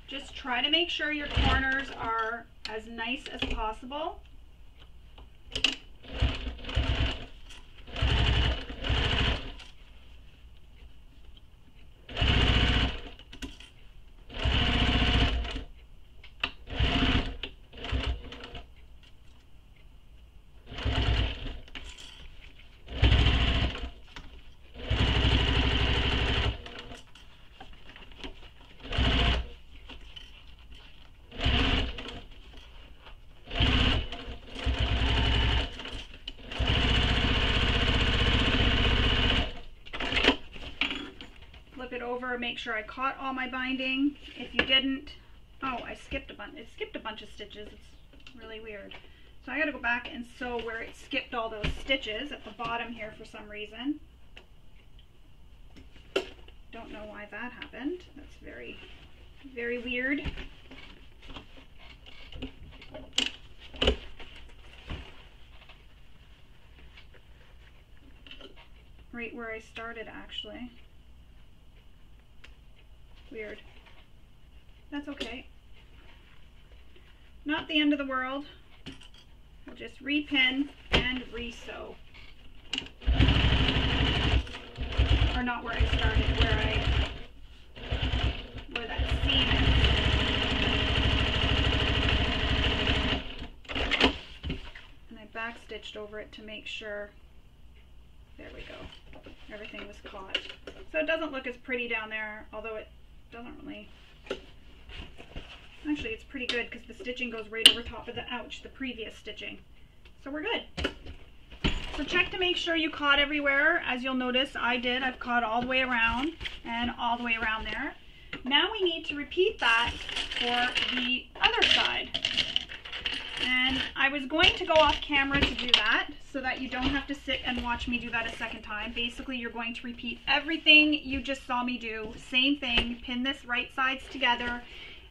Just try to make sure your corners are as nice as possible. Flip it make sure I caught all my binding. If you didn't, oh, I skipped a bunch. It skipped a bunch of stitches. It's really weird. So I gotta go back and sew where it skipped all those stitches at the bottom here for some reason. Don't know why that happened. That's very, very weird. Right where I started actually. Weird. That's okay. Not the end of the world. We'll just repin and resew. Or not where I started, where I where that seam is. And I backstitched over it to make sure there we go. Everything was caught. So it doesn't look as pretty down there, although it doesn't really. Actually it's pretty good because the stitching goes right over top of the ouch the previous stitching. So we're good. So check to make sure you caught everywhere. As you'll notice I did. I've caught all the way around and all the way around there. Now we need to repeat that for the other side and I was going to go off camera to do that so that you don't have to sit and watch me do that a second time. Basically, you're going to repeat everything you just saw me do. Same thing, pin this right sides together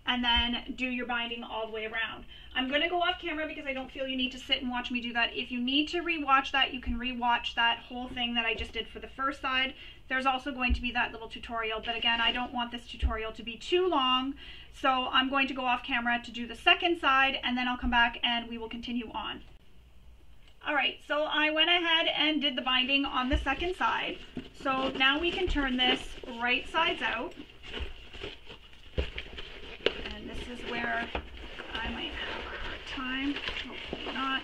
and then do your binding all the way around. I'm going to go off camera because I don't feel you need to sit and watch me do that. If you need to rewatch that, you can rewatch that whole thing that I just did for the first side. There's also going to be that little tutorial, but again, I don't want this tutorial to be too long, so I'm going to go off camera to do the second side, and then I'll come back and we will continue on. Alright, so I went ahead and did the binding on the second side. So now we can turn this right sides out. And this is where I might have a hard time, hopefully not.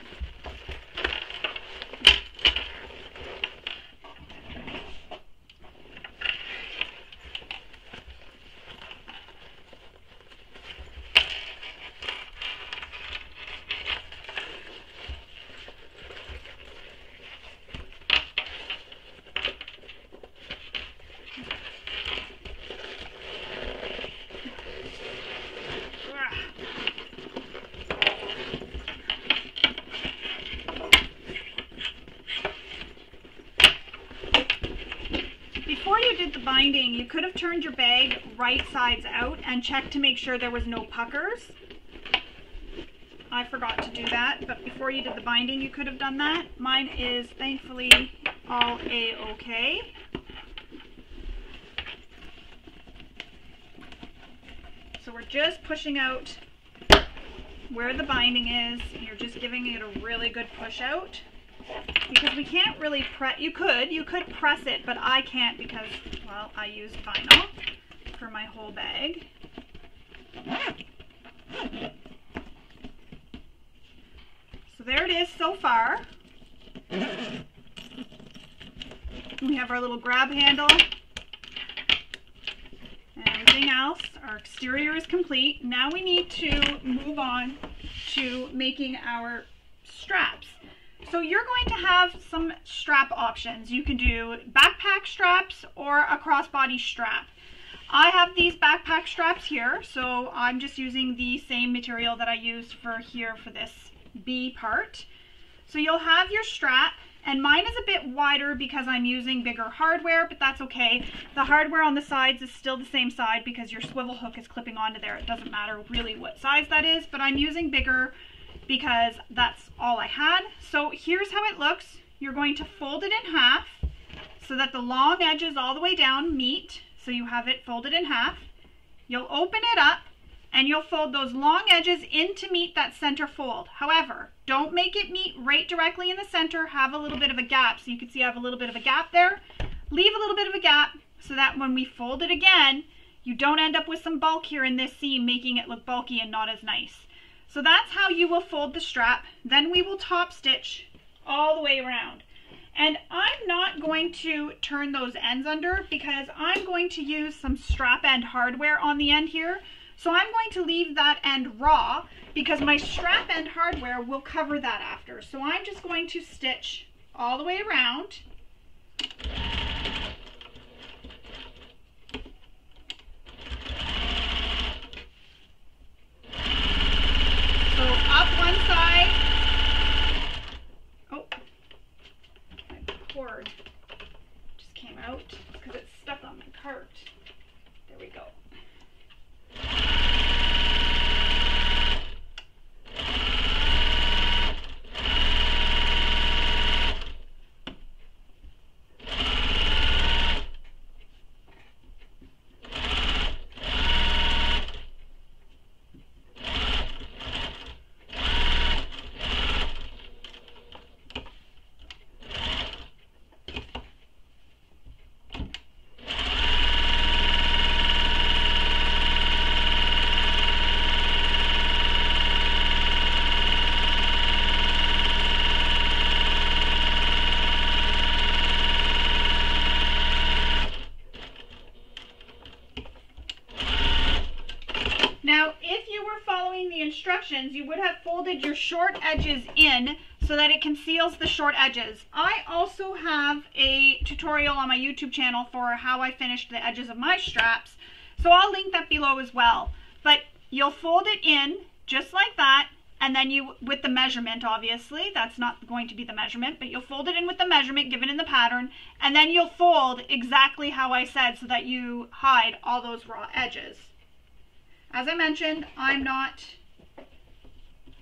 Before you did the binding, you could have turned your bag right sides out and check to make sure there was no puckers. I forgot to do that, but before you did the binding, you could have done that. Mine is thankfully all a-okay. So we're just pushing out where the binding is. You're just giving it a really good push out because we can't really press, you could, you could press it, but I can't because, well, I use vinyl my whole bag. So there it is so far. We have our little grab handle and everything else. Our exterior is complete. Now we need to move on to making our straps. So you're going to have some strap options. You can do backpack straps or a crossbody strap. I have these backpack straps here, so I'm just using the same material that I used for here for this B part. So you'll have your strap, and mine is a bit wider because I'm using bigger hardware, but that's okay. The hardware on the sides is still the same side because your swivel hook is clipping onto there. It doesn't matter really what size that is, but I'm using bigger because that's all I had. So here's how it looks. You're going to fold it in half so that the long edges all the way down meet. So you have it folded in half. You'll open it up and you'll fold those long edges in to meet that center fold. However, don't make it meet right directly in the center. Have a little bit of a gap. So you can see I have a little bit of a gap there. Leave a little bit of a gap so that when we fold it again, you don't end up with some bulk here in this seam, making it look bulky and not as nice. So that's how you will fold the strap. Then we will top stitch all the way around. And I'm not going to turn those ends under because I'm going to use some strap end hardware on the end here. So I'm going to leave that end raw because my strap end hardware will cover that after. So I'm just going to stitch all the way around. instructions, you would have your short edges in so that it conceals the short edges. I also have a tutorial on my YouTube channel for how I finished the edges of my straps, so I'll link that below as well. But you'll fold it in just like that, and then you, with the measurement obviously, that's not going to be the measurement, but you'll fold it in with the measurement given in the pattern, and then you'll fold exactly how I said so that you hide all those raw edges. As I mentioned, I'm not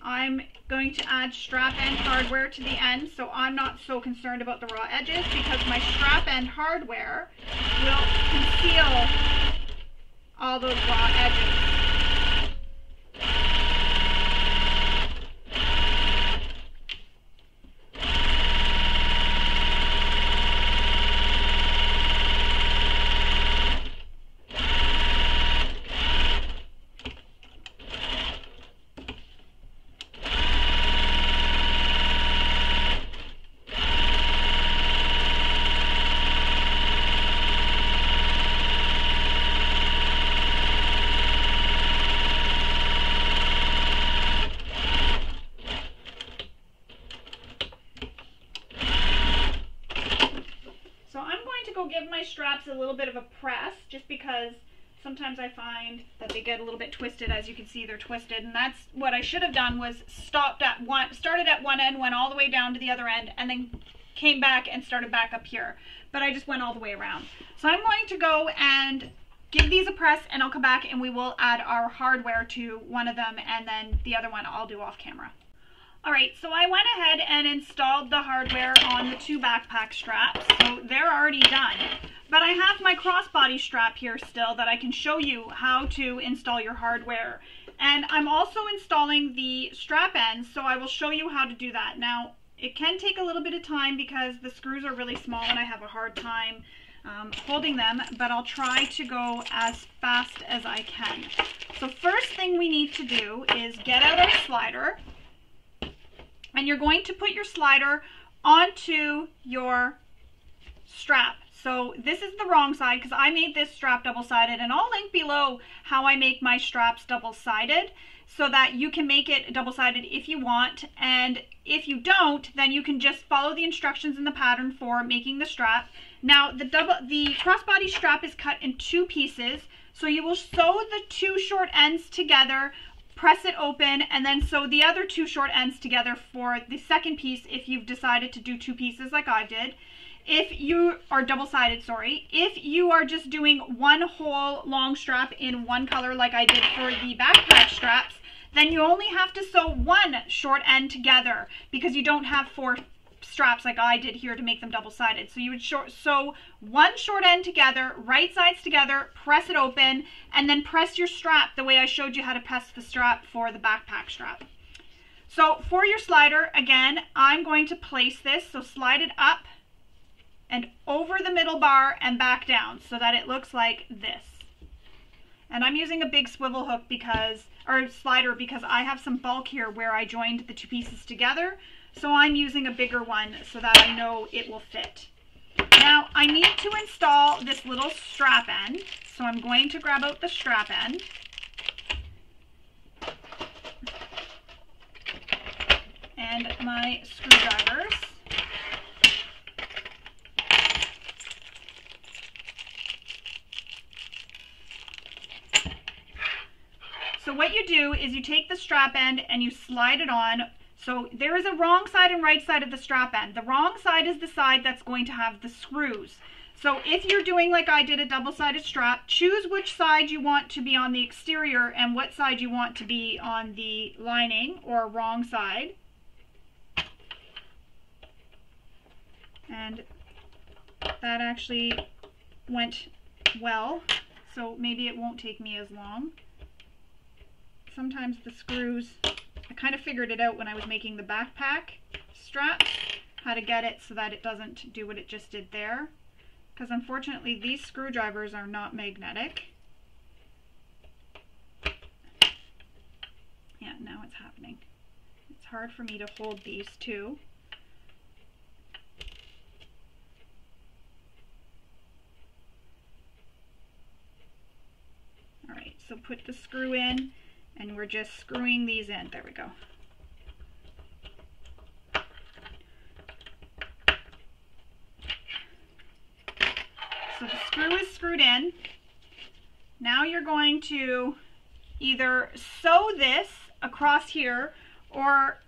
I'm going to add strap end hardware to the end, so I'm not so concerned about the raw edges because my strap end hardware will conceal all those raw edges. give my straps a little bit of a press just because sometimes I find that they get a little bit twisted. As you can see, they're twisted. And that's what I should have done was stopped at one, started at one end, went all the way down to the other end, and then came back and started back up here. But I just went all the way around. So I'm going to go and give these a press and I'll come back and we will add our hardware to one of them and then the other one I'll do off camera. All right, so I went ahead and installed the hardware on the two backpack straps, so they're already done. But I have my crossbody strap here still that I can show you how to install your hardware. And I'm also installing the strap ends, so I will show you how to do that. Now, it can take a little bit of time because the screws are really small and I have a hard time um, holding them, but I'll try to go as fast as I can. So first thing we need to do is get out our slider and you're going to put your slider onto your strap. So this is the wrong side because I made this strap double-sided and I'll link below how I make my straps double-sided so that you can make it double-sided if you want and if you don't then you can just follow the instructions in the pattern for making the strap. Now the double the crossbody strap is cut in two pieces so you will sew the two short ends together press it open, and then sew the other two short ends together for the second piece if you've decided to do two pieces like I did. If you are double-sided, sorry. If you are just doing one whole long strap in one color like I did for the backpack straps, then you only have to sew one short end together because you don't have four straps like I did here to make them double-sided. So you would short, sew one short end together, right sides together, press it open, and then press your strap the way I showed you how to press the strap for the backpack strap. So for your slider, again, I'm going to place this, so slide it up and over the middle bar and back down so that it looks like this. And I'm using a big swivel hook because, or slider because I have some bulk here where I joined the two pieces together. So I'm using a bigger one so that I know it will fit. Now I need to install this little strap end. So I'm going to grab out the strap end. And my screwdrivers. So what you do is you take the strap end and you slide it on so there is a wrong side and right side of the strap end. The wrong side is the side that's going to have the screws. So if you're doing like I did a double-sided strap, choose which side you want to be on the exterior and what side you want to be on the lining or wrong side. And that actually went well, so maybe it won't take me as long. Sometimes the screws I kind of figured it out when I was making the backpack straps, how to get it so that it doesn't do what it just did there. Because unfortunately these screwdrivers are not magnetic. Yeah, now it's happening. It's hard for me to hold these two. Alright, so put the screw in and we're just screwing these in. There we go. So the screw is screwed in. Now you're going to either sew this across here or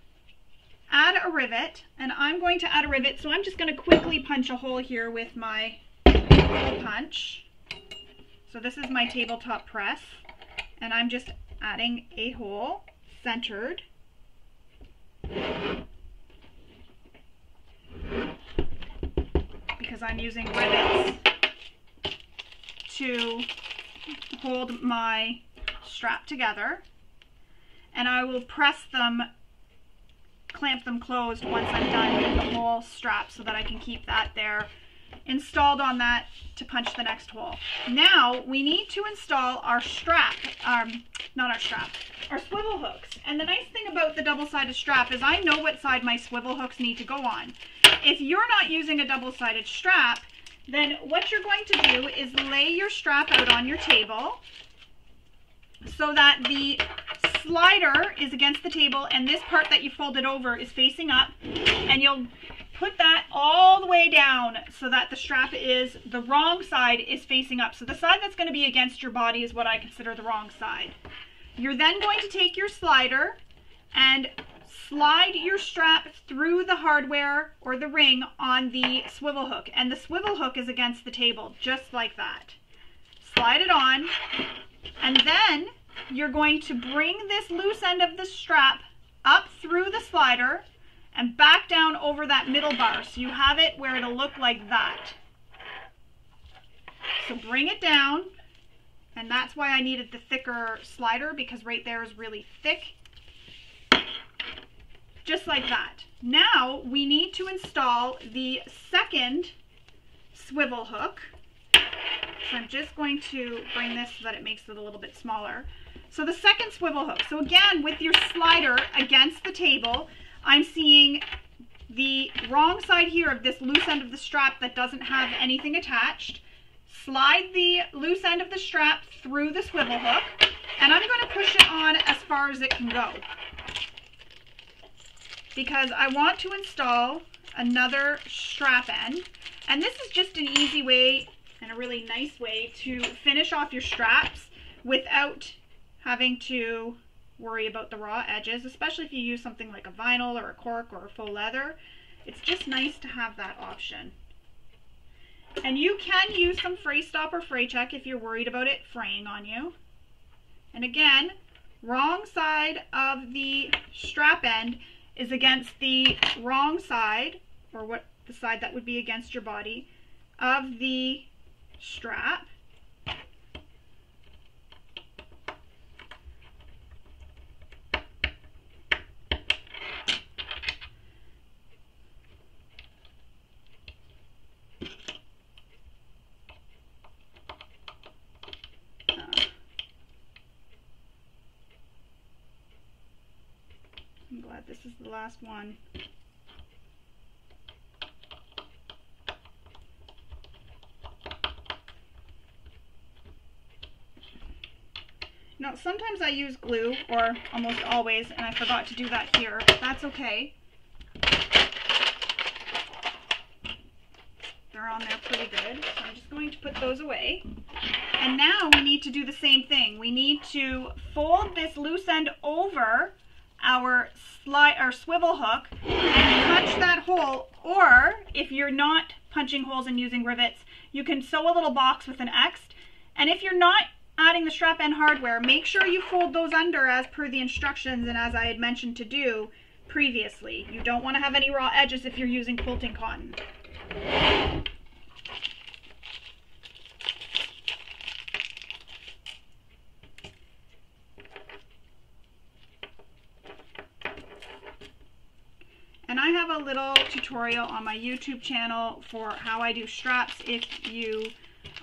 add a rivet and I'm going to add a rivet so I'm just going to quickly punch a hole here with my punch so this is my tabletop press and I'm just adding a hole centered. Because I'm using rivets to hold my strap together. And I will press them, clamp them closed once I'm done with the whole strap so that I can keep that there installed on that to punch the next hole. Now we need to install our strap, um, not our strap, our swivel hooks. And the nice thing about the double-sided strap is I know what side my swivel hooks need to go on. If you're not using a double-sided strap, then what you're going to do is lay your strap out on your table so that the slider is against the table and this part that you folded over is facing up and you'll put that all the way down so that the strap is, the wrong side is facing up. So the side that's going to be against your body is what I consider the wrong side. You're then going to take your slider and slide your strap through the hardware or the ring on the swivel hook. And the swivel hook is against the table, just like that. Slide it on, and then you're going to bring this loose end of the strap up through the slider and back down over that middle bar. So you have it where it'll look like that. So bring it down, and that's why I needed the thicker slider because right there is really thick. Just like that. Now we need to install the second swivel hook. So I'm just going to bring this so that it makes it a little bit smaller. So the second swivel hook. So again, with your slider against the table, I'm seeing the wrong side here of this loose end of the strap that doesn't have anything attached. Slide the loose end of the strap through the swivel hook, and I'm going to push it on as far as it can go. Because I want to install another strap end. And this is just an easy way and a really nice way to finish off your straps without having to worry about the raw edges, especially if you use something like a vinyl or a cork or a faux leather. It's just nice to have that option. And you can use some fray stop or fray check if you're worried about it fraying on you. And again, wrong side of the strap end is against the wrong side, or what the side that would be against your body, of the strap. I'm glad this is the last one. Now, sometimes I use glue, or almost always, and I forgot to do that here. That's okay. They're on there pretty good. So I'm just going to put those away. And now we need to do the same thing. We need to fold this loose end over our slide our swivel hook and punch that hole or if you're not punching holes and using rivets you can sew a little box with an X. And if you're not adding the strap end hardware make sure you fold those under as per the instructions and as I had mentioned to do previously. You don't want to have any raw edges if you're using quilting cotton And I have a little tutorial on my YouTube channel for how I do straps if you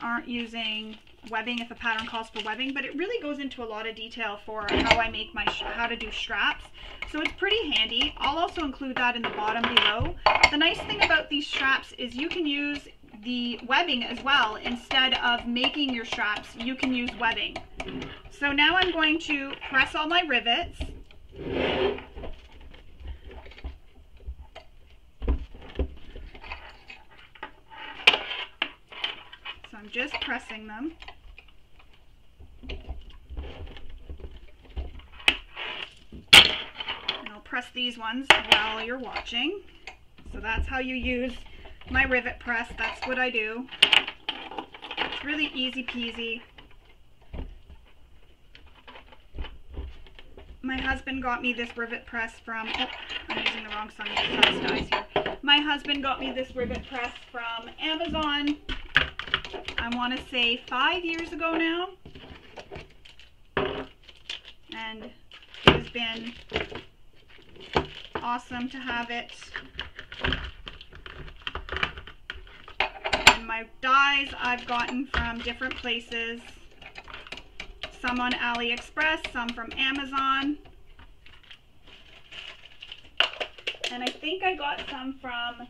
aren't using webbing, if a pattern calls for webbing, but it really goes into a lot of detail for how I make my, how to do straps. So it's pretty handy. I'll also include that in the bottom below. The nice thing about these straps is you can use the webbing as well. Instead of making your straps, you can use webbing. So now I'm going to press all my rivets. I'm just pressing them. And I'll press these ones while you're watching. So that's how you use my rivet press. That's what I do. It's really easy peasy. My husband got me this rivet press from, oh, I'm using the wrong here. My husband got me this rivet press from Amazon. I want to say five years ago now. And it has been awesome to have it. And my dies I've gotten from different places. Some on AliExpress, some from Amazon. And I think I got some from,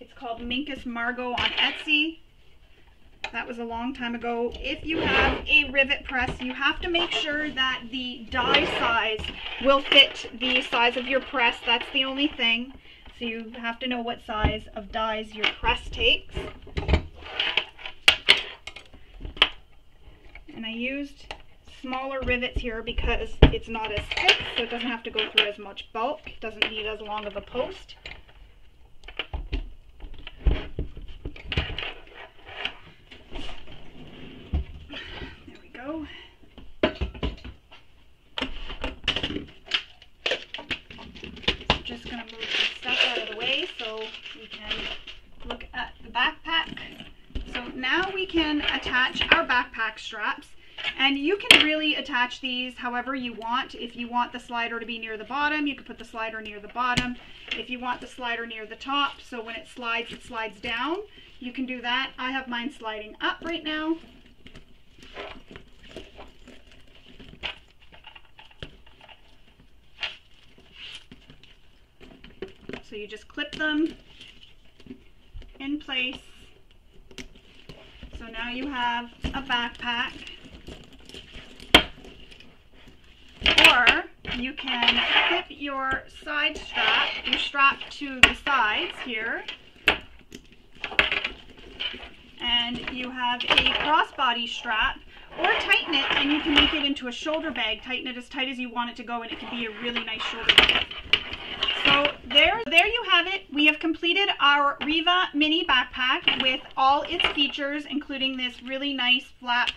it's called Minkus Margot on Etsy. That was a long time ago. If you have a rivet press, you have to make sure that the die size will fit the size of your press. That's the only thing. So you have to know what size of dies your press takes. And I used smaller rivets here because it's not as thick, so it doesn't have to go through as much bulk. It doesn't need as long of a post. So just going to move some stuff out of the way so we can look at the backpack. So now we can attach our backpack straps and you can really attach these however you want. If you want the slider to be near the bottom, you can put the slider near the bottom. If you want the slider near the top, so when it slides, it slides down, you can do that. I have mine sliding up right now. So you just clip them in place. So now you have a backpack. Or you can clip your side strap, your strap to the sides here. And you have a crossbody strap or tighten it and you can make it into a shoulder bag. Tighten it as tight as you want it to go and it can be a really nice shoulder bag. So there, there you have it. We have completed our Riva mini backpack with all its features, including this really nice flap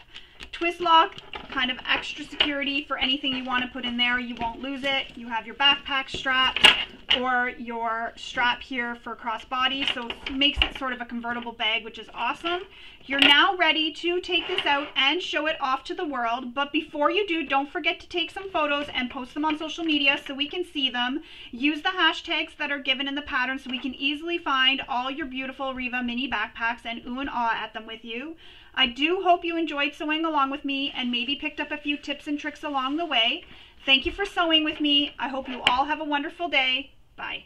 twist lock, kind of extra security for anything you want to put in there. You won't lose it. You have your backpack strap or your strap here for crossbody. So it makes it sort of a convertible bag, which is awesome. You're now ready to take this out and show it off to the world. But before you do, don't forget to take some photos and post them on social media so we can see them. Use the hashtags that are given in the pattern so we can easily find all your beautiful Riva mini backpacks and ooh and ah at them with you. I do hope you enjoyed sewing along with me and maybe picked up a few tips and tricks along the way. Thank you for sewing with me. I hope you all have a wonderful day. Bye.